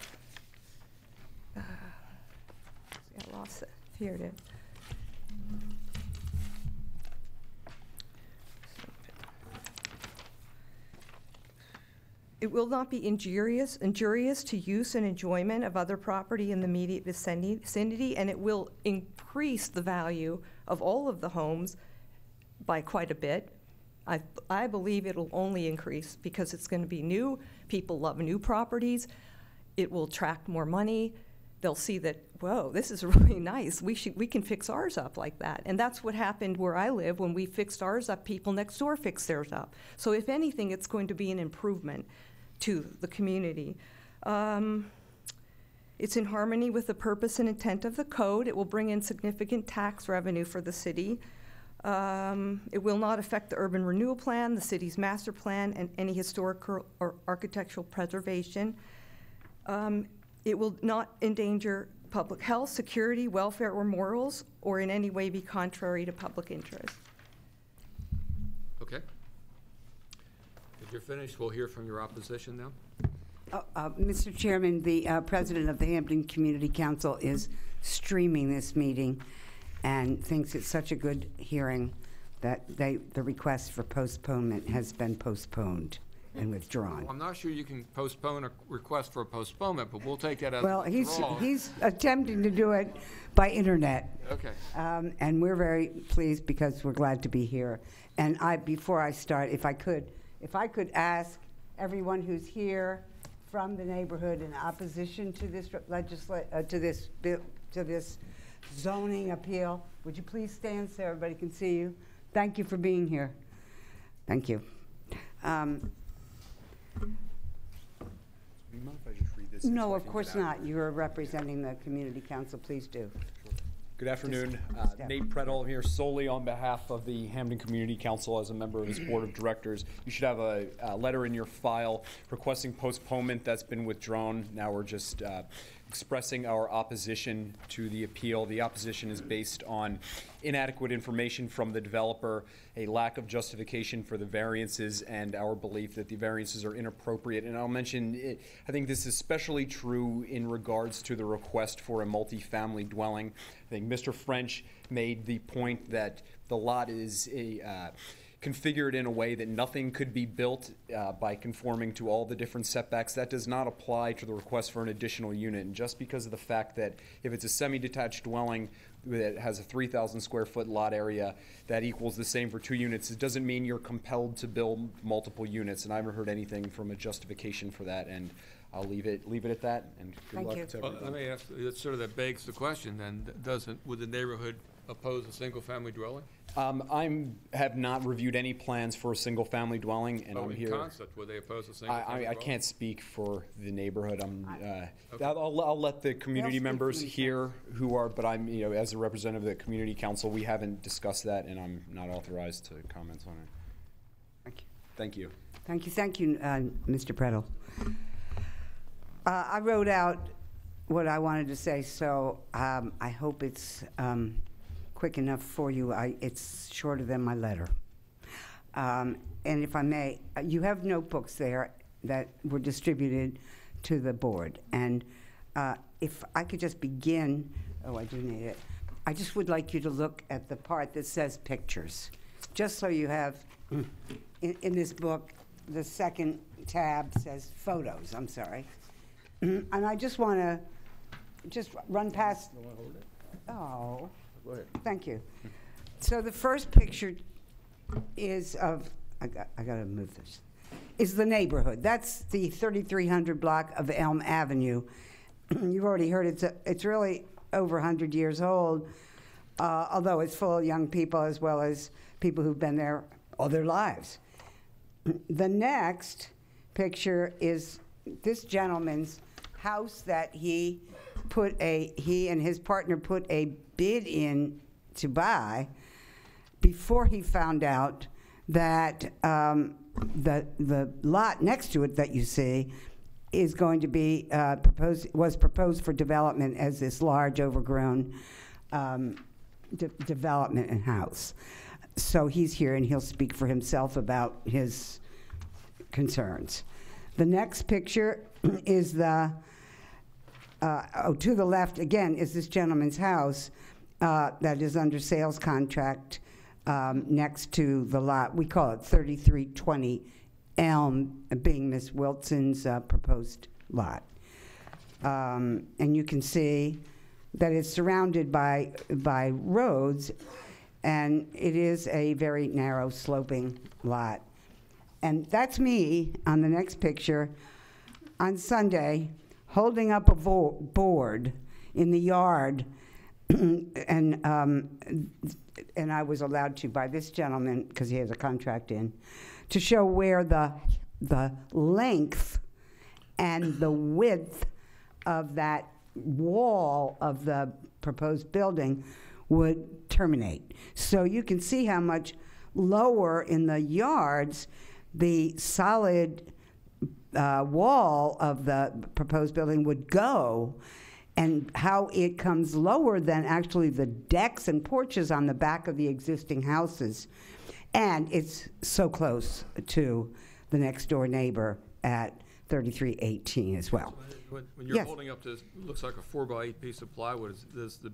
S30: uh, I lost it. Here it is. It will not be injurious, injurious to use and enjoyment of other property in the immediate vicinity, and it will increase the value of all of the homes by quite a bit. I, I believe it'll only increase because it's going to be new. People love new properties. It will attract more money. They'll see that, whoa, this is really nice. We should, we can fix ours up like that. And that's what happened where I live. When we fixed ours up, people next door fixed theirs up. So if anything, it's going to be an improvement to the community. Um, it's in harmony with the purpose and intent of the code. It will bring in significant tax revenue for the city. Um, It will not affect the urban renewal plan, the city's master plan, and any historical or architectural preservation. Um, It will not endanger public health, security, welfare, or morals, or in any way be contrary to public interest.
S1: Okay. If you're finished, we'll hear from your opposition now.
S3: Uh, uh, Mr. Chairman, the uh, president of the Hampden Community Council is streaming this meeting and thinks it's such a good hearing that they, the request for postponement has been postponed and withdrawn.
S1: I'm not sure you can postpone a request for a postponement, but we'll take that as a
S3: Well, he's, he's attempting to do it by internet.
S1: Okay.
S3: Um, And we're very pleased because we're glad to be here. And I, before I start, if I could, if I could ask everyone who's here from the neighborhood in opposition to this legisla, uh, to this bill, to this zoning appeal, would you please stand so everybody can see you? Thank you for being here. Thank you. Um,
S19: Do you mind if I just read this?
S3: No, of course not. You're representing the community council. Please do.
S19: Good afternoon. Uh. Nate Prettle here solely on behalf of the Hampden Community Council as a member of its board of directors. You should have a, a letter in your file requesting postponement that's been withdrawn. Now we're just uh, expressing our opposition to the appeal. The opposition is based on inadequate information from the developer, a lack of justification for the variances, and our belief that the variances are inappropriate. And I'll mention, I think this is especially true in regards to the request for a multifamily dwelling. I think Mr. French made the point that the lot is a, uh, configured in a way that nothing could be built uh, by conforming to all the different setbacks. That does not apply to the request for an additional unit. And just because of the fact that if it's a semi-detached dwelling that has a 3,000 square foot lot area, that equals the same for two units, it doesn't mean you're compelled to build multiple units. And I haven't heard anything from a justification for that. And I'll leave it, leave it at that. And good
S3: Thank
S19: luck
S3: you.
S19: to
S1: Well,
S19: everybody.
S1: let me ask, that sort of that begs the question then, doesn't, would the neighborhood oppose a single-family dwelling?
S19: Um, I'm, have not reviewed any plans for a single-family dwelling, and
S1: Oh,
S19: I'm
S1: in
S19: here.
S1: concept, would they oppose a
S19: I,
S1: single-family
S19: I, I
S1: dwelling?
S19: can't speak for the neighborhood. I'm, uh,
S1: Okay.
S19: I'll, I'll- I'll let the community
S3: speak for
S19: members
S3: themselves.
S19: here who are, but I'm, you know, as a representative of the community council, we haven't discussed that, and I'm not authorized to comment on it.
S3: Thank you.
S19: Thank you.
S3: Thank you, thank you, uh, Mr. Prettle. Uh, I wrote out what I wanted to say, so um, I hope it's um, quick enough for you. I, it's shorter than my letter. Um, And if I may, uh, you have notebooks there that were distributed to the board. And uh, if I could just begin, oh, I do need it. I just would like you to look at the part that says pictures, just so you have, in, in this book, the second tab says photos, I'm sorry. And I just want to, just run past. Oh, thank you. So the first picture is of, I got, I got to move this, is the neighborhood. That's the 3300 block of Elm Avenue. You've already heard it's, a- it's really over 100 years old, uh, although it's full of young people as well as people who've been there all their lives. The next picture is this gentleman's house that he put a, he and his partner put a bid in to buy before he found out that um, the, the lot next to it that you see is going to be uh, proposed, was proposed for development as this large overgrown um, de- development and house. So he's here and he'll speak for himself about his concerns. The next picture is the, oh, to the left, again, is this gentleman's house uh, that is under sales contract um, next to the lot. We call it 3320 Elm, being Miss Wilson's uh, proposed lot. Um, And you can see that it's surrounded by, by roads, and it is a very narrow sloping lot. And that's me on the next picture on Sunday holding up a board in the yard. and, um, and I was allowed to by this gentleman, because he has a contract in, to show where the, the length and the width of that wall of the proposed building would terminate. So you can see how much lower in the yards the solid uh, wall of the proposed building would go and how it comes lower than actually the decks and porches on the back of the existing houses. And it's so close to the next door neighbor at 3318 as well.
S1: When when you're
S3: Yes.
S1: holding up this, looks like a four by eight piece of plywood, is- does the,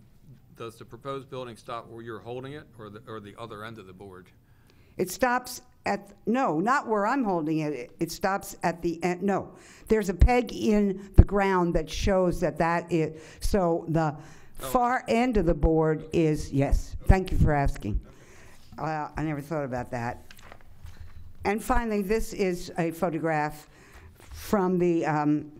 S1: does the proposed building stop where you're holding it, or the, or the other end of the board?
S3: It stops at, no, not where I'm holding it. It stops at the end, no. There's a peg in the ground that shows that that is, so the far end of the board is, yes, thank you for asking. Uh, I never thought about that. And finally, this is a photograph from the um,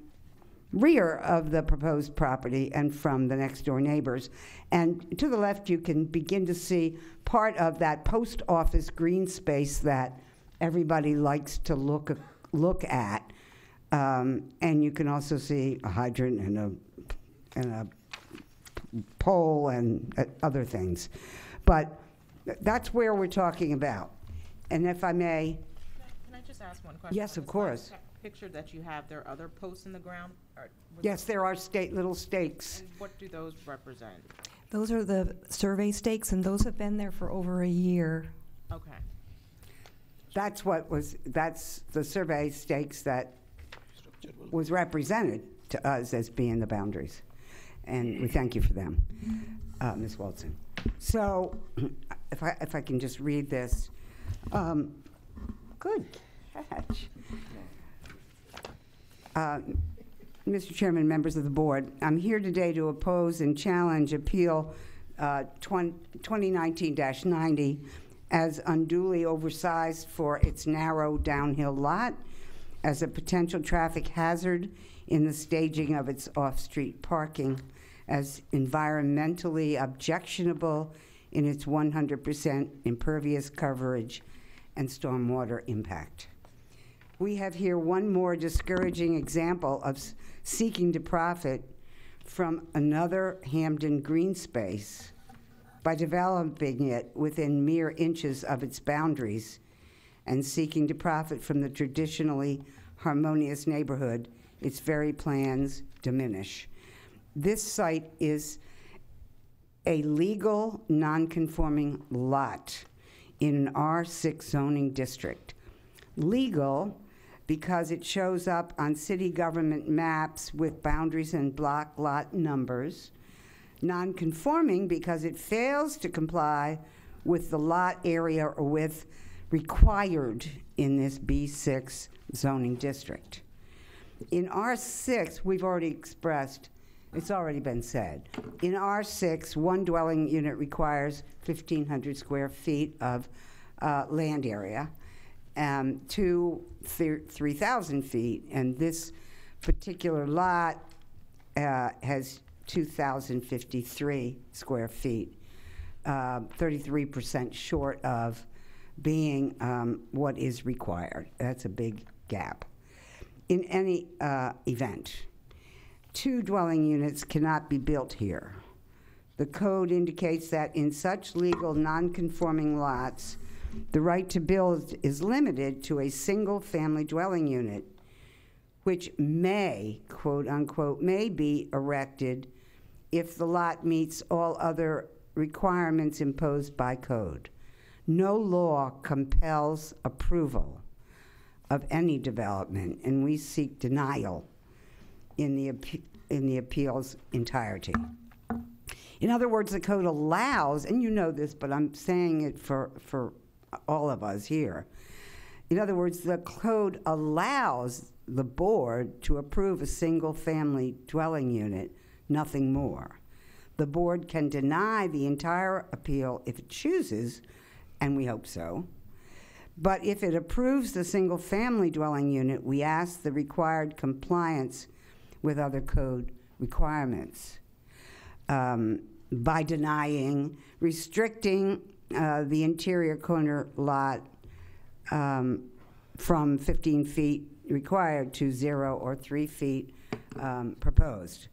S3: rear of the proposed property and from the next door neighbors. And to the left, you can begin to see part of that post office green space that everybody likes to look, look at. Um, and you can also see a hydrant and a, and a pole and uh, other things. But th- that's where we're talking about. And if I may,
S18: Can I just ask one question?
S3: Yes, of course.
S18: Picture that you have, there are other posts in the ground? Or was-
S3: yes, there are state, little stakes.
S18: And what do those represent?
S30: Those are the survey stakes, and those have been there for over a year.
S18: Okay.
S3: That's what was, that's the survey stakes that was represented to us as being the boundaries. And we thank you for them, uh, Ms. Wilson. So if I, if I can just read this. Um, Good catch. Uh, Mr. Chairman, members of the board, I'm here today to oppose and challenge Appeal uh, 2019-90 as unduly oversized for its narrow downhill lot, as a potential traffic hazard in the staging of its off-street parking, as environmentally objectionable in its 100% impervious coverage and stormwater impact. We have here one more discouraging example of seeking to profit from another Hampden green space by developing it within mere inches of its boundaries and seeking to profit from the traditionally harmonious neighborhood, its very plans diminish. This site is a legal non-conforming lot in an R6 zoning district. Legal because it shows up on city government maps with boundaries and block lot numbers. Non-conforming because it fails to comply with the lot area or width required in this B6 zoning district. In R6, we've already expressed, it's already been said. In R6, one dwelling unit requires 1,500 square feet of uh, land area, um, to thir- 3,000 feet. And this particular lot uh, has 2,053 square feet, uh, 33% short of being um, what is required. That's a big gap. In any uh, event, two dwelling units cannot be built here. The code indicates that in such legal non-conforming lots, the right to build is limited to a single-family dwelling unit which may, quote unquote, may be erected if the lot meets all other requirements imposed by code. No law compels approval of any development, and we seek denial in the, in the appeal's entirety. In other words, the code allows, and you know this, but I'm saying it for, for all of us here. In other words, the code allows the board to approve a single-family dwelling unit, nothing more. The board can deny the entire appeal if it chooses, and we hope so. But if it approves the single-family dwelling unit, we ask the required compliance with other code requirements um, by denying, restricting uh, the interior corner lot um, from 15 feet required to zero or three feet um, proposed,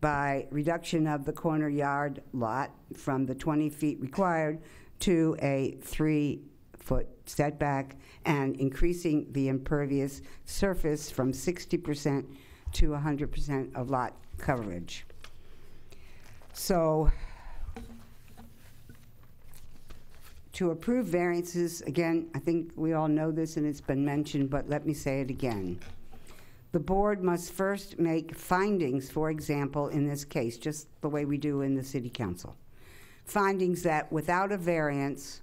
S3: by reduction of the corner yard lot from the 20 feet required to a three-foot setback, and increasing the impervious surface from 60% to 100% of lot coverage. So, to approve variances, again, I think we all know this and it's been mentioned, but let me say it again. The board must first make findings, for example, in this case, just the way we do in the city council. Findings that without a variance,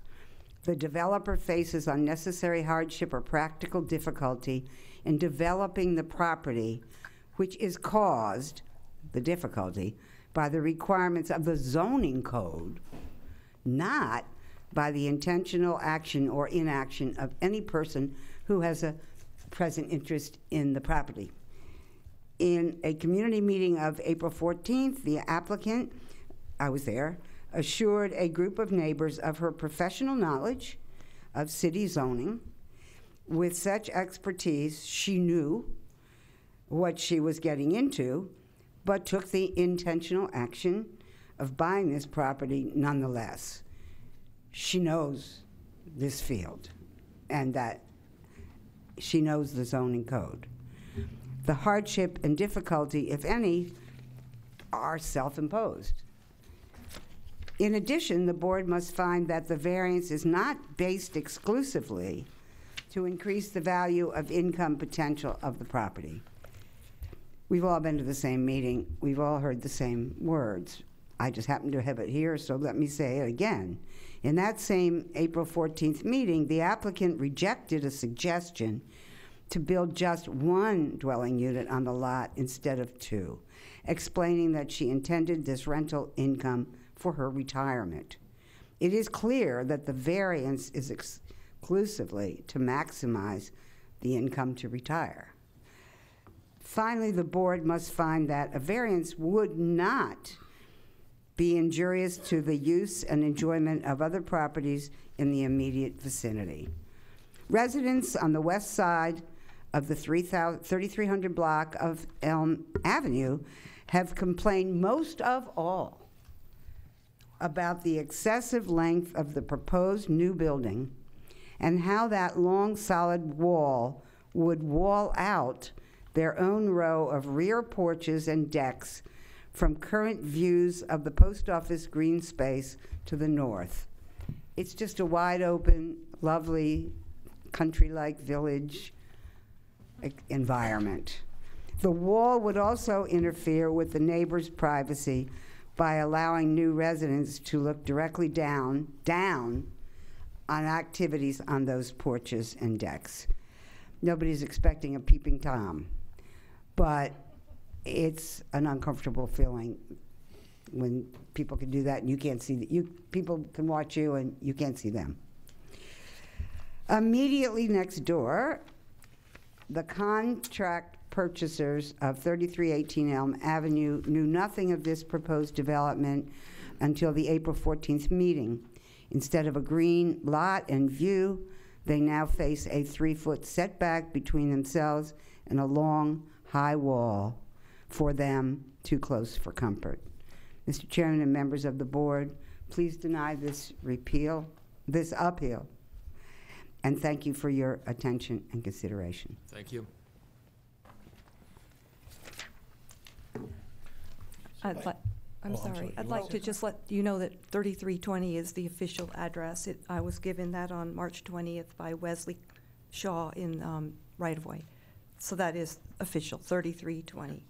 S3: the developer faces unnecessary hardship or practical difficulty in developing the property, which is caused, the difficulty, by the requirements of the zoning code, not by the intentional action or inaction of any person who has a present interest in the property. In a community meeting of April 14th, the applicant, I was there, assured a group of neighbors of her professional knowledge of city zoning. With such expertise, she knew what she was getting into, but took the intentional action of buying this property nonetheless. She knows this field and that she knows the zoning code. The hardship and difficulty, if any, are self imposed. In addition, the board must find that the variance is not based exclusively to increase the value of income potential of the property. We've all been to the same meeting, we've all heard the same words. I just happen to have it here, so let me say it again. In that same April 14th meeting, the applicant rejected a suggestion to build just one dwelling unit on the lot instead of two, explaining that she intended this rental income for her retirement. It is clear that the variance is exclusively to maximize the income to retire. Finally, the board must find that a variance would not be injurious to the use and enjoyment of other properties in the immediate vicinity. Residents on the west side of the 3300 block of Elm Avenue have complained most of all about the excessive length of the proposed new building and how that long solid wall would wall out their own row of rear porches and decks from current views of the post office green space to the north. It's just a wide open, lovely, country like village environment. The wall would also interfere with the neighbor's privacy by allowing new residents to look directly down, down on activities on those porches and decks. Nobody's expecting a peeping Tom, but it's an uncomfortable feeling when people can do that and you can't see that. You people can watch you and you can't see them. Immediately next door, the contract purchasers of 3318 Elm Avenue knew nothing of this proposed development until the April 14th meeting. Instead of a green lot and view, they now face a three foot setback between themselves and a long, high wall for them, too close for comfort. Mr. Chairman and members of the board, please deny this repeal, this uphill. and thank you for your attention and consideration.
S1: Thank you.
S30: I'd like, I'm,
S16: oh, sorry. I'm
S30: sorry. I'd like to just let you know that 3320 is the official address. It, I was given that on March 20th by Wesley Shaw in um, right of way. So that is official, 3320.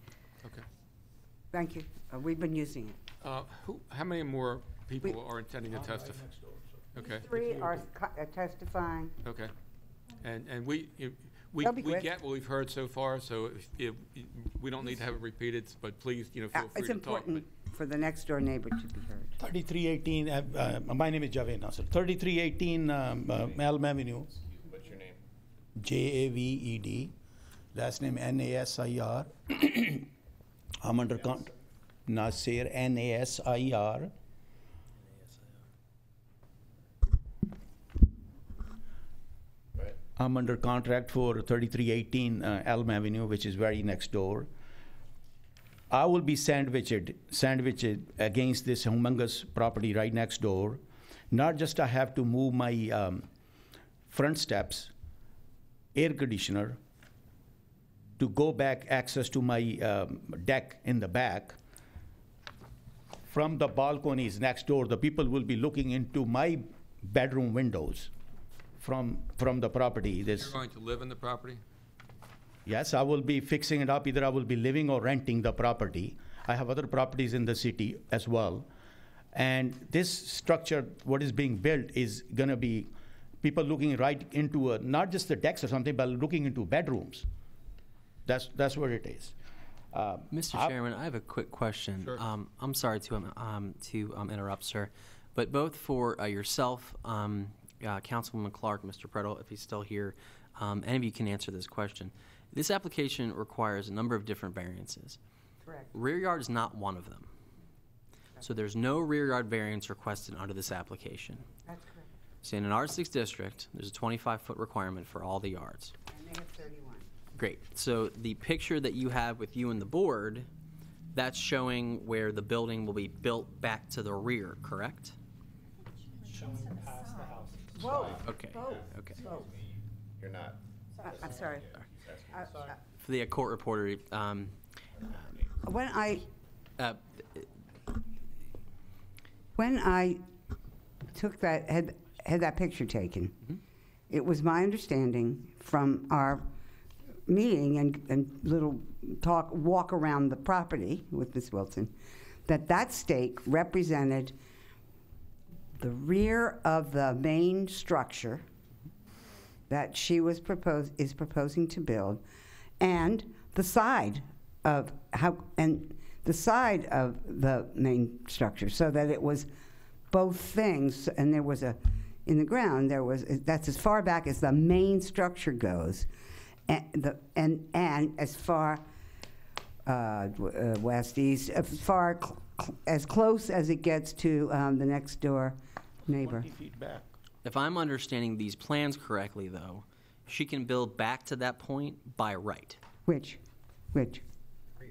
S1: Okay.
S3: Thank you. Uh, We've been using it.
S1: Uh, who, how many more people are intending to testify? Okay,
S3: Three are co- uh, testifying.
S1: okay. And, and we, if- we, we
S3: quick.
S1: get what we've heard so far, so if, if, we don't need to have it repeated, but please, you know,
S3: Uh,
S1: feel free to talk. but-
S3: important for the next-door neighbor to be heard.
S31: 3318, uh, uh, my name is Javed Nasir. 3318 um, uh, Elm Avenue,
S6: What's your name?
S31: J-A-V-E-D, last name N-A-S-I-R. I'm under con, Nasir, N-A-S-I-R.
S6: Right.
S31: I'm under contract for 3318 uh, Elm Avenue, which is very next door. I will be sandwiched, sandwiched against this humongous property right next door. Not just I have to move my um, front steps, air conditioner, to go back access to my um, deck in the back. From the balconies next door, the people will be looking into my bedroom windows from, from the property. This.
S1: You're going to live in the property?
S31: Yes, I will be fixing it up. Either I will be living or renting the property. I have other properties in the city as well. And this structure, what is being built, is going to be people looking right into a, not just the decks or something, but looking into bedrooms. That's, that's what it is. Uh,
S4: Mr.
S31: I-
S4: Chairman, I have a quick question. Um, I'm sorry to, um, um, to um, interrupt, sir, but both for uh, yourself, um, uh, Councilwoman Clarke, Mr. Prettle, if he's still here, um, any of you can answer this question. This application requires a number of different variances.
S3: Correct.
S4: Rear yard is not one of them. So there's no rear yard variance requested under this application.
S3: That's correct.
S4: So in an R6 district, there's a 25-foot requirement for all the yards.
S3: And they have 31.
S4: Great. So the picture that you have with you and the board, that's showing where the building will be built back to the rear, correct?
S3: Whoa.
S4: Okay,
S3: Whoa.
S4: okay.
S3: Whoa.
S6: You're not.
S3: Uh, I'm sorry. Uh, uh,
S4: For the court reporter, um,
S3: When I,
S4: uh,
S3: when I took that, had, had that picture taken, it was my understanding from our meeting and, and little talk, walk around the property with Ms. Wilson, that that stake represented the rear of the main structure that she was propose, is proposing to build, and the side of how, and the side of the main structure, so that it was both things, and there was a, in the ground, there was, that's as far back as the main structure goes, and, the, and, and as far, uh, uh, west, east, as far, cl- cl- as close as it gets to um, the next door neighbor.
S31: 20 feet back.
S4: if I'm understanding these plans correctly, though, she can build back to that point by right.
S3: Which, which?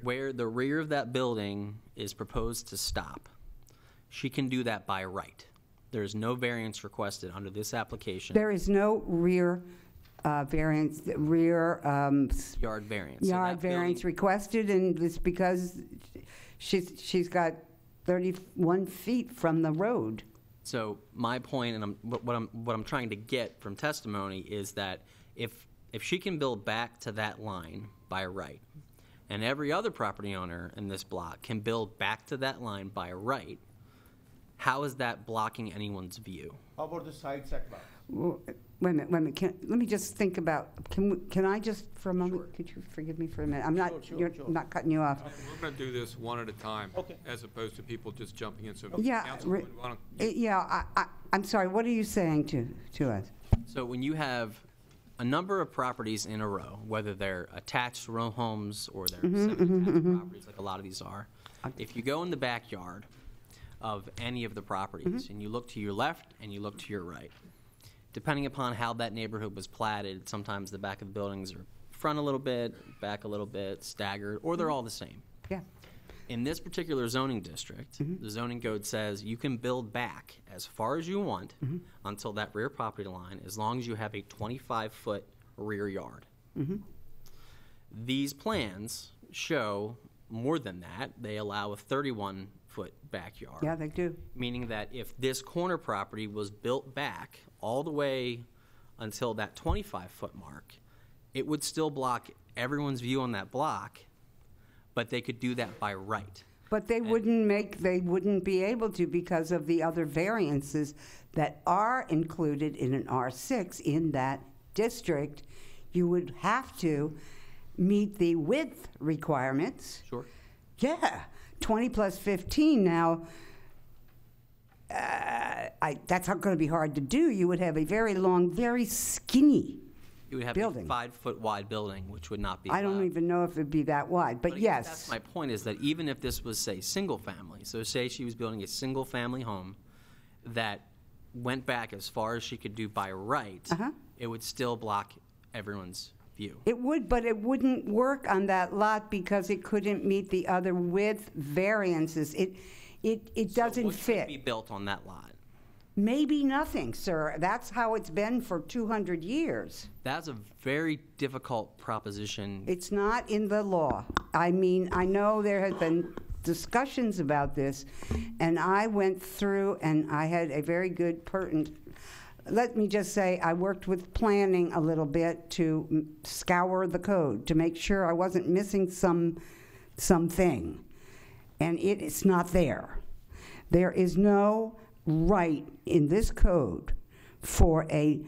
S4: Where the rear of that building is proposed to stop, she can do that by right. There is no variance requested under this application.
S3: There is no rear uh, variance, rear um, s-
S4: Yard variance. So
S3: yard
S4: that building-
S3: variance requested, and it's because she's, she's got 31 feet from the road.
S4: So my point, and I'm, what what I'm, what I'm trying to get from testimony is that if, if she can build back to that line by right, and every other property owner in this block can build back to that line by right, how is that blocking anyone's view?
S31: How about the side setback?
S3: W- Wait a minute, wait a minute, can, let me just think about, can, we- can I just, for a moment, could you forgive me for a minute? I'm not,
S31: Sure, sure,
S3: you're
S31: sure.
S3: not cutting you off.
S1: We're going to do this one at a time, as opposed to people just jumping in. So,
S3: Yeah, re-
S1: Councilwoman, why don't
S3: Uh, Yeah, I, I, I'm sorry, what are you saying to, to us?
S4: So when you have a number of properties in a row, whether they're attached row homes or they're
S3: Mhm,
S4: semi-detached
S3: mhm, mhm.
S4: properties, like a lot of these are, if you go in the backyard of any of the properties and you look to your left and you look to your right, depending upon how that neighborhood was platted, sometimes the back of the buildings are front a little bit, back a little bit, staggered, or they're all the same.
S3: Yeah.
S4: In this particular zoning district, the zoning code says you can build back as far as you want until that rear property line, as long as you have a 25-foot rear yard.
S3: Mhm.
S4: These plans show more than that. They allow a 31-foot backyard.
S3: Yeah, they do.
S4: Meaning that if this corner property was built back all the way until that 25-foot mark, it would still block everyone's view on that block, but they could do that by right.
S3: But they wouldn't make, they wouldn't be able to because of the other variances that are included in an R6 in that district. You would have to meet the width requirements.
S4: Sure.
S3: Yeah, 20 plus 15 now. Uh, I, that's not going to be hard to do. You would have a very long, very skinny.
S4: You would have
S3: Building.
S4: a five-foot wide building, which would not be
S3: I don't even know if it'd be that wide, but
S4: guess
S3: yes.
S4: That's my point, is that even if this was, say, single-family, so say she was building a single-family home that went back as far as she could do by right,
S3: Uh-huh.
S4: it would still block everyone's view.
S3: It would, but it wouldn't work on that lot because it couldn't meet the other width variances. It, it, it doesn't fit.
S4: be built on that lot?
S3: Maybe nothing, sir. That's how it's been for 200 years.
S4: That's a very difficult proposition.
S3: It's not in the law. I mean, I know there have been discussions about this, and I went through and I had a very good pertinent, let me just say, I worked with planning a little bit to scour the code, to make sure I wasn't missing some, something. And it is not there. There is no right in this code for a,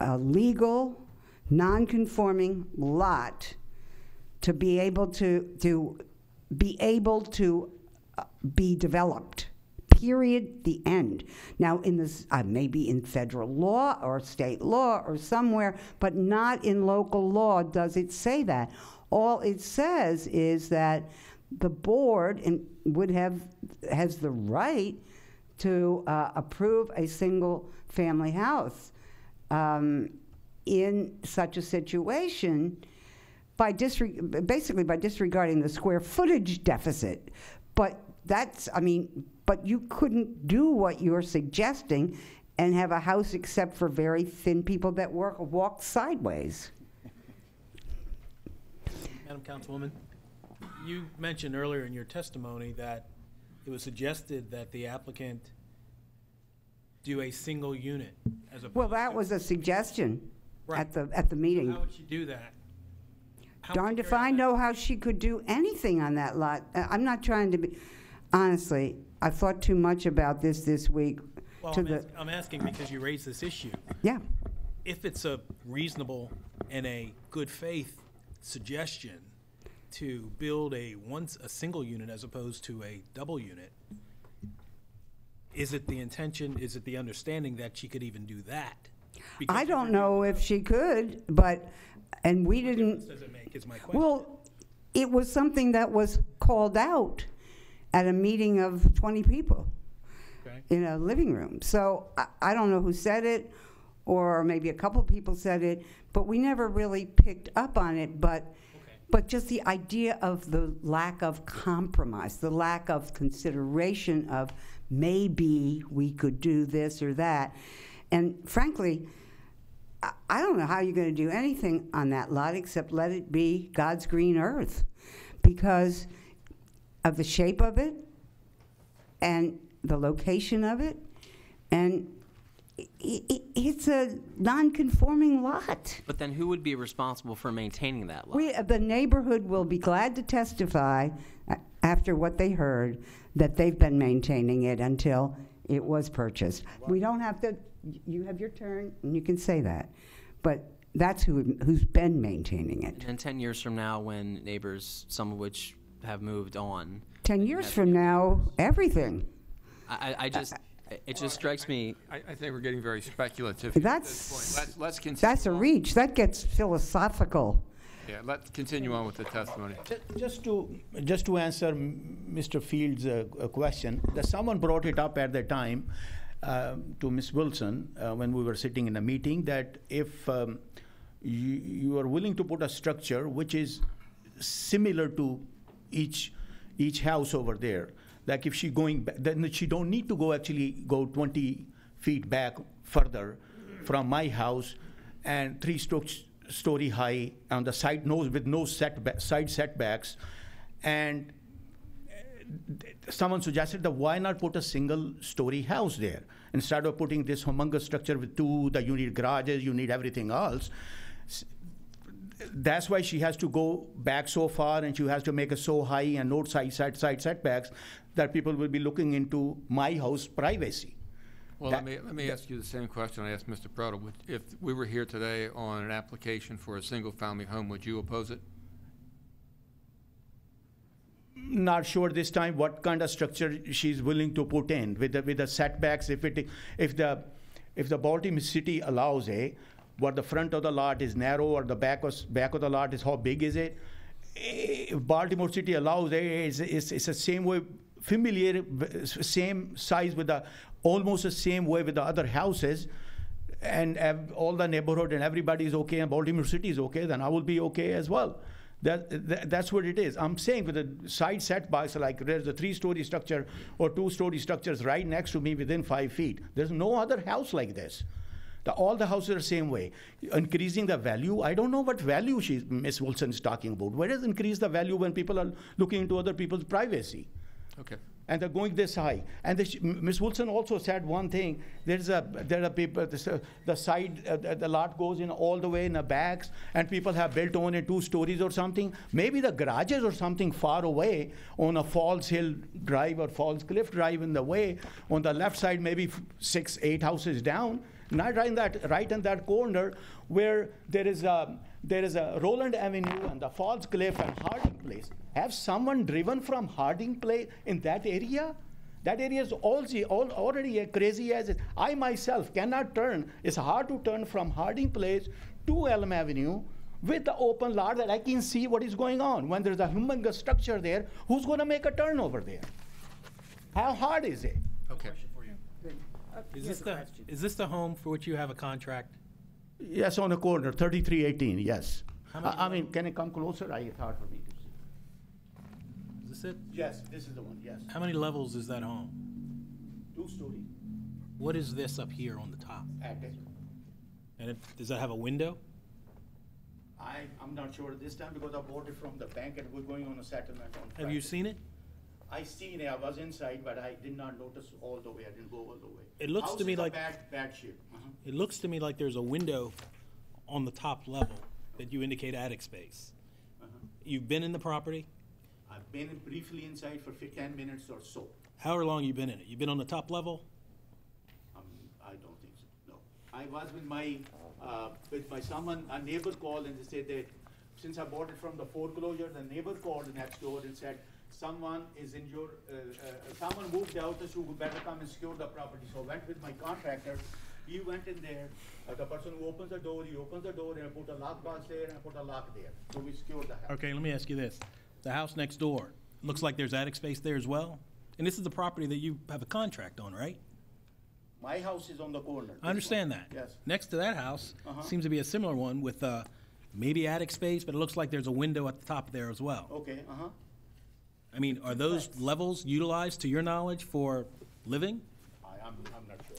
S3: a legal, non-conforming lot to be able to, to be able to uh, be developed. Period, the end. Now, in this, uh, maybe in federal law or state law or somewhere, but not in local law does it say that. All it says is that the board in- would have, has the right to uh, approve a single-family house. Um, in such a situation, by disre- basically by disregarding the square footage deficit. But that's, I mean, but you couldn't do what you're suggesting and have a house except for very thin people that work, walk sideways.
S16: Madam Councilwoman, you mentioned earlier in your testimony that it was suggested that the applicant do a single unit as opposed
S3: Well, that was a suggestion
S16: Right.
S3: at the, at the meeting.
S16: How would she do that? How would
S3: Darned
S16: she
S3: if
S16: carry
S3: I know how she could do anything on that lot. Uh, I'm not trying to be, honestly, I thought too much about this this week.
S16: Well,
S3: to
S16: I'm,
S3: the
S16: ask- I'm asking because you raised this issue.
S3: Yeah.
S16: If it's a reasonable and a good faith suggestion to build a once, a single unit as opposed to a double unit, is it the intention, is it the understanding that she could even do that? Because
S3: I don't know if she could, but, and we didn't.
S16: does it make, is my question.
S3: Well, it was something that was called out at a meeting of 20 people
S16: Okay.
S3: in a living room. So I, I don't know who said it, or maybe a couple of people said it, but we never really picked up on it. But, but just the idea of the lack of compromise, the lack of consideration of maybe we could do this or that. And frankly, I- don't know how you're going to do anything on that lot except let it be God's green earth because of the shape of it and the location of it. And it's a non conforming lot.
S4: But then who would be responsible for maintaining that lot?
S3: We, the neighborhood will be glad to testify a- after what they heard that they've been maintaining it until it was purchased. We don't have to, you have your turn and you can say that. But that's who, who's been maintaining it.
S4: And 10 years from now, when neighbors, some of which have moved on,
S3: 10 years from now, everything.
S4: I, I- I just, uh, it just strikes me,
S1: I, I think we're getting very speculative at this
S3: That's,
S1: point. Let's, let's continue.
S3: that's a reach. That gets philosophical.
S1: Yeah, let's continue on with the testimony.
S31: Ju- Just to, just to answer m- Mr. Fields' uh, uh, question, that someone brought it up at the time um, to Ms. Wilson uh, when we were sitting in a meeting that if um, you, you are willing to put a structure which is similar to each each house over there, like if she going, ba- then she don't need to go actually go 20 feet back further from my house and three strokes story high on the side, no, with no setback, side setbacks, And uh, someone suggested that why not put a single story house there instead of putting this humongous structure with two, that you need garages, you need everything else. That's why she has to go back so far and she has to make it so high and no side, side, side setbacks that people will be looking into my house privacy.
S1: Well,
S31: That-
S1: let me, let me ask you the same question I asked Mr. Prado. If we were here today on an application for a single-family home, would you oppose it?
S31: not sure this time what kind of structure she's willing to put in with the, with the setbacks. If it, if the, if the Baltimore city allows a, what the front of the lot is narrow or the back of, back of the lot is how big is it? Eh, If Baltimore city allows a, it's, it's, it's the same way, familiar, same size with the, almost the same way with the other houses. And all the neighborhood and everybody is okay and Baltimore city is okay, then I will be okay as well. That, that, that's what it is. I'm saying with the side setbacks, like there's a three-story structure or two-story structures right next to me within five feet. There's no other house like this. The, all the houses are the same way. Increasing the value, I don't know what value she, Ms. Wilson is talking about. Where does increase the value when people are looking into other people's privacy?
S1: Okay.
S31: and they're going this high. And the, sh- Ms. Wilson also said one thing. There's a there are people this, uh, the side uh, the, the lot goes in all the way in the backs, and people have built on it two stories or something. Maybe the garages or something far away on a Falls Hill Drive or Falls Cliff Drive in the way. On the left side, maybe six eight houses down. Right in that right in that corner where there is a there is a Roland Avenue and the Falls Cliff and Harding Place. Have someone driven from Harding Place in that area? That area is also all, already crazy as it. I myself cannot turn. It's hard to turn from Harding Place to Elm Avenue with the open lot that I can see what is going on. When there's a humongous structure there, who's going to make a turn over there? How hard is it?
S1: Okay.
S16: Is this the, is this the home for which you have a contract?
S31: Yes, on the corner, 3318, yes.
S16: How many
S31: I, I mean, can I come closer? I, it's hard for me to see.
S16: Is this it?
S31: Yes, this is the one, yes.
S16: How many levels is that home?
S31: Two story.
S16: What is this up here on the top?
S31: Attic.
S16: And it, does that have a window?
S31: I, I'm not sure this time because I bought it from the bank and we're going on a settlement on
S16: Have you seen it?
S31: I seen it, I was inside, but I did not notice all the way, I didn't go all the way.
S16: It looks to
S31: House
S16: me
S31: is a
S16: like-
S31: Bad, bad shape. Uh-huh.
S16: It looks to me like there's a window on the top level that you indicate attic space.
S31: Uh-huh.
S16: You've been in the property?
S31: I've been briefly inside for fif- ten minutes or so.
S16: How long you been in it? You've been on the top level?
S31: Um, I don't think so, no. I was with my, uh, with my someone, a neighbor called and they said that since I bought it from the foreclosure, the neighbor called the next door and said, someone is in your, uh, uh, someone moved out, so you better come and secure the property. So I went with my contractor, he went in there, uh, the person who opens the door, he opens the door and I put a lock lockbox there and I put a lock there. So we secured the house.
S16: Okay, let me ask you this. The house next door, looks like there's attic space there as well? And this is the property that you have a contract on, right?
S31: My house is on the corner.
S16: I understand that.
S31: Yes.
S16: Next to that house
S31: Uh-huh.
S16: seems to be a similar one with uh, maybe attic space, but it looks like there's a window at the top there as well.
S31: Okay, uh-huh.
S16: I mean, are those levels utilized, to your knowledge, for living?
S31: I, I'm, I'm not sure.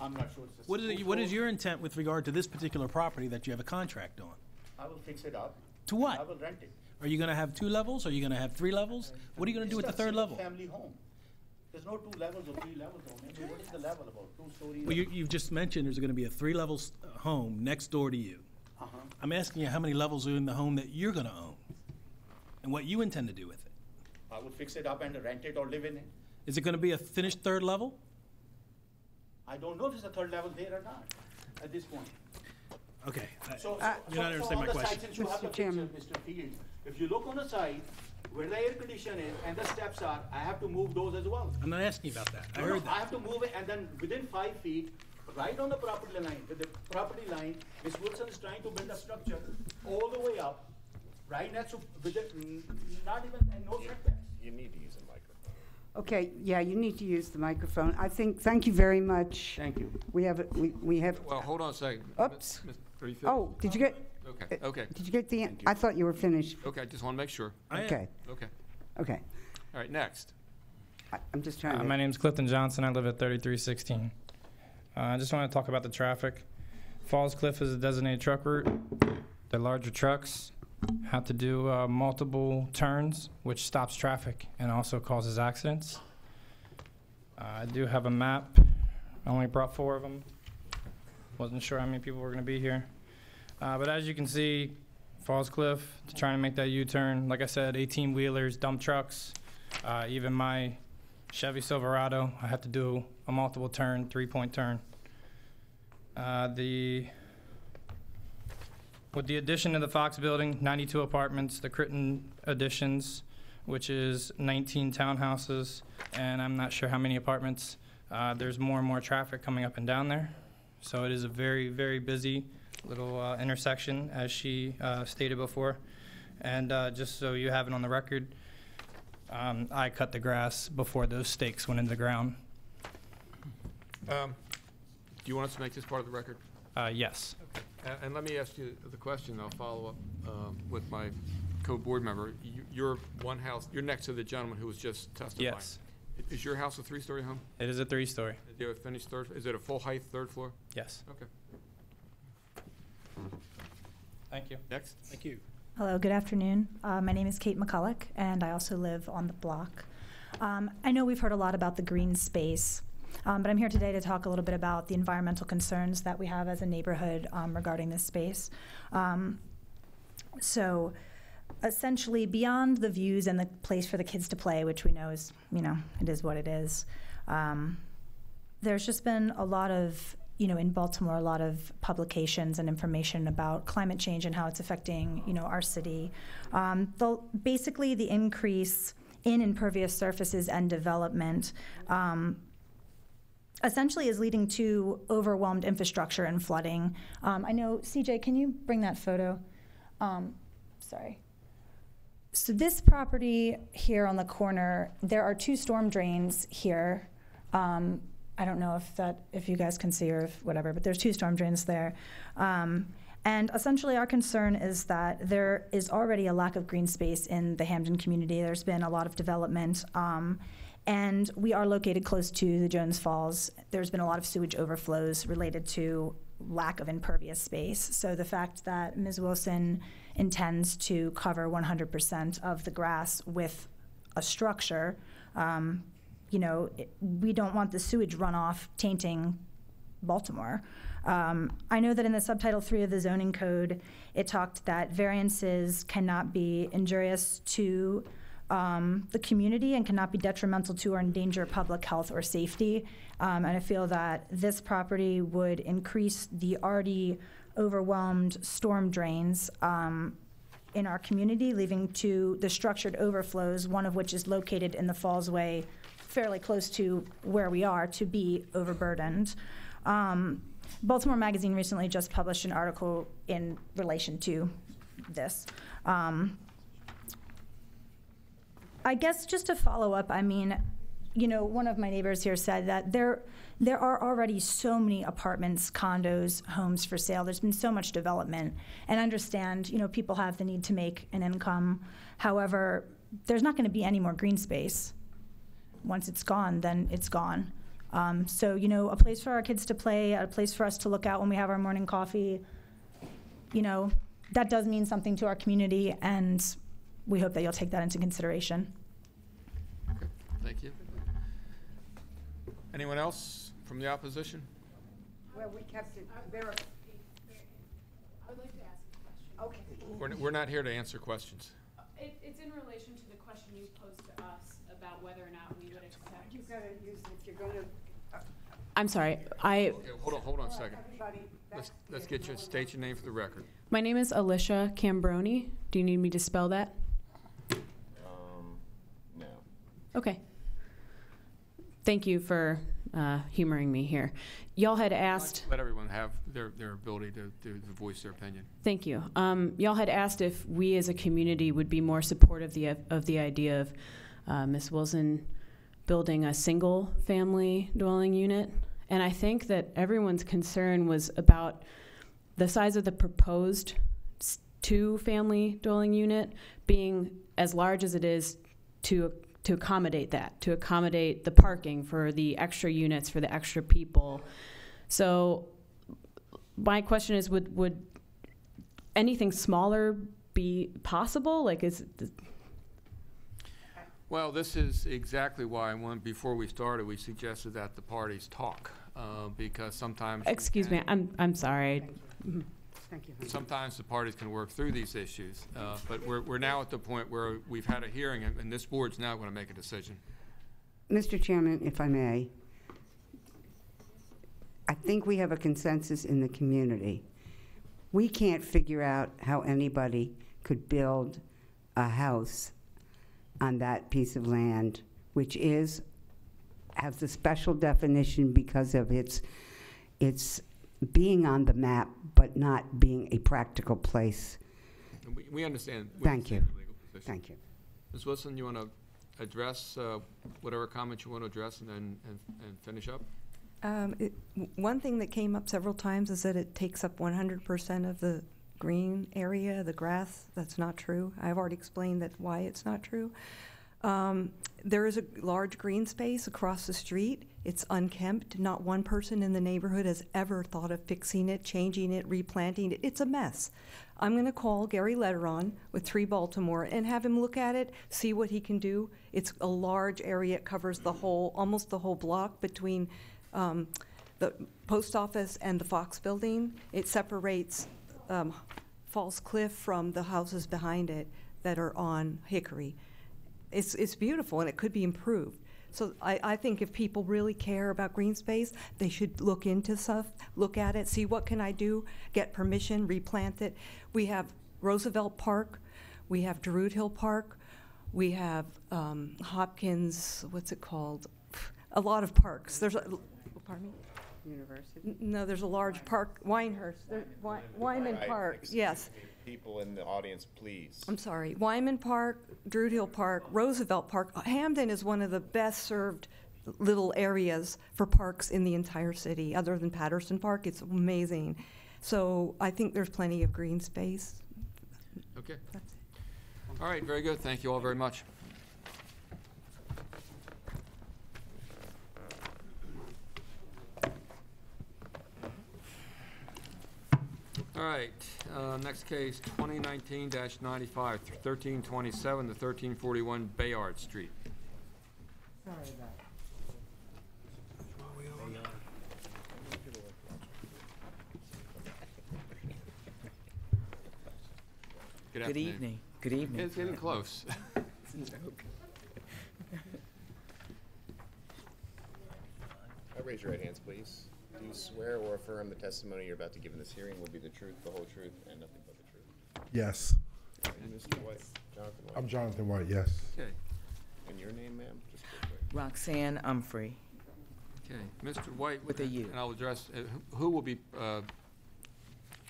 S31: I'm not sure. It's a
S16: What is, it- what is your intent with regard to this particular property that you have a contract on?
S31: I will fix it up.
S16: To what?
S31: I will rent it.
S16: Are you gonna have two levels? Are you gonna have three levels? What are you gonna do with the third level?
S31: Family home. There's no two levels or three levels on it. What is the level about? Two stories?
S16: Well, you, you've just mentioned there's gonna be a three-level s- uh, home next door to you.
S31: Uh-huh.
S16: I'm asking you how many levels are in the home that you're gonna own? And what you intend to do with it?
S31: I will fix it up and rent it or live in it.
S16: Is it gonna be a finished third level?
S31: I don't know if it's a third level there or not at this point.
S16: Okay. I-
S31: So,
S16: Uh,
S31: so,
S16: You're not
S31: so
S16: understanding
S31: on
S16: my
S31: the side,
S16: question.
S31: since you have the
S3: Mr.
S31: picture,
S3: Chairman.
S31: Mr. Fields, if you look on the side, where the air condition is and the steps are, I have to move those as well.
S16: I'm not asking about that. I
S31: No, no,
S16: heard
S31: I have to move it, and then within five feet, right on the property line, with the property line, Ms. Wilson is trying to build a structure all the way up, right next to, with the, n- not even, and no setbacks.
S6: You need to use a microphone.
S3: Okay, yeah, you need to use the microphone. I think, thank you very much.
S31: Thank you.
S3: We have, a- we we have,
S1: Well, hold on a second.
S3: Oops.
S1: Miss- Are you finished?
S3: oh, did you get,
S1: Okay, okay,
S3: did you get the, I thought you were finished.
S1: okay, I just want to make sure.
S16: I am.
S3: Okay,
S1: Okay,
S3: okay.
S1: all right, next.
S3: I- I'm just trying
S32: Uh,
S3: to.
S32: my name's Clifton Johnson. I live at 3316. Uh, I just want to talk about the traffic. Falls Cliff is a designated truck route. They're larger trucks. Have to do uh, multiple turns, which stops traffic and also causes accidents. Uh, I do have a map. I only brought four of them. Wasn't sure how many people were going to be here. Uh, but as you can see, Falls Cliff, to make that U-turn. Like I said, 18 wheelers, dump trucks, uh, even my Chevy Silverado. I have to do a multiple turn, three-point turn. Uh, the with the addition of the Fox Building, 92 apartments, the Critton additions, which is 19 townhouses, and I'm not sure how many apartments. Uh, there's more and more traffic coming up and down there, so it is a very, very busy little uh, intersection, as she uh, stated before. And uh, just so you have it on the record, um, I cut the grass before those stakes went in the ground.
S1: Um, Do you want us to make this part of the record?
S32: Uh, yes.
S1: And, and let me ask you the question, I'll follow up um, with my co-board member. You- You're one house, you're next to the gentleman who was just testifying.
S32: Yes.
S1: Is your house a three-story home?
S32: It is a three-story.
S1: Do you have a finished third, is it a full height, third floor?
S32: Yes.
S1: Okay.
S32: Thank you.
S1: Next.
S16: Thank you.
S33: Hello, good afternoon. Uh, my name is Kate McCulloch, and I also live on the block. Um, I know we've heard a lot about the green space, um, but I'm here today to talk a little bit about the environmental concerns that we have as a neighborhood um, regarding this space. Um, so, essentially, beyond the views and the place for the kids to play, which we know is, you know, it is what it is. Um, there's just been a lot of you know in baltimore a lot of publications and information about climate change and how it's affecting you know our city um, the, basically the increase in impervious surfaces and development um, essentially is leading to overwhelmed infrastructure and flooding um, i know cj can you bring that photo um, sorry so this property here on the corner there are two storm drains here um, I don't know if that if you guys can see or if whatever, but there's two storm drains there. Um, and essentially, our concern is that there is already a lack of green space in the Hampden community. There's been a lot of development, um, and we are located close to the Jones Falls. There's been a lot of sewage overflows related to lack of impervious space. So the fact that Ms. Wilson intends to cover 100% of the grass with a structure um, you know, it, we don't want the sewage runoff tainting Baltimore. Um, I know that in the subtitle three of the zoning code, it talked that variances cannot be injurious to um, the community and cannot be detrimental to or endanger public health or safety. Um, and I feel that this property would increase the already overwhelmed storm drains um, in our community, leading to the structured overflows, one of which is located in the Fallsway fairly close to where we are to be overburdened. Um, Baltimore Magazine recently just published an article in relation to this. Um, I guess just to follow up, I mean, you know, one of my neighbors here said that there there are already so many apartments, condos, homes for sale. There's been so much development, and I understand, you know, people have the need to make an income. However, there's not going to be any more green space once it's gone, then it's gone. Um, so, you know, a place for our kids to play, a place for us to look out when we have our morning coffee, you know, that does mean something to our community, and we hope that you'll take that into consideration.
S1: Okay, Thank you. Anyone else from the opposition?
S3: Well, we kept it very.
S34: I would like to ask a question.
S3: Okay.
S1: We're, we're not here to answer questions.
S34: Uh, it, it's in relation to the question you posed to us about whether or not we would accept.
S3: You've gotta use, if you're gonna.
S34: Uh, I'm sorry, I,
S1: Okay, hold on, hold on a second. Let's, let's get you, state your name for the record.
S34: my name is Alicia Cambroni. Do you need me to spell that?
S35: Um, no.
S34: Okay. Thank you for uh, humoring me here. Y'all had asked.
S1: Let everyone have their, their ability to, to voice their opinion.
S34: Thank you. Um, y'all had asked if we as a community would be more supportive the, of the idea of uh, Ms. Wilson building a single family dwelling unit. And I think that everyone's concern was about the size of the proposed two family dwelling unit being as large as it is to to accommodate that, to accommodate the parking for the extra units for the extra people. So my question is would would anything smaller be possible? Like, is,
S1: Well, this is exactly why, when, before we started, we suggested that the parties talk, uh, because sometimes.
S34: excuse me, I'm, I'm sorry.
S3: Thank you.
S1: Sometimes the parties can work through these issues, uh, but we're, we're now at the point where we've had a hearing, and and this board's now going to make a decision.
S3: Mr. Chairman, if I may, I think we have a consensus in the community. We can't figure out how anybody could build a house on that piece of land, which is, has a special definition because of its, its being on the map, but not being a practical place.
S1: And we- We understand. we
S3: Thank you.
S1: understand legal position.
S3: Thank you.
S1: Ms. Wilson, you want to address uh, whatever comments you want to address and then, and and finish up?
S30: Um, it, one thing that came up several times is that it takes up one hundred percent of the green area, the grass. That's not true. I've already explained that why it's not true. Um, there is a large green space across the street. It's unkempt. Not one person in the neighborhood has ever thought of fixing it, changing it, replanting it. It's a mess. I'm going to call Gary Letteron with Tree Baltimore and have him look at it, see what he can do. It's a large area. It covers the whole, almost the whole block between um, the post office and the Fox building. It separates um, Cliff from the houses behind it that are on Hickory. It's, it's beautiful and it could be improved. So I, I think if people really care about green space, they should look into stuff, look at it, see what can I do, get permission, replant it. We have Roosevelt Park, we have Druid Hill Park, we have um, Hopkins, what's it called? A lot of parks. There's a, pardon me?
S3: University?
S30: N- No, there's a large park, Wyndhurst, there- Wy- Wyman
S6: Right,
S30: Park,
S6: excuse
S30: yes.
S6: Me, People in the audience, please.
S30: I'm sorry, Wyman Park, Druid Hill Park, Roosevelt Park. Hampden is one of the best-served little areas for parks in the entire city, other than Patterson Park. It's amazing. So I think there's plenty of green space.
S1: Okay. All right, very good. Thank you all very much. All right, uh, next case, 2019-95, 1327 to 1341 Bayard Street.
S3: Sorry about
S1: Good
S36: Good
S1: afternoon.
S36: evening. Good evening.
S1: It's getting close.
S36: It's a joke.
S6: Uh, Raise your right hands, please. Do you swear or affirm the testimony you're about to give in this hearing will be the truth, the whole truth, and nothing but the truth?
S17: Yes.
S6: And Mr. White, Jonathan White?
S17: I'm Jonathan White, yes.
S1: Okay,
S6: And your name, ma'am? Just real quick.
S36: Roxanne Humphrey.
S1: okay. Mr. White.
S36: With a U.
S1: And I'll address, uh, who- who will be, uh,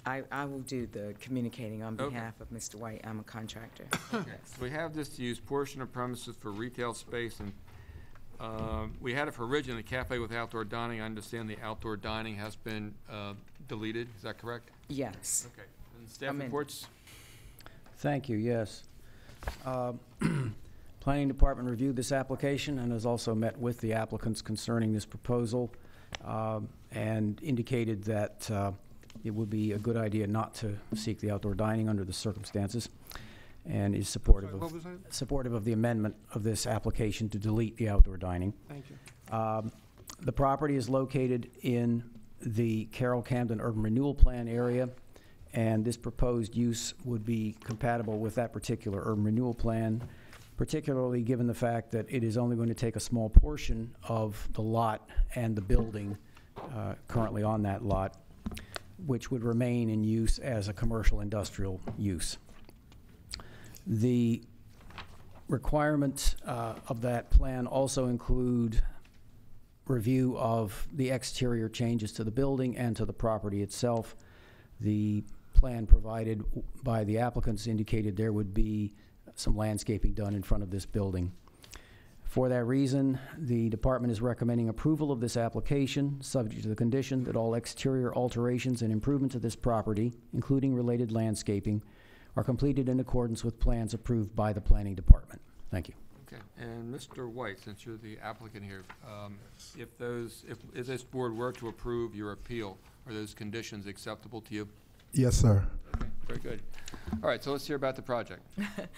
S36: I, I will do the communicating on
S1: Okay.
S36: behalf of Mr. White. I'm a contractor.
S1: Okay, so we have this to use portion of premises for retail space, and um, we had it for originally cafe with outdoor dining. I understand the outdoor dining has been uh, deleted, is that correct?
S36: Yes.
S1: Okay. And staff
S36: I'm in.
S1: reports?
S7: Thank you, yes. Uh, Planning Department reviewed this application and has also met with the applicants concerning this proposal um, and indicated that uh, it would be a good idea not to seek the outdoor dining under the circumstances and is supportive
S1: Sorry, what
S7: of,
S1: was that?
S7: supportive of the amendment of this application to delete the outdoor dining.
S1: Thank you.
S7: Um, The property is located in the Carroll Camden Urban Renewal Plan area, and this proposed use would be compatible with that particular urban renewal plan, particularly given the fact that it is only going to take a small portion of the lot and the building uh, currently on that lot, which would remain in use as a commercial industrial use. The requirements uh, of that plan also include review of the exterior changes to the building and to the property itself. The plan provided by the applicants indicated there would be some landscaping done in front of this building. For that reason, the department is recommending approval of this application, subject to the condition that all exterior alterations and improvements to this property, including related landscaping, are completed in accordance with plans approved by the planning department. Thank you.
S1: Okay, and Mr. White, since you're the applicant here, um, if those, if if this board were to approve your appeal, are those conditions acceptable to you?
S17: Yes, sir.
S1: Okay, Very good. All right, so let's hear about the project.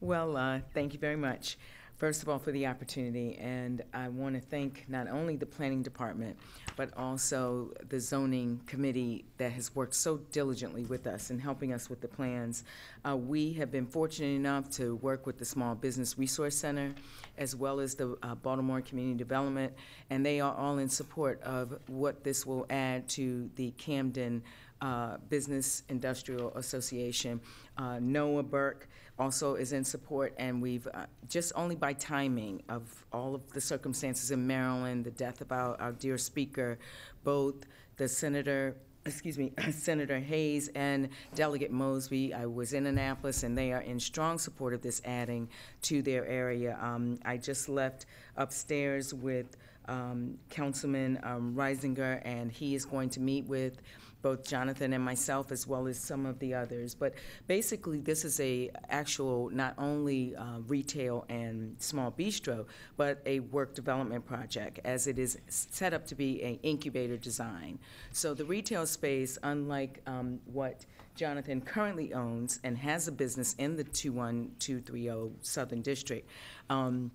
S36: Well, uh, thank you very much. First of all, for the opportunity, and I want to thank not only the planning department, but also the zoning committee that has worked so diligently with us in helping us with the plans. Uh, we have been fortunate enough to work with the Small Business Resource Center, as well as the uh, Baltimore Community Development, and they are all in support of what this will add to the Camden uh, Business Industrial Association. Uh, Noah Burke also is in support, and we've, uh, just only by timing of all of the circumstances in Maryland, the death of our, our dear speaker, both the senator, excuse me, Senator Hayes and Delegate Mosby, I was in Annapolis, and they are in strong support of this adding to their area. Um, I just left upstairs with um, Councilman um, Reisinger, and he is going to meet with both Jonathan and myself, as well as some of the others. But basically, this is a actual not only uh, retail and small bistro, but a work development project, as it is set up to be an incubator design. So the retail space, unlike um, what Jonathan currently owns and has a business in the 21230 Southern District. Um,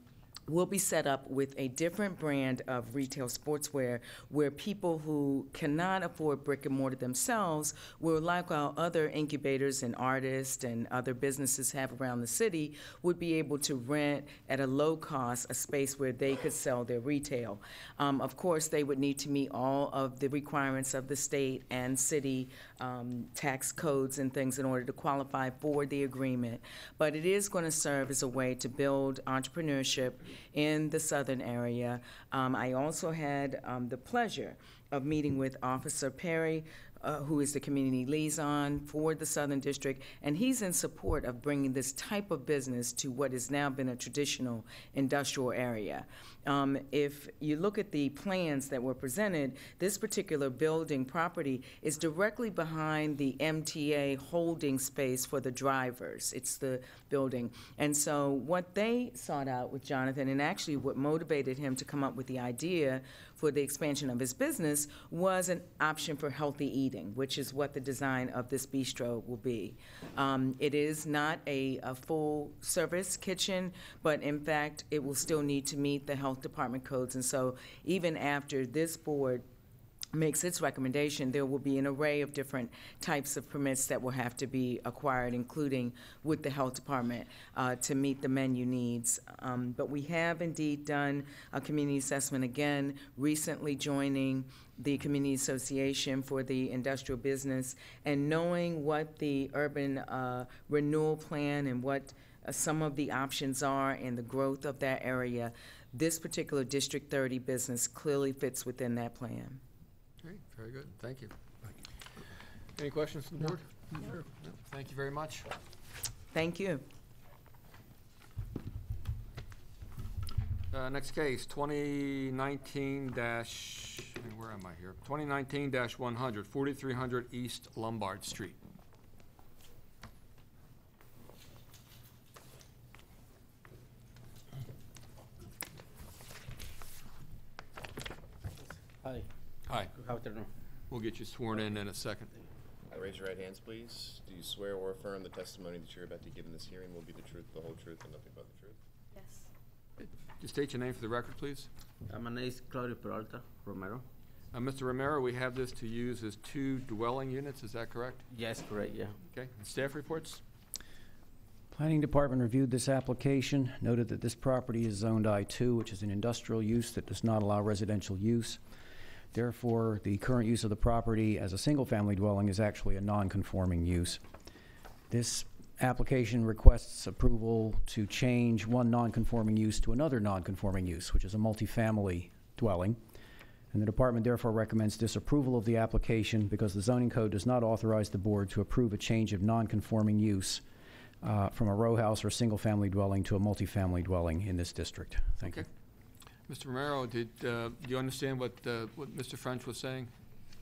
S36: will be set up with a different brand of retail sportswear where people who cannot afford brick and mortar themselves will, like our other incubators and artists and other businesses have around the city, would be able to rent at a low cost a space where they could sell their retail. Um, of course, they would need to meet all of the requirements of the state and city um, tax codes and things in order to qualify for the agreement. But it is going to serve as a way to build entrepreneurship in the southern area. Um, I also had um, the pleasure of meeting with Officer Perry, uh, who is the community liaison for the Southern District, and he's in support of bringing this type of business to what has now been a traditional industrial area. Um, if you look at the plans that were presented, this particular building property is directly behind the MTA holding space for the drivers. It's the building. And so, what they sought out with Jonathan, and actually what motivated him to come up with the idea for the expansion of his business, was an option for healthy eating, which is what the design of this bistro will be. Um, it is not a, a full service kitchen, but in fact, it will still need to meet the health department codes. And so, even after this board makes its recommendation, there will be an array of different types of permits that will have to be acquired, including with the health department, uh, to meet the menu needs. Um, but we have indeed done a community assessment again, recently joining the Community Association for the Industrial Business, and knowing what the urban uh, renewal plan and what uh, some of the options are and the growth of that area, this particular District 30 business clearly fits within that plan.
S1: Great, very good, thank you. Any questions from the board? Sure. No, Thank you very much.
S36: Thank you.
S1: Uh, Next case, 2019 dash, where am I here? 2019 dash 100, 4300 East Lombard Street.
S37: Hi.
S1: Hi. We'll get you sworn in in a second.
S6: Raise your right hands, please. Do you swear or affirm the testimony that you're about to give in this hearing will be the truth, the whole truth, and nothing but the truth?
S20: Yes.
S1: Just state your name for the record, please.
S37: Uh, my name is Claudio Peralta Romero.
S1: Uh, Mr. Romero, we have this to use as two dwelling units, is that correct?
S37: Yes, correct, yeah.
S1: Okay, and staff reports?
S7: Planning Department reviewed this application, noted that this property is zoned I-2, which is an industrial use that does not allow residential use. Therefore, the current use of the property as a single-family dwelling is actually a non-conforming use. This application requests approval to change one non-conforming use to another non-conforming use, which is a multifamily dwelling. And the department therefore recommends disapproval of the application because the zoning code does not authorize the board to approve a change of non-conforming use uh, from a row house or single-family dwelling to a multifamily dwelling in this district. Thank you.
S1: Okay. Mr. Romero, did, uh, do you understand what, uh, what Mr. French was saying?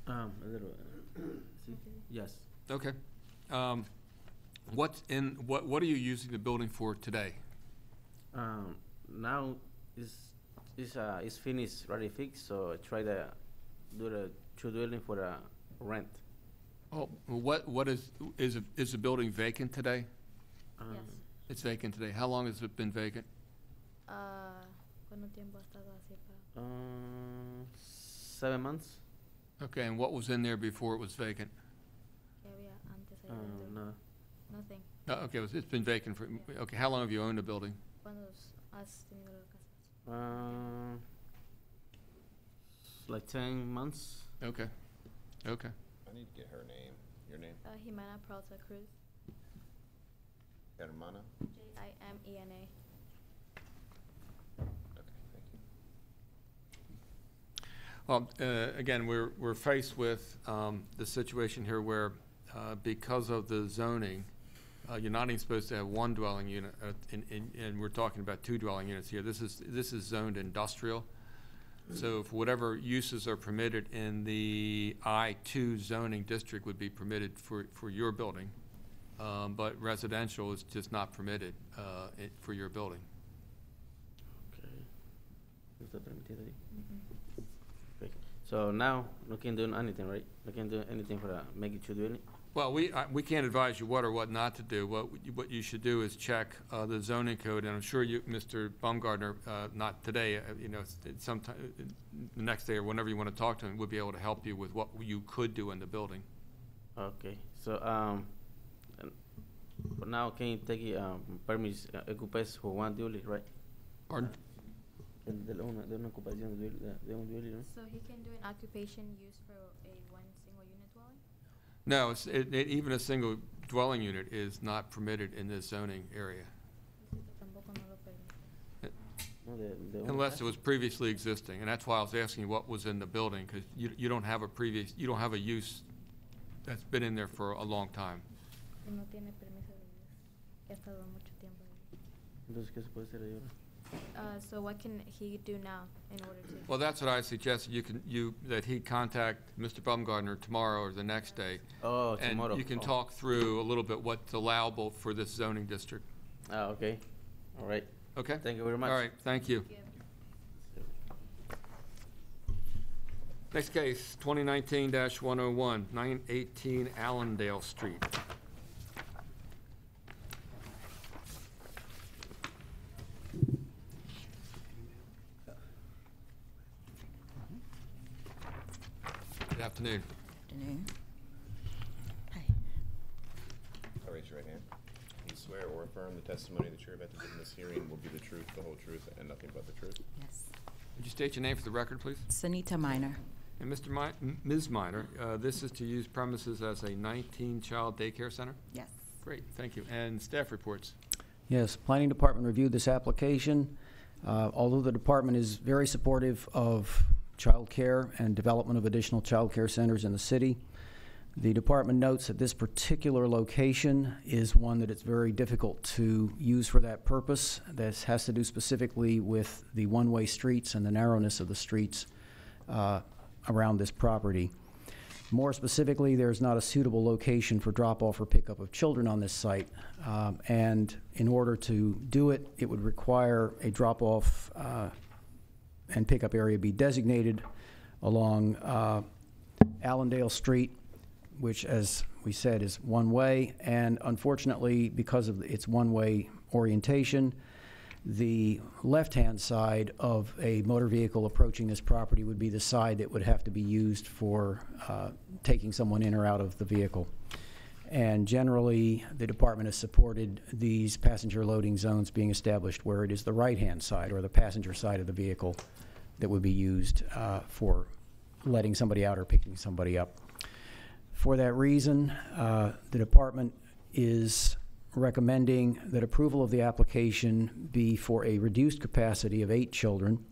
S37: Um, a little, uh, see? Yes.
S1: Okay. Um, What's in, what, what are you using the building for today?
S37: Um, now it's, it's, uh, it's finished, ready fixed, so I try to do the two dwelling for the rent.
S1: Oh, what, what is, is, it- is the building vacant today?
S37: Um,
S20: Yes.
S1: It's vacant today. How long has it been vacant?
S20: Ah, ¿Cuánto tiempo
S37: uh, seven months.
S1: Okay, and what was in there before it was vacant?
S20: ¿Qué había antes ahí
S37: Uh, no.
S20: Nothing.
S1: Oh, Okay, it was- it's been vacant for, okay, how long have you owned the building?
S20: ¿Cuándo has tenido la casa?
S37: Uh, like ten months.
S1: Okay, okay.
S6: I need to get her name. Your name?
S20: Uh, Jimena Peralta Cruz.
S6: Hermana?
S20: J-I-M-E-N-A.
S6: Okay, thank you.
S1: Well, uh, again, we're, we're faced with um, the situation here where, uh, because of the zoning, uh, you're not even supposed to have one dwelling unit, uh, in- in- and we're talking about two dwelling units here. This is, this is zoned industrial. So if whatever uses are permitted in the I-2 zoning district would be permitted for, for your building, Um, but residential is just not permitted uh, it- for your building.
S37: Okay. Permitido ahí. So now no can do anything, right? No can do anything for that. make it to do it.
S1: Well, we, I- we can't advise you what or what not to do. What, you- what you should do is check uh, the zoning code, and I'm sure you, Mr. Baumgartner, uh, not today, uh, you know, sometime, uh, the next day or whenever you want to talk to him, would be able to help you with what you could do in the building.
S37: Okay. So um, for now can you take it, um permits uh, occupies for one dwelling, right?
S1: Pardon?
S37: El de una de una ocupación de, de- de un dwelling, ¿no?
S20: So he can do an occupation use for a one single unit dwelling?
S1: No, it's, it, it- even a single dwelling unit is not permitted in this zoning area,
S20: Tampoco no lo permite.
S37: No, de, de una
S1: unless it was previously existing, and that's why I was asking you what was in the building, because you, you don't have a previous, you don't have a use that's been in there for a long time.
S20: Que no tiene permiso de use. Que ha estado mucho tiempo ahí.
S37: Entonces, ¿qué se puede hacer ahí ahora?
S20: Uh, so what can he do now in order to?
S1: Well, that's what I suggested, you can, you, that he contact Mr. Baumgartner tomorrow or the next day.
S37: Oh, tomorrow.
S1: And you can
S37: Oh.
S1: talk through a little bit what's allowable for this zoning district,
S37: Ah, okay. All right.
S1: okay?
S37: Thank you very much.
S1: All right, thank you. Next case, 2019-101, 918 Allendale Street. Good afternoon.
S38: Afternoon. Hi.
S6: I'll raise your right hand. You swear or affirm the testimony that you're about to give in this hearing will be the truth, the whole truth, and nothing but the truth?
S38: Yes.
S1: Would you state your name for the record, please?
S38: Sunita Minor.
S1: And Mr. Mi- Ms. Minor, uh, this is to use premises as a 19-child daycare center?
S38: Yes.
S1: Great, thank you. And staff reports?
S7: Yes, Planning Department reviewed this application. Uh, Although the department is very supportive of childcare and development of additional childcare centers in the city, the department notes that this particular location is one that it's very difficult to use for that purpose. This has to do specifically with the one-way streets and the narrowness of the streets uh, around this property. More specifically, there's not a suitable location for drop-off or pickup of children on this site. Um, And in order to do it, it would require a drop-off uh, and pickup area be designated along uh, Allendale Street, which, as we said, is one-way. And unfortunately, because of its one-way orientation, the left-hand side of a motor vehicle approaching this property would be the side that would have to be used for uh, taking someone in or out of the vehicle. And generally, the department has supported these passenger loading zones being established where it is the right-hand side or the passenger side of the vehicle that would be used uh, for letting somebody out or picking somebody up. For that reason, uh, the department is recommending that approval of the application be for a reduced capacity of eight children,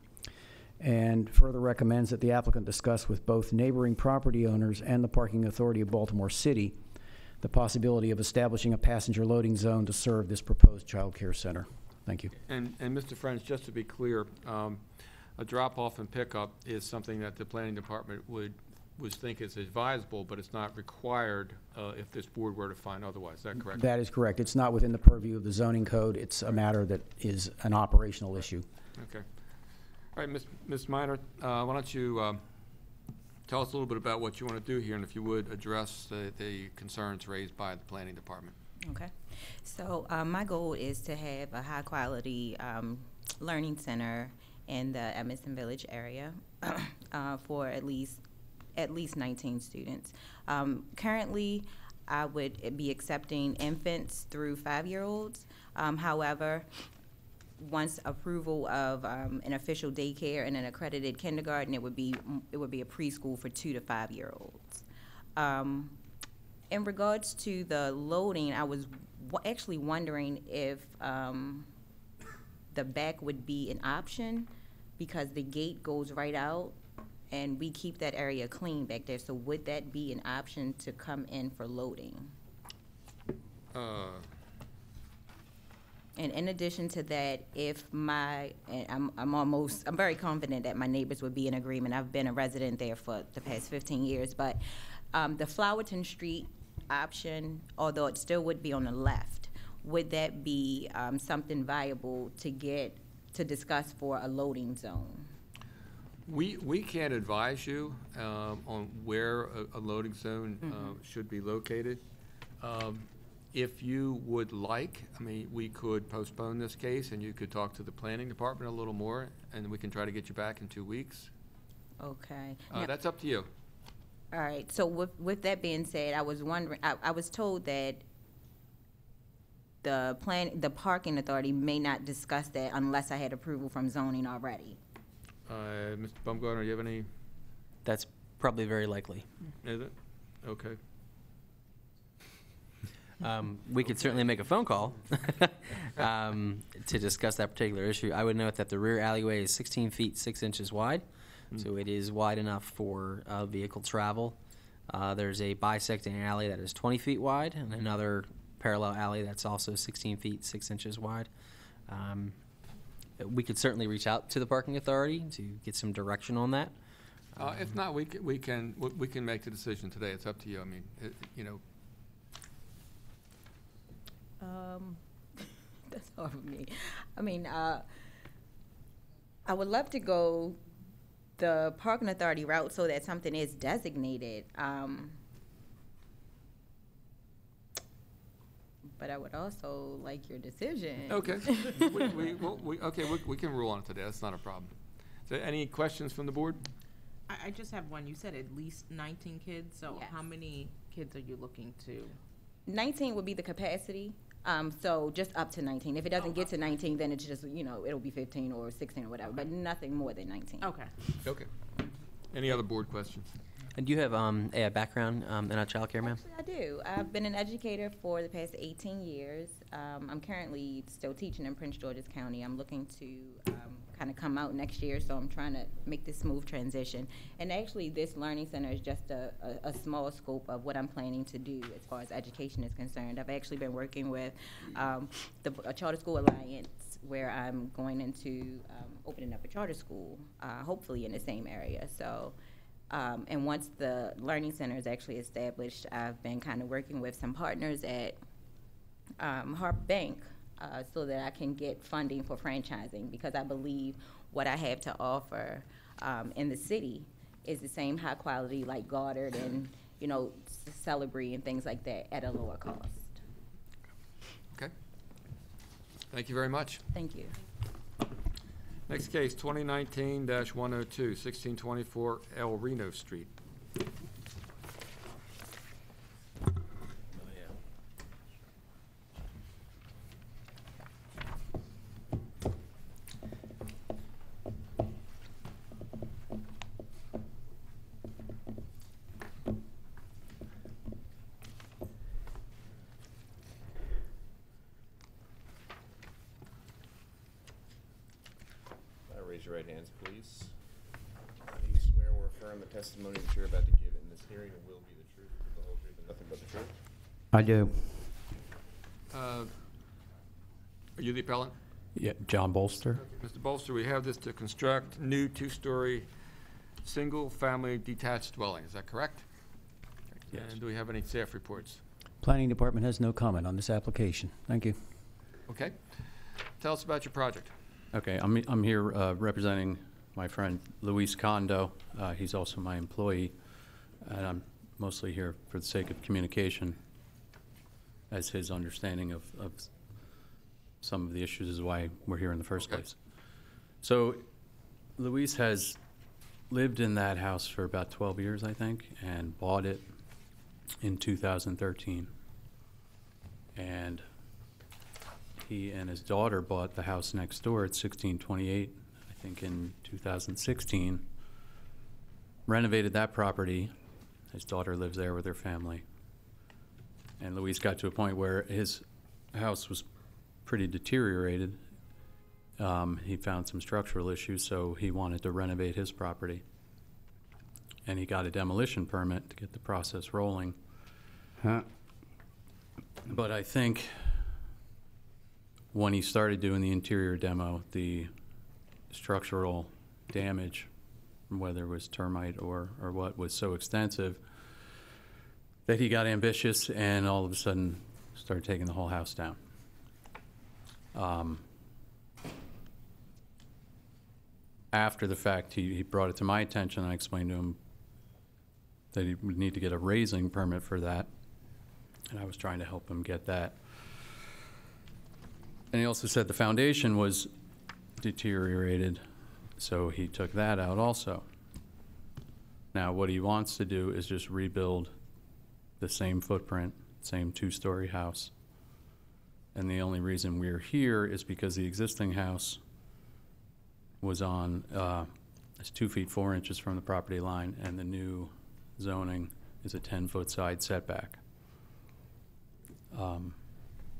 S7: and further recommends that the applicant discuss with both neighboring property owners and the Parking Authority of Baltimore City the possibility of establishing a passenger loading zone to serve this proposed child care center. Thank you.
S1: And, and Mr. French, just to be clear, um, a drop-off and pickup is something that the planning department would, would think is advisable, but it's not required uh, if this board were to find otherwise. Is that correct?
S7: That is correct. It's not within the purview of the zoning code. It's a matter that is an operational issue.
S1: Okay. All right, Ms. Ms. Minor, uh, why don't you um, Tell us a little bit about what you want to do here, and if you would, address the, the concerns raised by the planning department.
S39: Okay. So um, my goal is to have a high quality um, learning center in the Edmondson Village area uh, for at least at least 19 students. Um, currently, I would be accepting infants through five-year-olds. Um, however, once approval of um, an official daycare and an accredited kindergarten, it would be it would be a preschool for two to five year olds. Um, in regards to the loading, I was actually wondering if um, the back would be an option because the gate goes right out and we keep that area clean back there. So would that be an option to come in for loading?
S1: Uh,
S39: And in addition to that, if my, and I'm, I'm almost, I'm very confident that my neighbors would be in agreement. I've been a resident there for the past 15 years, but um, the Flowerton Street option, although it still would be on the left, would that be um, something viable to get, to discuss for a loading zone?
S1: We, we can't advise you um, on where a, a loading zone uh,
S39: Mhm.
S1: should be located. Um, If you would like, I mean, we could postpone this case, and you could talk to the planning department a little more, and we can try to get you back in two weeks.
S39: Okay.
S1: Uh,
S39: Now-
S1: That's up to you.
S39: All right, so with, with that being said, I was wondering, I, I was told that the plan, the parking authority may not discuss that unless I had approval from zoning already.
S1: Uh, Mr. Baumgartner, you have any,
S4: That's probably very likely.
S1: is it? Okay.
S4: Um, we could certainly make a phone call um, to discuss that particular issue. I would note that the rear alleyway is 16 feet 6 inches wide, so it is wide enough for uh, vehicle travel. Uh, there's a bisecting alley that is 20 feet wide, and another parallel alley that's also 16 feet 6 inches wide. Um, we could certainly reach out to the parking authority to get some direction on that.
S1: Uh, If not, we can, we can, we- we can make the decision today. It's up to you. I mean, it- you know,
S39: Um, that's hard for me. I mean, uh, I would love to go the parking authority route so that something is designated. Um, but I would also like your decision.
S1: Okay. We, we, well, we, okay, we, we can rule on it today, that's not a problem. Is there any questions from the board?
S18: I, I just have one. You said at least nineteen kids, so how many kids are you looking to?
S39: 19 would be the capacity. Um, so just up to 19. If it doesn't get to 19, then it's just, you know, it'll be 15 or 16 or whatever, but nothing more than 19.
S18: Okay.
S1: Okay. Any other board questions?
S4: And do you have um, a background um, in a childcare, ma'am?
S39: Actually, I do. I've been an educator for the past 18 years. Um, I'm currently still teaching in Prince George's County. I'm looking to um, kind of come out next year, so I'm trying to make this smooth transition. And actually, this learning center is just a, a, a small scope of what I'm planning to do as far as education is concerned. I've actually been working with um, the a Charter School Alliance, where I'm going into um, opening up a charter school, uh, hopefully in the same area. So. Um, and once the learning center is actually established, I've been kind of working with some partners at um, Harbor Bank uh, so that I can get funding for franchising because I believe what I have to offer um, in the city is the same high quality like Goddard and you know Celebree and things like that at a lower cost.
S1: Okay. Thank you very much.
S39: Thank you.
S1: Next case, 2019-102, 1624 El Reno Street.
S6: Uh, Raise your right hands, please. Uh, Do you swear or affirm the testimony that you're about to give in this hearing will be the truth, the whole truth, and nothing but the truth?
S7: I do.
S1: Uh, Are you the appellant?
S7: Yeah, John Bolster.
S1: Mr. Bolster, we have this to construct new two-story, single-family detached dwelling, is that correct?
S7: Yes.
S1: And do we have any staff reports?
S7: Planning Department has no comment on this application. Thank you.
S1: Okay. Tell us about your project.
S40: Okay, I'm, I'm here uh, representing my friend Luis Condo. Uh, He's also my employee, and I'm mostly here for the sake of communication, as his understanding of, of some of the issues is why we're here in the first place. So Luis has lived in that house for about 12 years, I think, and bought it in 2013. And he and his daughter bought the house next door at 1628, I think in 2016. Renovated that property. His daughter lives there with her family. And Luis got to a point where his house was pretty deteriorated. Um, he found some structural issues, so he wanted to renovate his property. And he got a demolition permit to get the process rolling.
S3: Huh.
S40: But I think when he started doing the interior demo, the structural damage, whether it was termite or, or what, was so extensive that he got ambitious and all of a sudden started taking the whole house down. Um, after the fact, he, he brought it to my attention, and I explained to him that he would need to get a razing permit for that, and I was trying to help him get that. And he also said the foundation was deteriorated, so he took that out also. Now, what he wants to do is just rebuild the same footprint, same two-story house. And the only reason we're here is because the existing house was on, uh, it's two feet, four inches from the property line, and the new zoning is a 10-foot side setback. Um,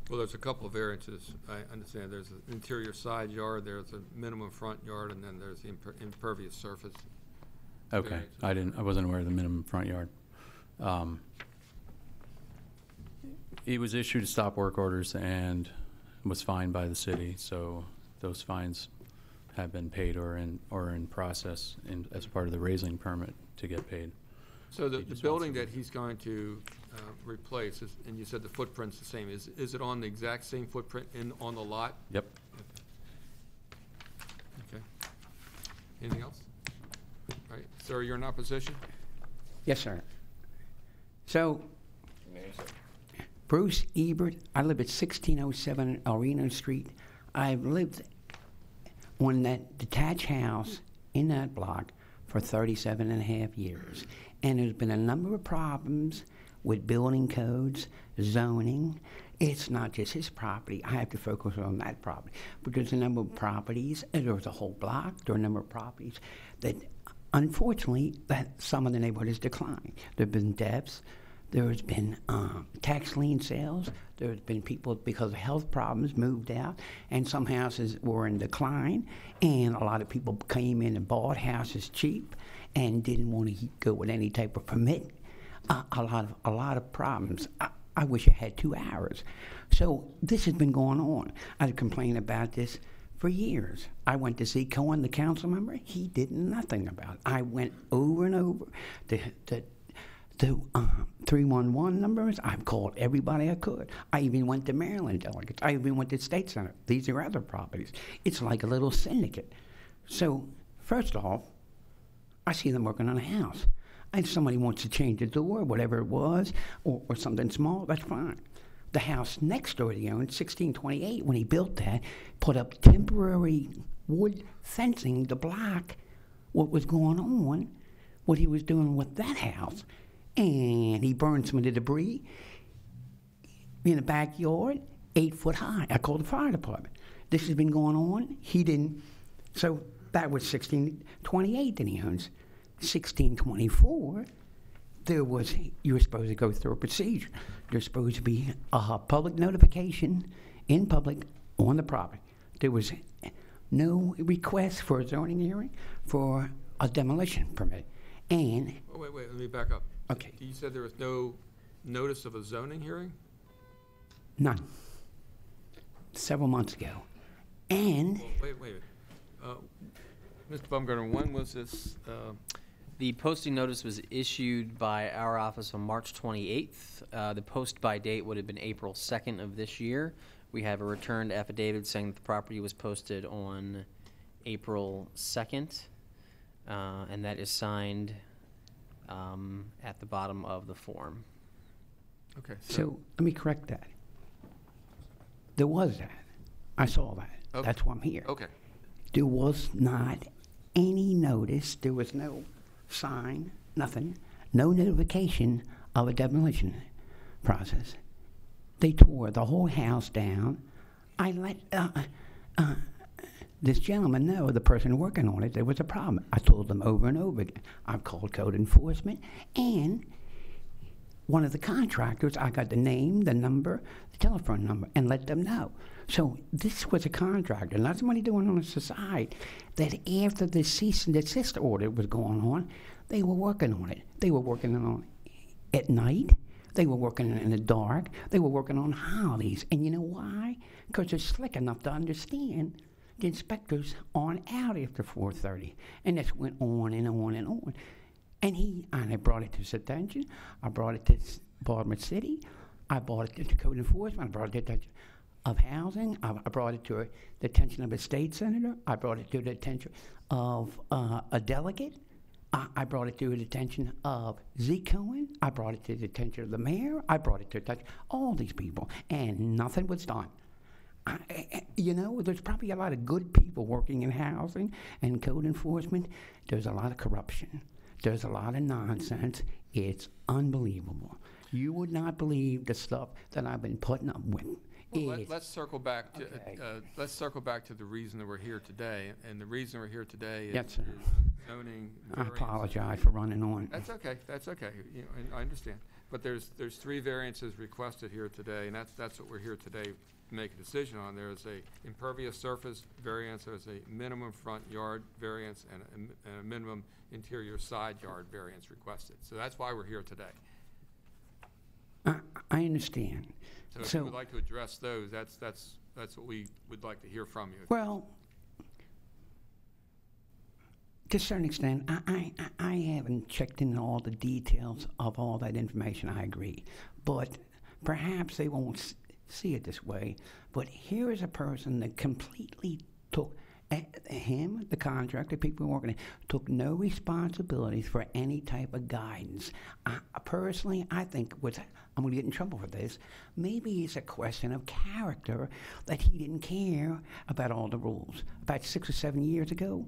S1: Well, there's a couple of variances. I understand there's an interior side yard, there's a minimum front yard, and then there's the imper- impervious surface.
S40: Okay,
S1: variance.
S40: I didn't, I wasn't aware of the minimum front yard. Um, He was issued stop work orders and was fined by the city, so those fines have been paid or in, or in process in, as part of the razing permit to get paid.
S1: So the, the building that he's going to uh, replace, is- and you said the footprint's the same, is, is it on the exact same footprint in, on the lot?
S40: Yep.
S1: Okay. Anything else? All right, sir, you're in opposition?
S41: Yes, sir. So, Bruce Ebert, I live at 1607 El Street. I've lived on that detached house in that block for 37 and a half years. And there's been a number of problems with building codes, zoning. It's not just his property. I have to focus on that property. But there's a number of properties, and there's a whole block, there are a number of properties that unfortunately that some of the neighborhood has declined. There have been deaths, there's been um, tax lien sales, there's been people because of health problems moved out, and some houses were in decline, and a lot of people came in and bought houses cheap and didn't want to go with any type of permit. Uh, a lot of a lot of problems. I, I wish I had two hours. So this has been going on. I've complained about this for years. I went to see Cohen, the council member. He did nothing about it. I went over and over to, to the uh, 311 numbers. I've called everybody I could. I even went to Maryland delegates. I even went to State Senate. These are other properties. It's like a little syndicate. So, first off, I see them working on a house. If somebody wants to change the door, whatever it was, or, or something small, that's fine. The house next door to you, in 1628, when he built that, put up temporary wood fencing to block what was going on, what he was doing with that house. And he burned some of the debris in the backyard, eight foot high. I called the fire department. This has been going on. He didn't. So that was 1628 that he owns. 1624, there was, you were supposed to go through a procedure. There's supposed to be a public notification in public on the property. There was no request for a zoning hearing for a demolition permit. And
S1: Wait, wait, let me back up.
S41: Okay.
S1: You said there was no notice of a zoning hearing?
S41: none. Several months ago. And
S1: Well, Wait, wait. Uh, Mr. Baumgartner, when was this, uh,
S4: The posting notice was issued by our office on March 28th. Uh, The post by date would have been April 2nd of this year. We have a returned affidavit saying that the property was posted on April 2nd. uh, and that is signed um, at the bottom of the form.
S1: Okay,
S41: So let me correct that. There was that. I saw that.
S1: Okay.
S41: That's why I'm here.
S1: Okay.
S41: There was not any notice, there was no sign, nothing, no notification of a demolition process. They tore the whole house down. I let uh, uh, this gentleman know, the person working on it, there was a problem. I told them over and over again. I've called code enforcement and one of the contractors, I got the name, the number, the telephone number, and let them know. So this was a contractor, not somebody doing on the side, that after the cease and desist order was going on, they were working on it. They were working on it at night. They were working in the dark. They were working on holidays. And you know why? Because they're slick enough to understand the inspectors aren't out after 4.30. And this went on and on and on. And he, and I brought it to his attention. I brought it to Baltimore City. I brought it to code enforcement. I brought it to the attention of housing. I, I brought it to the attention of a state senator. I brought it to the attention of uh, a delegate. I, I brought it to the attention of Zeke Cohen. I brought it to the attention of the mayor. I brought it to the attention all these people, and nothing was done. I, you know, there's probably a lot of good people working in housing and code enforcement. There's a lot of corruption. There's a lot of nonsense. It's unbelievable. You would not believe the stuff that I've been putting up with.
S1: Well, let, let's circle back to,
S41: Okay.
S1: uh, let's circle back to the reason that we're here today. And the reason we're here today is
S41: Yes,
S1: zoning.
S41: I apologize for running on.
S1: That's okay, that's okay, you know, I understand. But there's, there's three variances requested here today, and that's, that's what we're here today to make a decision on. There's a impervious surface variance, there's a minimum front yard variance, and a, and a minimum interior side yard variance requested. So that's why we're here today.
S41: I, I understand.
S1: So if you
S41: So,
S1: would like to address those, that's, that's, that's what we would like to hear from you.
S41: well, to a certain extent, I, I, I I haven't checked in all the details of all that information, I agree. But perhaps they won't s- see it this way. But here is a person that completely took, him, the contractor, people working, took no responsibilities for any type of guidance. I, personally, I think was I'm going to get in trouble for this. Maybe it's a question of character that he didn't care about all the rules. About six or seven years ago,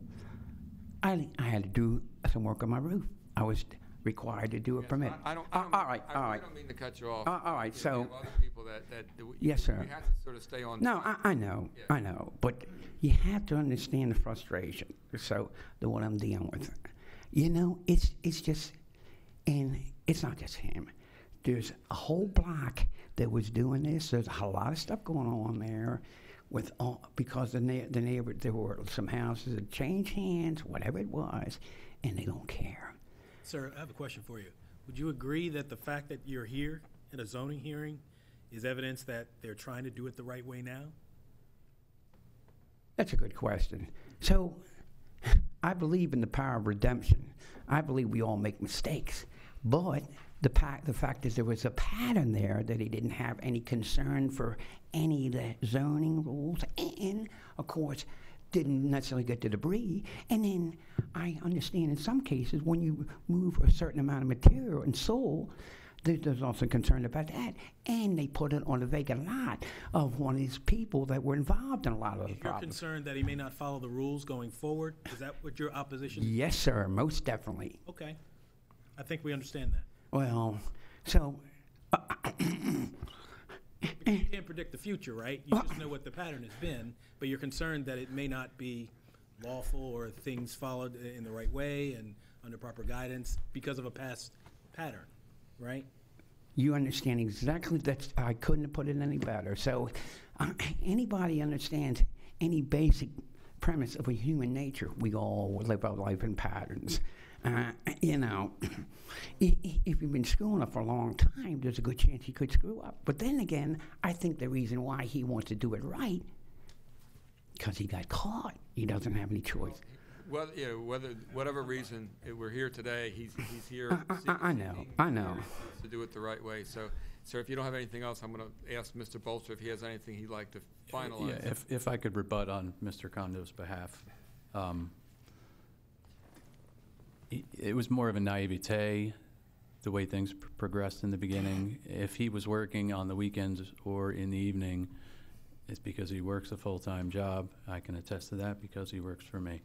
S41: I, I had to do some work on my roof. I was required to do a permit.
S1: I don't, I
S41: Uh,
S1: don't,
S41: all right,
S1: I
S41: all
S1: really
S41: right.
S1: don't mean to cut you off.
S41: Uh, all right, so-
S1: have other people that, that,
S41: Yes, sir.
S1: We have to sort of stay on.
S41: No, I, I know, I know, but you have to understand the frustration. So the what I'm dealing with, you know, it's it's just, and it's not just him. There's a whole block that was doing this. There's a lot of stuff going on there, with all because the na- the neighbor there were some houses that changed hands, whatever it was, and they don't care.
S16: Sir, I have a question for you. Would you agree that the fact that you're here in a zoning hearing is evidence that they're trying to do it the right way now?
S41: That's a good question. So, I believe in the power of redemption. I believe we all make mistakes. But the, pa- the fact is, there was a pattern there that he didn't have any concern for any of the zoning rules, and, of course, didn't necessarily get the debris. And then I understand in some cases, when you move a certain amount of material and soil, there- there's also concern about that. And they put it on a vacant lot of one of these people that were involved in a lot of the
S16: You're
S41: problems.
S16: concerned that he may not follow the rules going forward? Is that what your opposition?
S41: Yes, sir, most definitely.
S16: Okay. I think we understand that.
S41: Well, so uh,
S16: You can't predict the future, right? You just know what the pattern has been, but you're concerned that it may not be lawful or things followed in the right way and under proper guidance because of a past pattern, right?
S41: you understand exactly that. I couldn't have put it any better. So, uh, anybody understands any basic premise of a human nature? We all live our life in patterns. Uh, you know, i- i- if you've been screwing up for a long time, there's a good chance he could screw up. But then again, I think the reason why he wants to do it right, because he got caught. He doesn't have any choice.
S1: Well, you know, whether, whatever reason uh, we're here today, he's, he's here.
S41: I- I- I know, I know.
S1: To do it the right way. So, sir, if you don't have anything else, I'm going to ask Mr. Bolster if he has anything he'd like to
S40: Yeah,
S1: finalize.
S40: if, if I could rebut on Mr. Condo's behalf. um, He- It was more of a naivete, the way things pr- progressed in the beginning. If he was working on the weekends or in the evening, it's because he works a full-time job. I can attest to that because he works for me.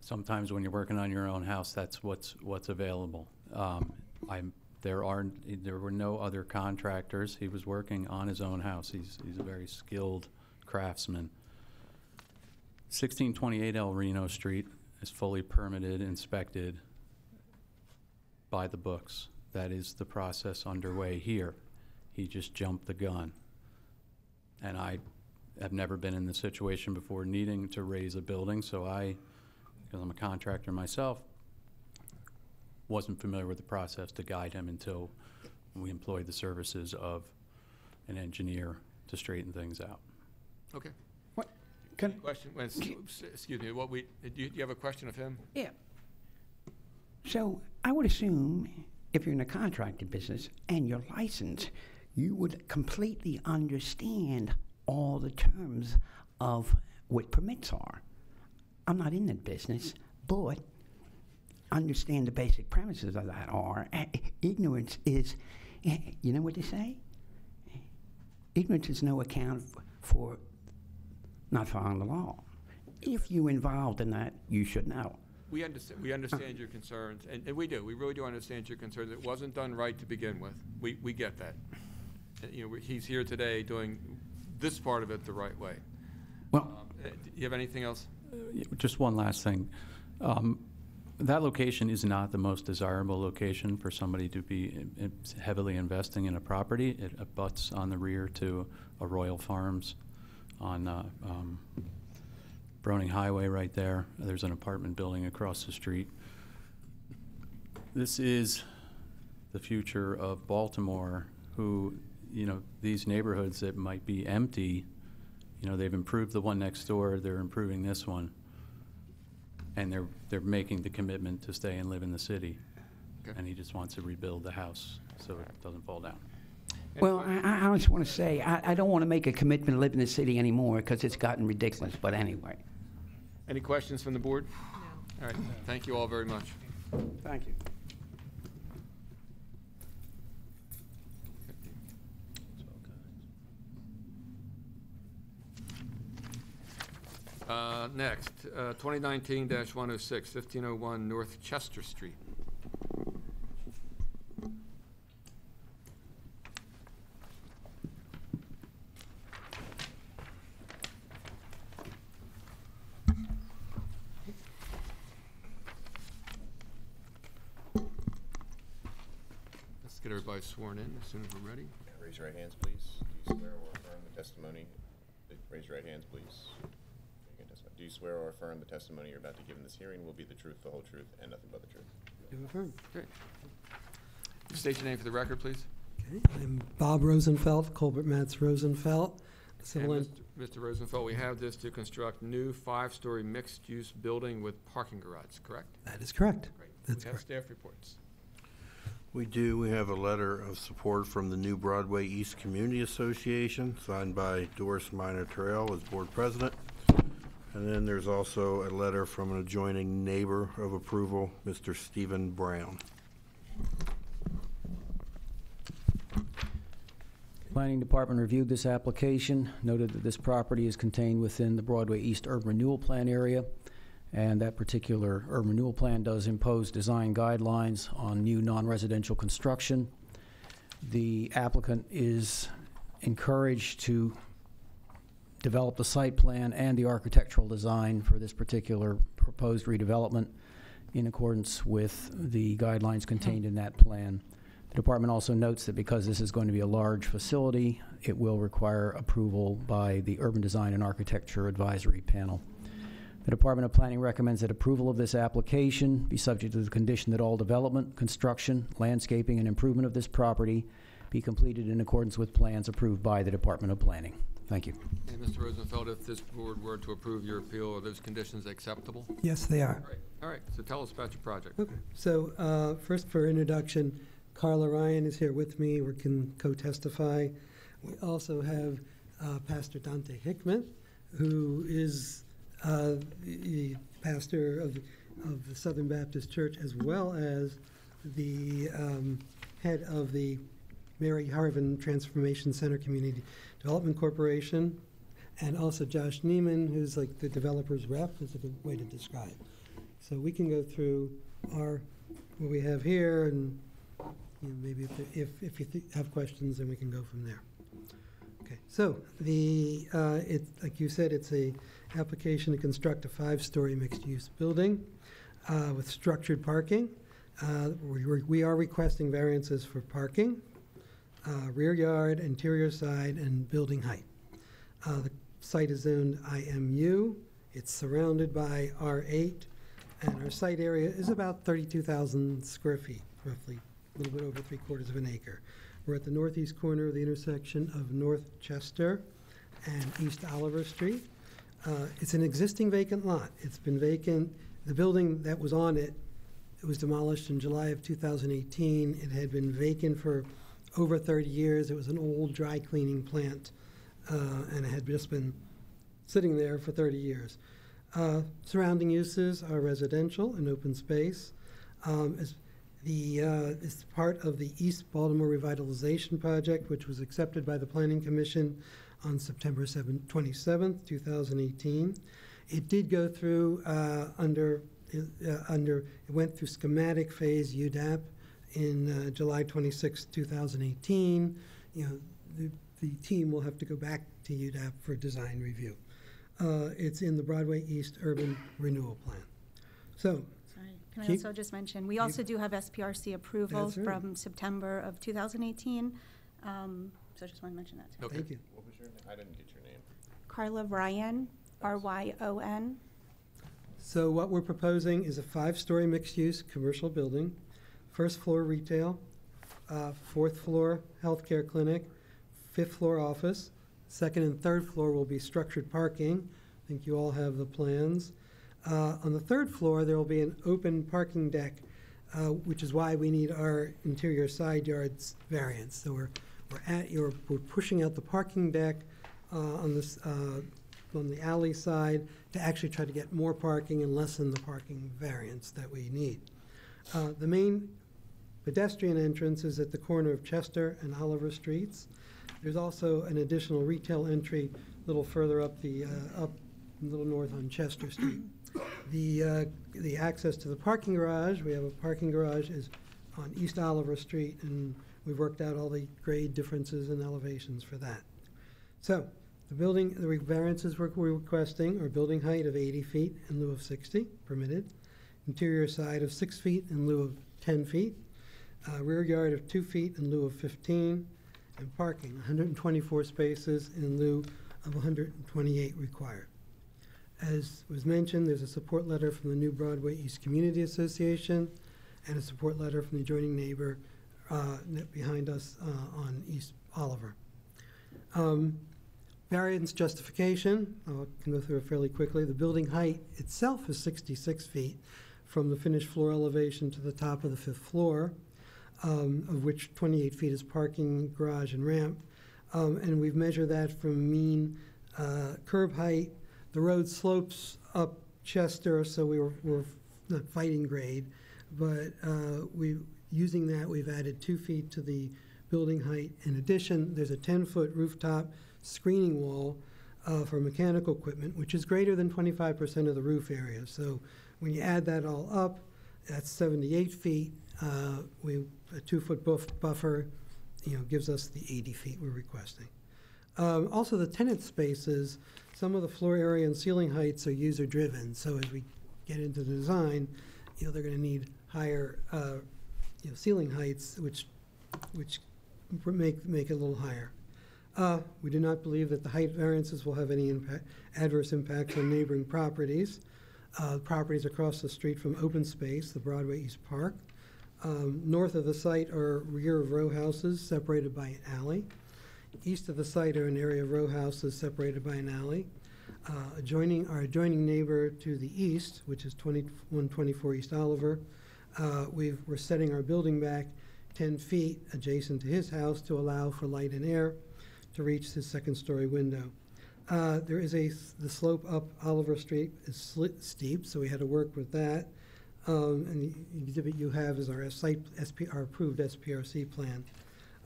S40: Sometimes when you're working on your own house, that's what's, what's available. Um, I'm, there are, there were no other contractors. He was working on his own house. He's, he's a very skilled craftsman. 1628 El Reno Street is fully permitted, inspected by the books. That is the process underway here. He just jumped the gun. And I have never been in the situation before needing to raze a building, so I, because I'm a contractor myself, wasn't familiar with the process to guide him until we employed the services of an engineer to straighten things out.
S1: Okay.
S41: Can,
S1: Question, well, s- s- excuse me, what we, do you, do you have a question of him?
S41: Yeah. So I would assume if you're in the contracting business and you're licensed, you would completely understand all the terms of what permits are. I'm not in that business, but understand the basic premises of that are eh, ignorance is, eh, you know what they say? Ignorance is no account for not following the law. If you're involved in that, you should know.
S1: We understand, we understand your concerns, and, and we do, we really do understand your concerns. It wasn't done right to begin with. We, we get that. And, You know, he's here today doing this part of it the right way.
S41: Well,
S1: Um, uh, Do you have anything else?
S40: Just one last thing. Um, That location is not the most desirable location for somebody to be in- in- heavily investing in a property. It abuts on the rear to a Royal Farms on uh, um, Browning Highway right there. There's an apartment building across the street. This is the future of Baltimore, who, you know, these neighborhoods that might be empty, you know, they've improved the one next door, they're improving this one. And they're, they're making the commitment to stay and live in the city.
S1: Okay.
S40: And he just wants to rebuild the house so it doesn't fall down.
S41: Well, I, I I just want to say, I, I don't want to make a commitment to live in the city anymore because it's gotten ridiculous, but anyway.
S1: Any questions from the board? No. All right, thank you all very much.
S41: Thank you.
S1: Uh, Next, uh, 2019-106, 1501 North Chester Street. Let's get everybody sworn in as soon as we're ready.
S6: Raise your right hands, please. Do you swear or affirm the testimony? Raise your right hands, please. You can testify. Do you swear or affirm the testimony you're about to give in this hearing will be the truth, the whole truth, and nothing but the truth?
S29: Do affirm.
S1: Great. State your name for the record, please.
S29: Okay, I'm Bob Rosenfelt, Colbert Matz Rosenfelt, civil
S1: And
S29: en-
S1: Mr. Rosenfelt, we have this to construct new five-story mixed-use building with parking garage, correct?
S29: That is correct.
S1: Great.
S29: That's
S1: We have
S29: correct.
S1: staff reports.
S42: We do. We have a letter of support from the New Broadway East Community Association, signed by Doris Minor Terrell as board president. And then there's also a letter from an adjoining neighbor of approval, Mr. Stephen Brown.
S7: Planning Department reviewed this application, noted that this property is contained within the Broadway East Urban Renewal Plan area, and that particular urban renewal plan does impose design guidelines on new non-residential construction. The applicant is encouraged to develop the site plan and the architectural design for this particular proposed redevelopment in accordance with the guidelines contained in that plan. The department also notes that because this is going to be a large facility, it will require approval by the Urban Design and Architecture Advisory Panel. The Department of Planning recommends that approval of this application be subject to the condition that all development, construction, landscaping, and improvement of this property be completed in accordance with plans approved by the Department of Planning. Thank you.
S1: And Mr. Rosenfelt, if this board were to approve your appeal, are those conditions acceptable?
S29: Yes, they are.
S1: All right, all right, so tell us about your project.
S29: Okay, so uh, first for introduction, Carla Ryon is here with me, we can co-testify. We also have uh, Pastor Donte Hickman, who is uh, the pastor of of the Southern Baptist Church, as well as the um, head of the Mary Harvin Transformation Center Community Development Corporation, and also Josh Neiman, who's like the developer's rep, is a good way to describe. So we can go through our, what we have here, and you know, maybe if, if, if you have questions, then we can go from there. So the, uh, it, like you said, it's a application to construct a five-story mixed-use building uh, with structured parking. Uh, we, we- we are requesting variances for parking, uh, rear yard, interior side, and building height. Uh, The site is zoned IMU. It's surrounded by R8, and our site area is about 32,000 square feet, roughly, a little bit over three quarters of an acre. We're at the northeast corner of the intersection of North Chester and East Oliver Street. Uh, It's an existing vacant lot. It's been vacant, the building that was on it, it was demolished in July of 2018. It had been vacant for over 30 years. It was an old dry cleaning plant, uh, and it had just been sitting there for 30 years. Uh, Surrounding uses are residential and open space. Um, The, uh, it's part of the East Baltimore Revitalization Project, which was accepted by the Planning Commission on September 7, 27th, 2018. It did go through uh, under, uh, under, it went through schematic phase UDAP in uh, July 26, 2018. You know, the, the team will have to go back to UDAP for design review. Uh, It's in the Broadway East Urban Renewal Plan. So,
S38: Can I
S29: Keep-
S38: also just mention, we also do have SPRC approval
S29: That's right.
S38: from September of 2018. um, So I just want to mention that. too.
S29: thank you.
S6: What was your name? I didn't get your name.
S38: Carla Ryon, R-Y-O-N.
S29: So what we're proposing is a five-story mixed-use commercial building, first floor retail, uh, fourth floor healthcare clinic, fifth floor office, second and third floor will be structured parking. I think you all have the plans. Uh, On the third floor, there will be an open parking deck, uh, which is why we need our interior side yards variance. So we're, we're at, you're, we're pushing out the parking deck uh, on this, uh, on the alley side to actually try to get more parking and lessen the parking variance that we need. Uh, The main pedestrian entrance is at the corner of Chester and Oliver Streets. There's also an additional retail entry a little further up the, uh, up a little north on Chester Street. The, uh, the access to the parking garage, we have a parking garage is on East Oliver Street, and we've worked out all the grade differences and elevations for that. So, the building, the variances we're requesting are building height of 80 feet in lieu of 60 permitted, interior side of 6 feet in lieu of 10 feet, uh, rear yard of 2 feet in lieu of 15, and parking, 124 spaces in lieu of 128 required. As was mentioned, there's a support letter from the New Broadway East Community Association and a support letter from the adjoining neighbor uh, behind us uh, on East Oliver. Um, Variance justification, I can go through it fairly quickly. The building height itself is 66 feet from the finished floor elevation to the top of the fifth floor, um, of which 28 feet is parking, garage, and ramp. Um, And we've measured that from mean uh, curb height. The road slopes up Chester, so we were, we're not fighting grade, but uh, we, using that, we've added two feet to the building height. In addition, there's a 10-foot rooftop screening wall uh, for mechanical equipment, which is greater than 25% of the roof area. So when you add that all up, that's 78 feet. Uh, We, a two-foot buff- buffer, you know, gives us the 80 feet we're requesting. Um, Also, the tenant spaces, some of the floor area and ceiling heights are user-driven. So as we get into the design, you know, they're going to need higher, uh, you know, ceiling heights, which, which make, make it a little higher. Uh, We do not believe that the height variances will have any impact, adverse impacts on neighboring properties. Uh, Properties across the street from open space, the Broadway East Park. Um, North of the site are rear row houses separated by an alley. East of the site are an area of row houses separated by an alley. Uh, Adjoining, our adjoining neighbor to the east, which is 2124 East Oliver, uh, we've, we're setting our building back 10 feet adjacent to his house to allow for light and air to reach his second-story window. Uh, There is a, the slope up Oliver Street is sli- steep, so we had to work with that. Um, And the exhibit you have is our site, SP, our approved SPRC plan.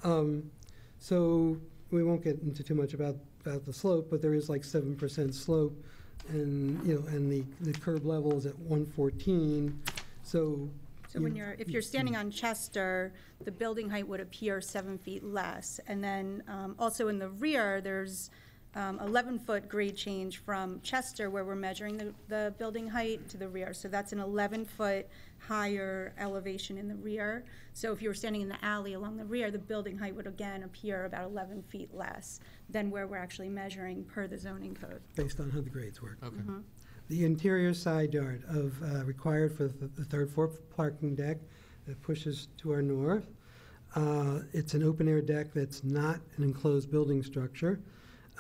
S29: Um, So we won't get into too much about, about the slope, but there is like seven percent slope. And, you know, and the, the curb level is at one fourteen, so.
S38: So when
S29: you-
S38: you're, if you're standing on Chester, the building height would appear seven feet less. And then um, also in the rear, there's 11-foot grade change from Chester, where we're measuring the, the building height, to the rear. So that's an 11-foot higher elevation in the rear. So if you were standing in the alley along the rear, the building height would again appear about 11 feet less than where we're actually measuring per the zoning code.
S29: Based on how the grades work.
S1: Okay.
S38: Mhm.
S29: The interior side yard of, uh, required for the the third floor parking deck that pushes to our north. Uh, It's an open-air deck that's not an enclosed building structure.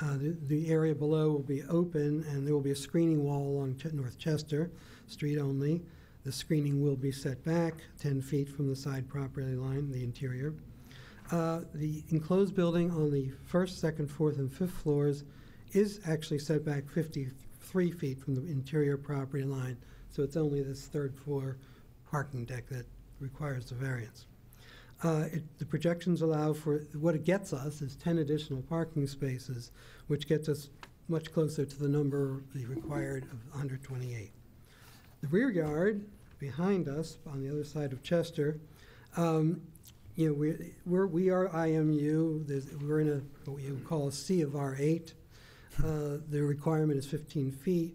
S29: Uh, The the area below will be open, and there will be a screening wall along Ch- North Chester Street only. The screening will be set back 10 feet from the side property line, the interior. Uh, The enclosed building on the first, second, fourth, and fifth floors is actually set back 53 feet from the interior property line. So it's only this third floor parking deck that requires the variance. Uh, it- The projections allow for, what it gets us is 10 additional parking spaces, which gets us much closer to the number, required of 128. The rear yard behind us, on the other side of Chester, um, you know, we, we're, we are IMU, there's, we're in a, what you call a C of R8. Uh, The requirement is 15 feet,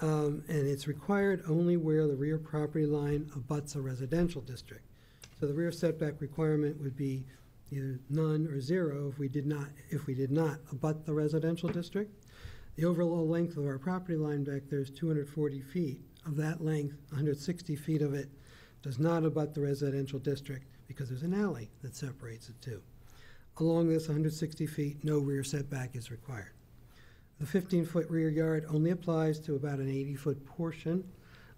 S29: um, and it's required only where the rear property line abuts a residential district. So the rear setback requirement would be either none or zero if we did not, if we did not abut the residential district. The overall length of our property line back there is 240 feet. Of that length, 160 feet of it does not abut the residential district because there's an alley that separates the two. Along this 160 feet, no rear setback is required. The 15-foot rear yard only applies to about an 80-foot portion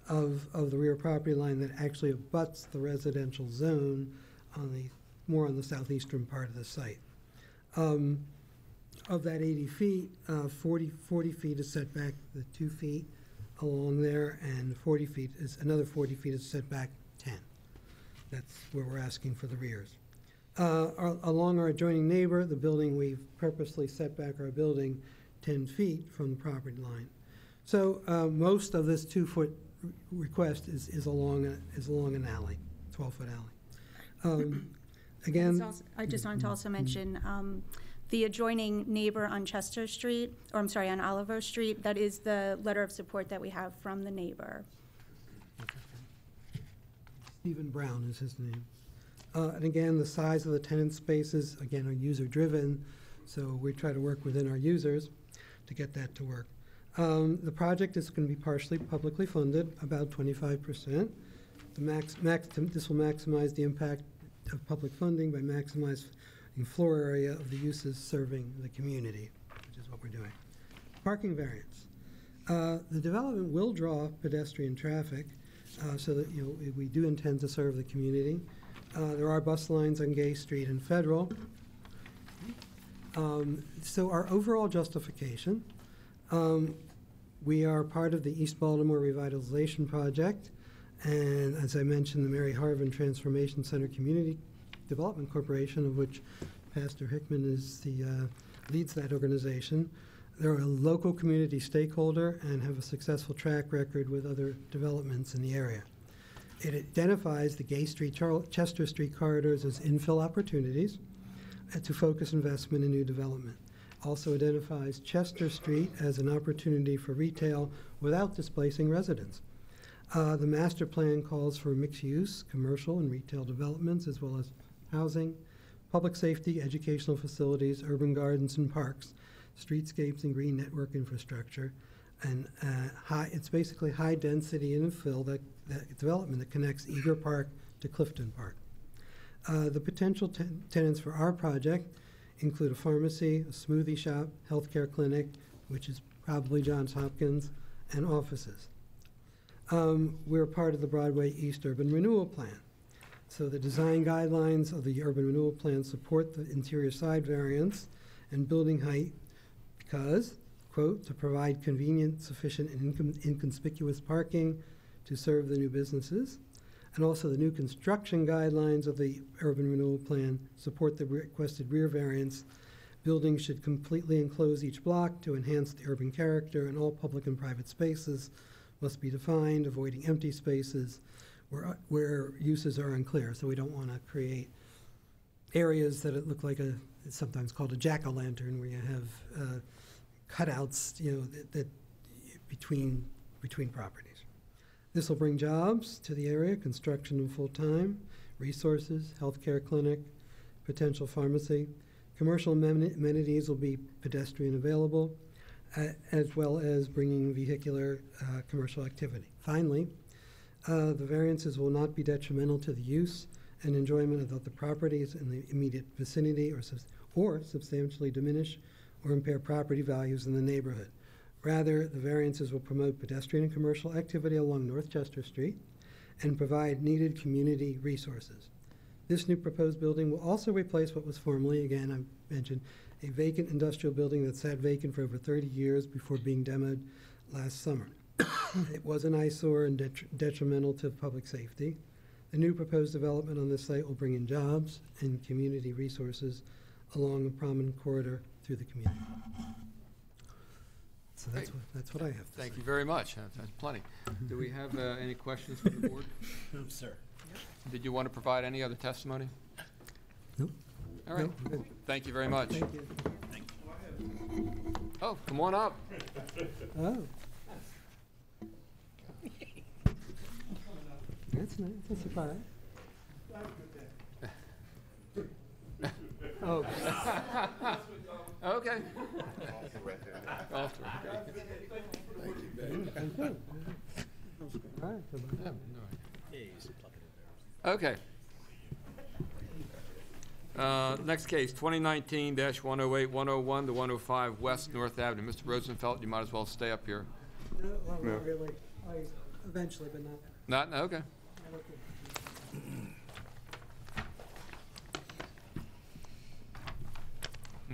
S29: of, of the rear property line that actually abuts the residential zone on the, more on the southeastern part of the site. Um, Of that 80 feet, uh, 40, 40 feet is set back the two feet along there, and 40 feet is, another 40 feet is set back 10. That's where we're asking for the rears. Uh, our- Along our adjoining neighbor, the building, we've purposely set back our building 10 feet from the property line. So uh, most of this two-foot r- request is, is along, a- is along an alley, 12-foot alley. Um,
S38: It's
S29: Again,
S38: also- I just wanted to also mention, um, the adjoining neighbor on Chester Street, or I'm sorry, on Oliver Street, that is the letter of support that we have from the neighbor.
S29: Stephen Brown is his name. Uh, And again, the size of the tenant spaces, again, are user-driven, so we try to work within our users to get that to work. Um, The project is going to be partially publicly funded, about 25%. The max, max, this will maximize the impact of public funding by maximizing floor area of the uses serving the community, which is what we're doing. Parking variance. Uh, The development will draw pedestrian traffic, uh, so that, you know, we- we do intend to serve the community. Uh, There are bus lines on Gay Street and Federal. Um, So our overall justification, um, we are part of the East Baltimore Revitalization Project, and as I mentioned, the Mary Harvin Transformation Center Community Development Corporation, of which Pastor Hickman is the, uh, leads that organization. They're a local community stakeholder and have a successful track record with other developments in the area. It identifies the Gay Street, Chester Street corridors as infill opportunities uh, to focus investment in new development. Also identifies Chester Street as an opportunity for retail without displacing residents. Uh, The master plan calls for mixed-use, commercial and retail developments, as well as housing, public safety, educational facilities, urban gardens and parks, streetscapes and green network infrastructure, and uh, high, it's basically high-density infill that, that development that connects Eager Park to Clifton Park. Uh, The potential ten- tenants for our project include a pharmacy, a smoothie shop, healthcare clinic, which is probably Johns Hopkins, and offices. Um, We're part of the Broadway East Urban Renewal Plan. So the design guidelines of the urban renewal plan support the interior side variance and building height because, quote, "to provide convenient, sufficient, and incon- inconspicuous parking to serve the new businesses. And also the new construction guidelines of the urban renewal plan support the requested rear variance. Buildings should completely enclose each block to enhance the urban character, and all public and private spaces must be defined, avoiding empty spaces where, where uses are unclear. So we don't want to create areas that it look like a, it's sometimes called a jack-o'-lantern, where you have uh, cutouts, you know, that, that between, between properties. This will bring jobs to the area, construction and full-time, resources, healthcare clinic, potential pharmacy. Commercial amenities will be pedestrian available, uh, as well as bringing vehicular uh, commercial activity. Finally, uh, the variances will not be detrimental to the use and enjoyment of the properties in the immediate vicinity or, subs- or substantially diminish or impair property values in the neighborhood. Rather, the variances will promote pedestrian and commercial activity along North Chester Street and provide needed community resources. This new proposed building will also replace what was formerly, again, I mentioned, a vacant industrial building that sat vacant for over 30 years before being demoed last summer. It was an eyesore and detri- detrimental to public safety. The new proposed development on this site will bring in jobs and community resources along a prominent corridor through the community. So that's what, that's what I have to say.
S1: Thank you very much. That- That's plenty. Do we have uh, any questions from the board?
S29: No, sir.
S1: Did you want to provide any other testimony?
S29: Nope.
S1: All right.
S29: Nope, good.
S1: Thank you very much.
S29: Thank you.
S1: Oh, come on up.
S29: Oh. That's nice, that's a surprise. Oh.
S1: Okay.
S29: Off
S1: Off the record.
S29: Thank you, Thank you. All right, goodbye.
S1: Okay. Uh, Next case, 2019-108, 101 to 105 West North Avenue. Mr. Rosenfelt, you might as well stay up here.
S29: No, well,
S1: No.
S29: not really, I, eventually, but not.
S1: Not,
S29: not okay.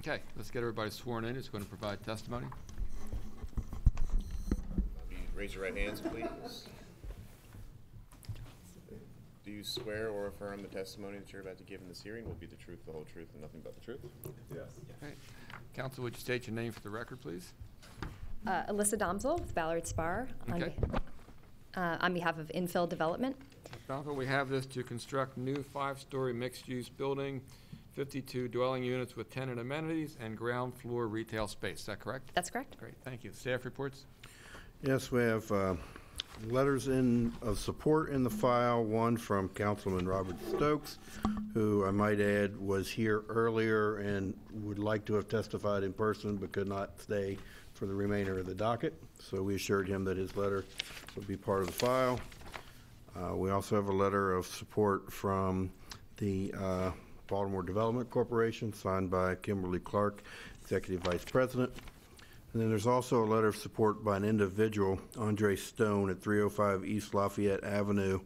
S1: Okay, let's get everybody sworn in who's going to provide testimony.
S6: Raise your right hands, please. Do you swear or affirm the testimony that you're about to give in this hearing will be the truth, the whole truth, and nothing but the truth? Yes.
S1: Okay. Counsel, would you state your name for the record, please?
S43: Uh, Alyssa Domzal with Ballard Spahr. on
S1: Okay.
S43: be- uh, On behalf of Infill Development.
S1: Donald, we have this to construct new five-story mixed-use building, 52 dwelling units with tenant amenities and ground floor retail space. Is that correct?
S43: That's correct.
S1: Great, thank you. Staff reports?
S2: Yes, we have uh, letters in, of support in the file, one from Councilman Robert Stokes, who I might add was here earlier and would like to have testified in person but could not stay for the remainder of the docket. So we assured him that his letter would be part of the file. Uh, We also have a letter of support from the uh, Baltimore Development Corporation, signed by Kimberly Clark, Executive Vice President. And then there's also a letter of support by an individual, Andre Stone, at 305 East Lafayette Avenue.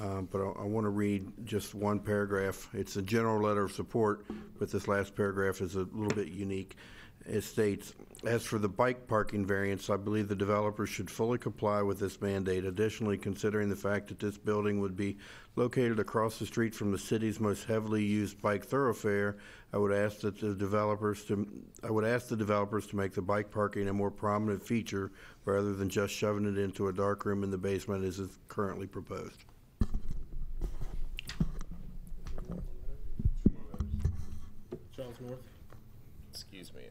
S2: Um, But I want to read just one paragraph. It's a general letter of support, but this last paragraph is a little bit unique. It states, "As for the bike parking variance, I believe the developers should fully comply with this mandate. Additionally, considering the fact that this building would be located across the street from the city's most heavily used bike thoroughfare, I would ask that the developers to, I would ask the developers to make the bike parking a more prominent feature rather than just shoving it into a dark room in the basement as is currently proposed."
S16: Charles North.
S6: Excuse me,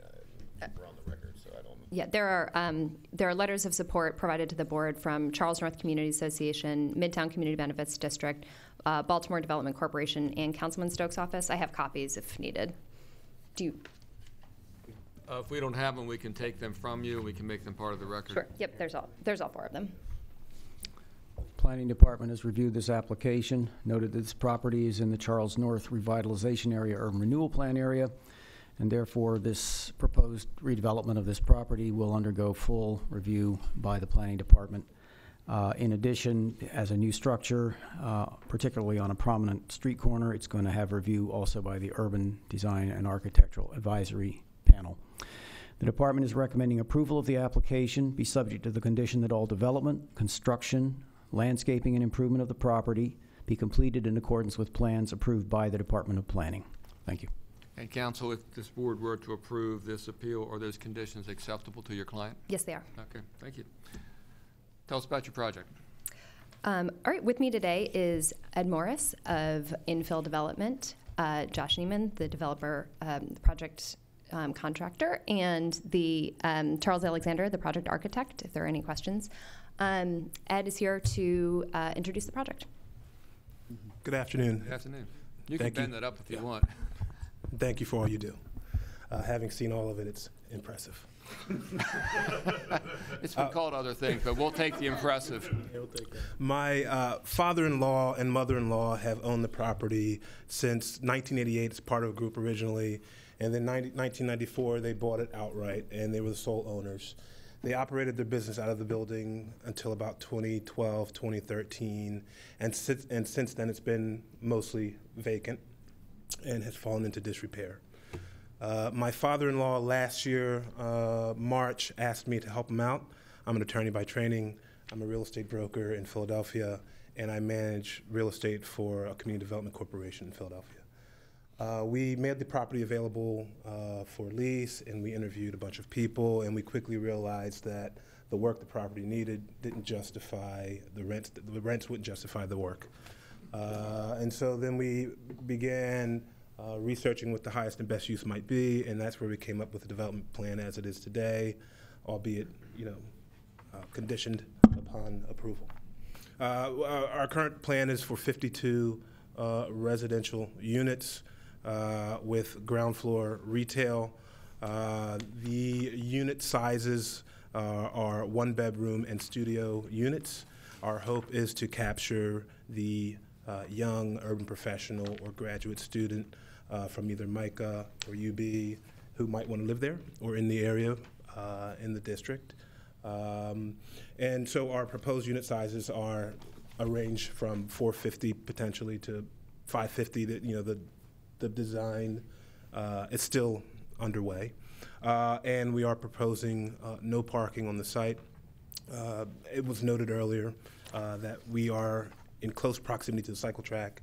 S6: I- we're on the record, so I don't.
S43: Yeah, there are, um, there are letters of support provided to the board from Charles North Community Association, Midtown Community Benefits District, uh, Baltimore Development Corporation, and Councilman Stokes' office. I have copies if needed. Do you,
S1: Uh, If we don't have them, we can take them from you, we can make them part of the record.
S43: sure, yep, there's all, there's all four of them.
S7: Planning Department has reviewed this application, noted that this property is in the Charles North Revitalization Area Urban Renewal Plan area, and therefore this proposed redevelopment of this property will undergo full review by the Planning Department. Uh, In addition, as a new structure, uh, particularly on a prominent street corner, it's going to have review also by the Urban Design and Architectural Advisory Panel. The department is recommending approval of the application be subject to the condition that all development, construction, landscaping and improvement of the property be completed in accordance with plans approved by the Department of Planning. Thank you.
S1: And counsel, if this board were to approve this appeal, are those conditions acceptable to your client?
S43: Yes, they are.
S1: Okay, thank you. Tell us about your project.
S43: Um, all right, with me today is Ed Morris of Infill Development, uh, Josh Neiman, the developer, um, the project um, contractor, and the um, Charles Alexander, the project architect. If there are any questions, um, Ed is here to uh, introduce the project.
S44: Good afternoon.
S1: Good afternoon. You can
S44: Thank you.
S1: that up if you want.
S44: Thank you for all you do. Uh, having seen all of it, it's impressive.
S1: It's been called other things, but we'll take the impressive.
S44: My uh, father-in-law and mother-in-law have owned the property since 1988. It's part of a group originally, and then 90, 1994 they bought it outright, and they were the sole owners. They operated their business out of the building until about 2012, 2013, and since, and since then it's been mostly vacant and has fallen into disrepair. Uh, my father-in-law last year, uh, March, asked me to help him out. I'm an attorney by training. I'm a real estate broker in Philadelphia, and I manage real estate for a community development corporation in Philadelphia. Uh, we made the property available uh, for lease, and we interviewed a bunch of people, and we quickly realized that the work the property needed didn't justify the rents. The rents wouldn't justify the work, uh, and so then we began uh, researching what the highest and best use might be, and that's where we came up with the development plan as it is today, albeit you know uh, conditioned upon approval. Uh, our- current plan is for 52 uh, residential units uh, with ground floor retail. The unit sizes are one bedroom and studio units. Our hope is to capture the uh, young urban professional or graduate student uh, from either MICA or UB who might want to live there or in the area uh, in the district. Um, and so our proposed unit sizes are a range from 450 potentially to 550. That you know the the design uh, is still underway, uh, and we are proposing no parking on the site. Uh, it was noted earlier uh, that we are in close proximity to the cycle track.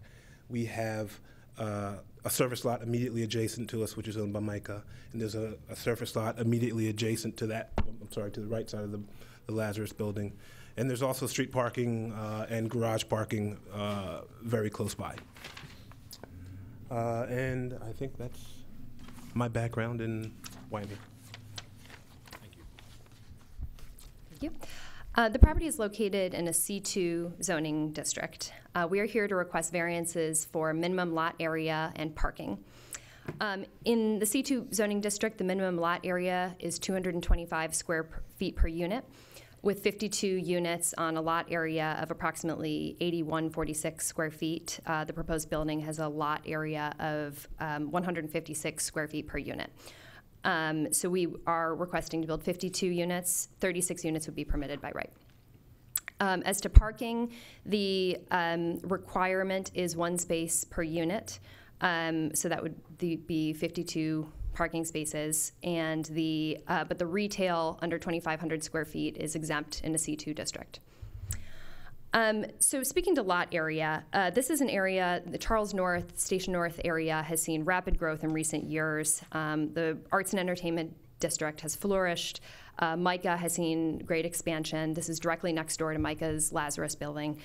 S44: We have uh, a surface lot immediately adjacent to us, which is owned by MICA, and there's a, a surface lot immediately adjacent to that. I'm sorry, to the right side of the, the Lazarus building, and there's also street parking uh, and garage parking uh, very close by. Uh, and I think that's my background in Wyoming.
S43: Thank you. Thank you. Uh, The property is located in a C2 zoning district. Uh, We are here to request variances for minimum lot area and parking. Um, In the C2 zoning district, the minimum lot area is 225 square feet per unit, with 52 units on a lot area of approximately 8146 square feet. Uh, The proposed building has a lot area of um, 156 square feet per unit. Um, So we are requesting to build 52 units. 36 units would be permitted by right. Um, As to parking, the um, requirement is one space per unit. Um, So that would be 52 parking spaces. And the, uh, but the retail under 2,500 square feet is exempt in the C2 district. Um, so speaking to lot area, uh, this is an area, the Charles North, Station North area has seen rapid growth in recent years. Um, the arts and entertainment district has flourished. Uh, MICA has seen great expansion. This is directly next door to MICA's Lazarus building.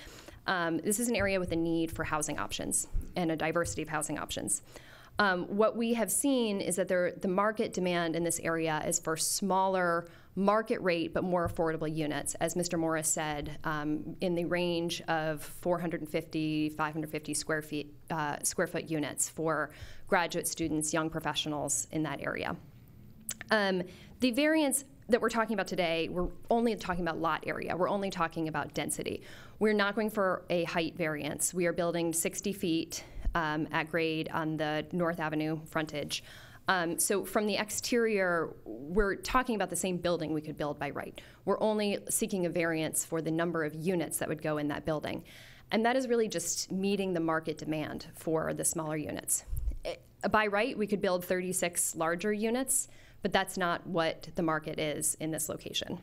S43: Um, this is an area with a need for housing options and a diversity of housing options. Um, what we have seen is that there, the market demand in this area is for smaller, market rate but more affordable units, as Mr. Morris said, um, in the range of 450, 550 square feet, uh, square foot units for graduate students, young professionals in that area. Um, the variance that we're talking about today, we're only talking about lot area. We're only talking about density. We're not going for a height variance. We are building 60 feet um, at grade on the North Avenue frontage. Um, so from the exterior, we're talking about the same building we could build by right. We're only seeking a variance for the number of units that would go in that building. And that is really just meeting the market demand for the smaller units. Eh, By right, we could build 36 larger units, but that's not what the market is in this location.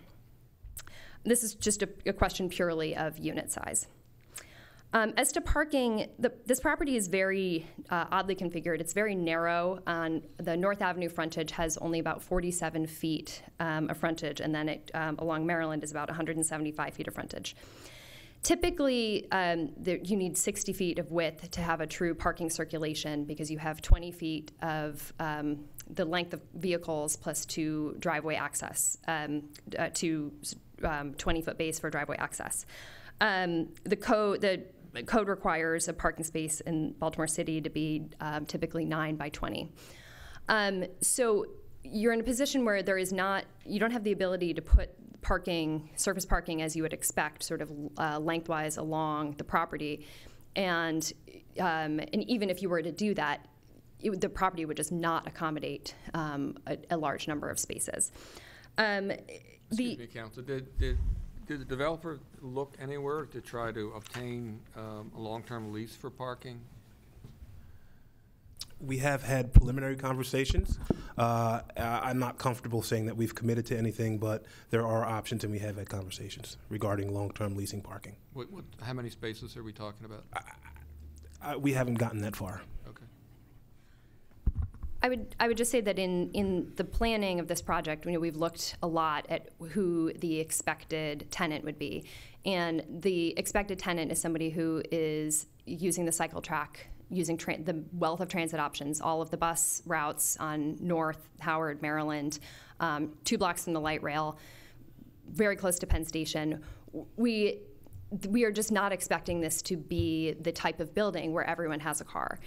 S43: This is just a, a question purely of unit size. Um, as to parking, the, this property is very uh, oddly configured. It's very narrow. On the North Avenue frontage has only about 47 feet um, of frontage, and then it, um, along Maryland is about 175 feet of frontage. Typically, um, there, you need 60 feet of width to have a true parking circulation because you have 20 feet of um, the length of vehicles plus two driveway access, um, uh, two 20 foot base for driveway access. Um, the code, the code requires a parking space in Baltimore City to be um, typically nine by 20. Um, so you're in a position where there is not, you don't have the ability to put parking, surface parking as you would expect, sort of uh, lengthwise along the property. And, um, and even if you were to do that, it, the property would just not accommodate um, a, a large number of spaces. Um,
S1: Excuse me, Counsel, did, did, did the developer look anywhere to try to obtain um, a long-term lease for parking?
S44: We have had preliminary conversations. Uh, I- I'm not comfortable saying that we've committed to anything, but there are options, and we have had conversations regarding long-term leasing parking.
S1: What, what, how many spaces are we talking about?
S44: Uh, We haven't gotten that far.
S1: Okay.
S43: I would, I would just say that in, in the planning of this project, you know, we've looked a lot at who the expected tenant would be. And the expected tenant is somebody who is using the cycle track, using tran the wealth of transit options, all of the bus routes on North Howard, Maryland, um, two blocks from the light rail, very close to Penn Station. We we are just not expecting this to be the type of building where everyone has a car.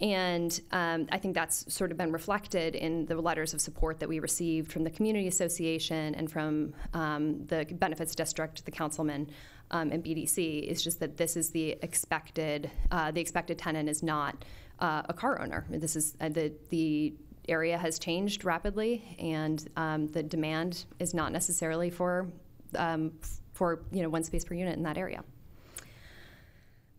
S43: And um, I think that's sort of been reflected in the letters of support that we received from the community association and from um, the benefits district, the councilman, um, and BDC. Is just that this is the expected. Uh, the expected tenant is not uh, a car owner. This is uh, the the area has changed rapidly, and um, the demand is not necessarily for um, for you know one space per unit in that area.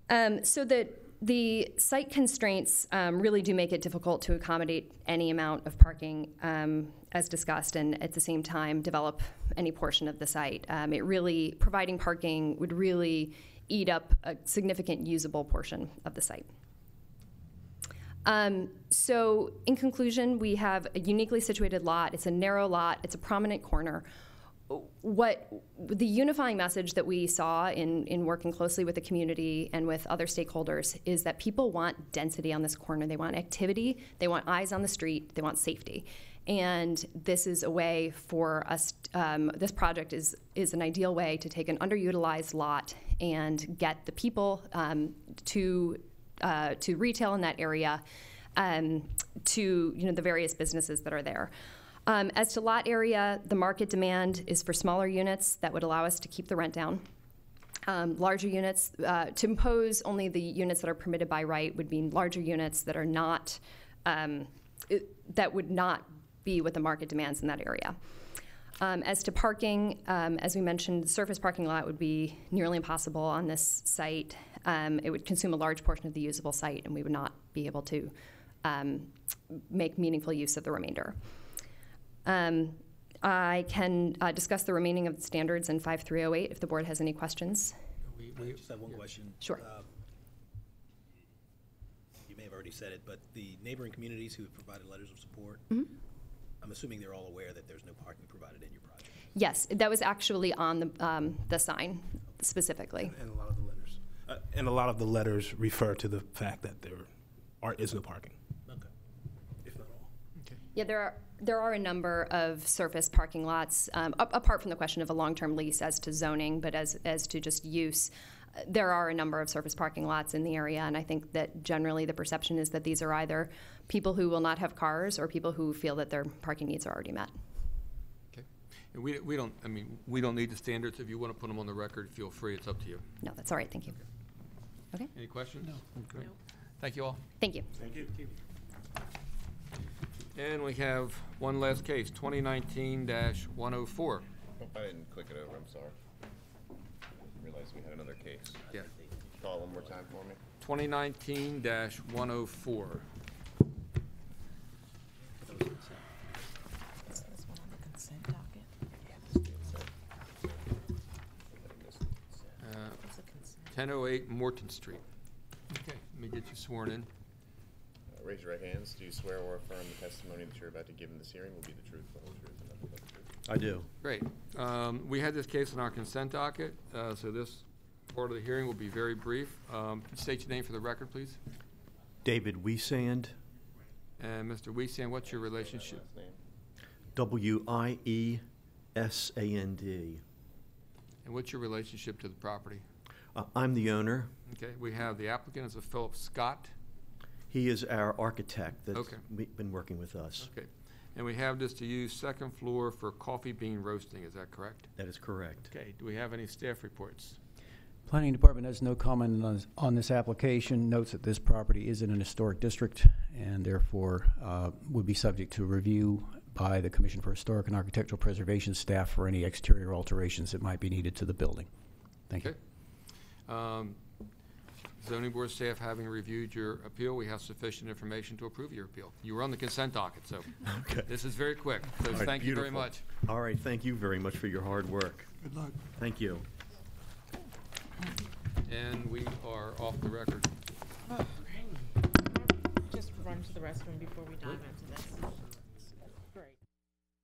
S43: Um, so the the site constraints um, really do make it difficult to accommodate any amount of parking, um, as discussed, and at the same time develop any portion of the site. Um, it really providing parking would really eat up a significant usable portion of the site. Um, so, in conclusion, we have a uniquely situated lot. It's a narrow lot. It's a prominent corner. What the unifying message that we saw in, in working closely with the community and with other stakeholders is that people want density on this corner. They want activity. They want eyes on the street. They want safety. And this is a way for us. Um, this project is is an ideal way to take an underutilized lot and get the people um, to uh, to retail in that area, um, to you know the various businesses that are there. Um, as to lot area, the market demand is for smaller units that would allow us to keep the rent down. Um, larger units, uh, to impose only the units that are permitted by right would mean larger units that are not, um, it, that would not be what the market demands in that area. Um, as to parking, um, as we mentioned, the surface parking lot would be nearly impossible on this site. Um, it would consume a large portion of the usable site, and we would not be able to um, make meaningful use of the remainder. Um, I can uh, discuss the remaining of the standards in 5308 if the board has any questions.
S45: I just have one question.
S43: Sure.
S45: Uh, You may have already said it, but the neighboring communities who have provided letters of support,
S43: Mhm.
S45: I'm assuming they're all aware that there's no parking provided in your project.
S43: Yes, that was actually on the, um, the sign specifically.
S44: And a lot of the letters. Uh, And a lot of the letters refer to the fact that there are, is no parking.
S45: Okay. If not all. Okay.
S43: Yeah, there are, there are a number of surface parking lots, um, a- apart from the question of a long-term lease as to zoning, but as, as to just use. There are a number of surface parking lots in the area, and I think that generally the perception is that these are either people who will not have cars or people who feel that their parking needs are already met. Okay.
S1: And we, we don't, I mean, we don't need the standards. If you want to put them on the record, feel free. It's up to you.
S43: No, that's all right, thank you. Okay,
S1: Any questions? No. Great. Thank you all.
S43: thank you.
S44: Thank you.
S1: And we have one last case, 2019-104.
S6: Hope I didn't click it over, I'm sorry. Realized we had another case.
S1: Yeah.
S6: Call one more time for me.
S1: 2019-104. 1008 uh, Morton Street. Okay, let me get you sworn in.
S6: Raise your right hands. Do you swear or affirm the testimony that you're about to give in this hearing will be the truth, the whole truth, and nothing but the truth?
S46: I do.
S1: Great. Um, We had this case on our consent docket, uh, so this part of the hearing will be very brief. Um, State your name for the record, please.
S46: David Wiesand,
S1: And Mr. Wiesand, what's your relationship?
S46: W I E S A N D.
S1: And what's your relationship to the property?
S46: Uh, I'm the owner.
S1: Okay, we have the applicant as a Philip Scott.
S46: He is our architect that's
S1: Okay.
S46: been working with us.
S1: Okay. And we have this to use second floor for coffee bean roasting, is that correct?
S46: That is correct.
S1: Okay, do we have any staff reports?
S7: Planning Department has no comment on this, on this application, notes that this property is in an historic district and therefore uh, would be subject to review by the Commission for Historic and Architectural Preservation staff for any exterior alterations that might be needed to the building. Thank you.
S1: Okay. Um, Zoning Board staff, having reviewed your appeal, we have sufficient information to approve your appeal. You were on the consent docket, so
S46: Okay.
S1: this is very quick. So
S46: All right,
S1: thank you very much.
S46: All right, thank you very much for your hard work.
S17: Good luck.
S46: Thank you.
S1: And we are off the record.
S18: Just run to the restroom before we dive into this.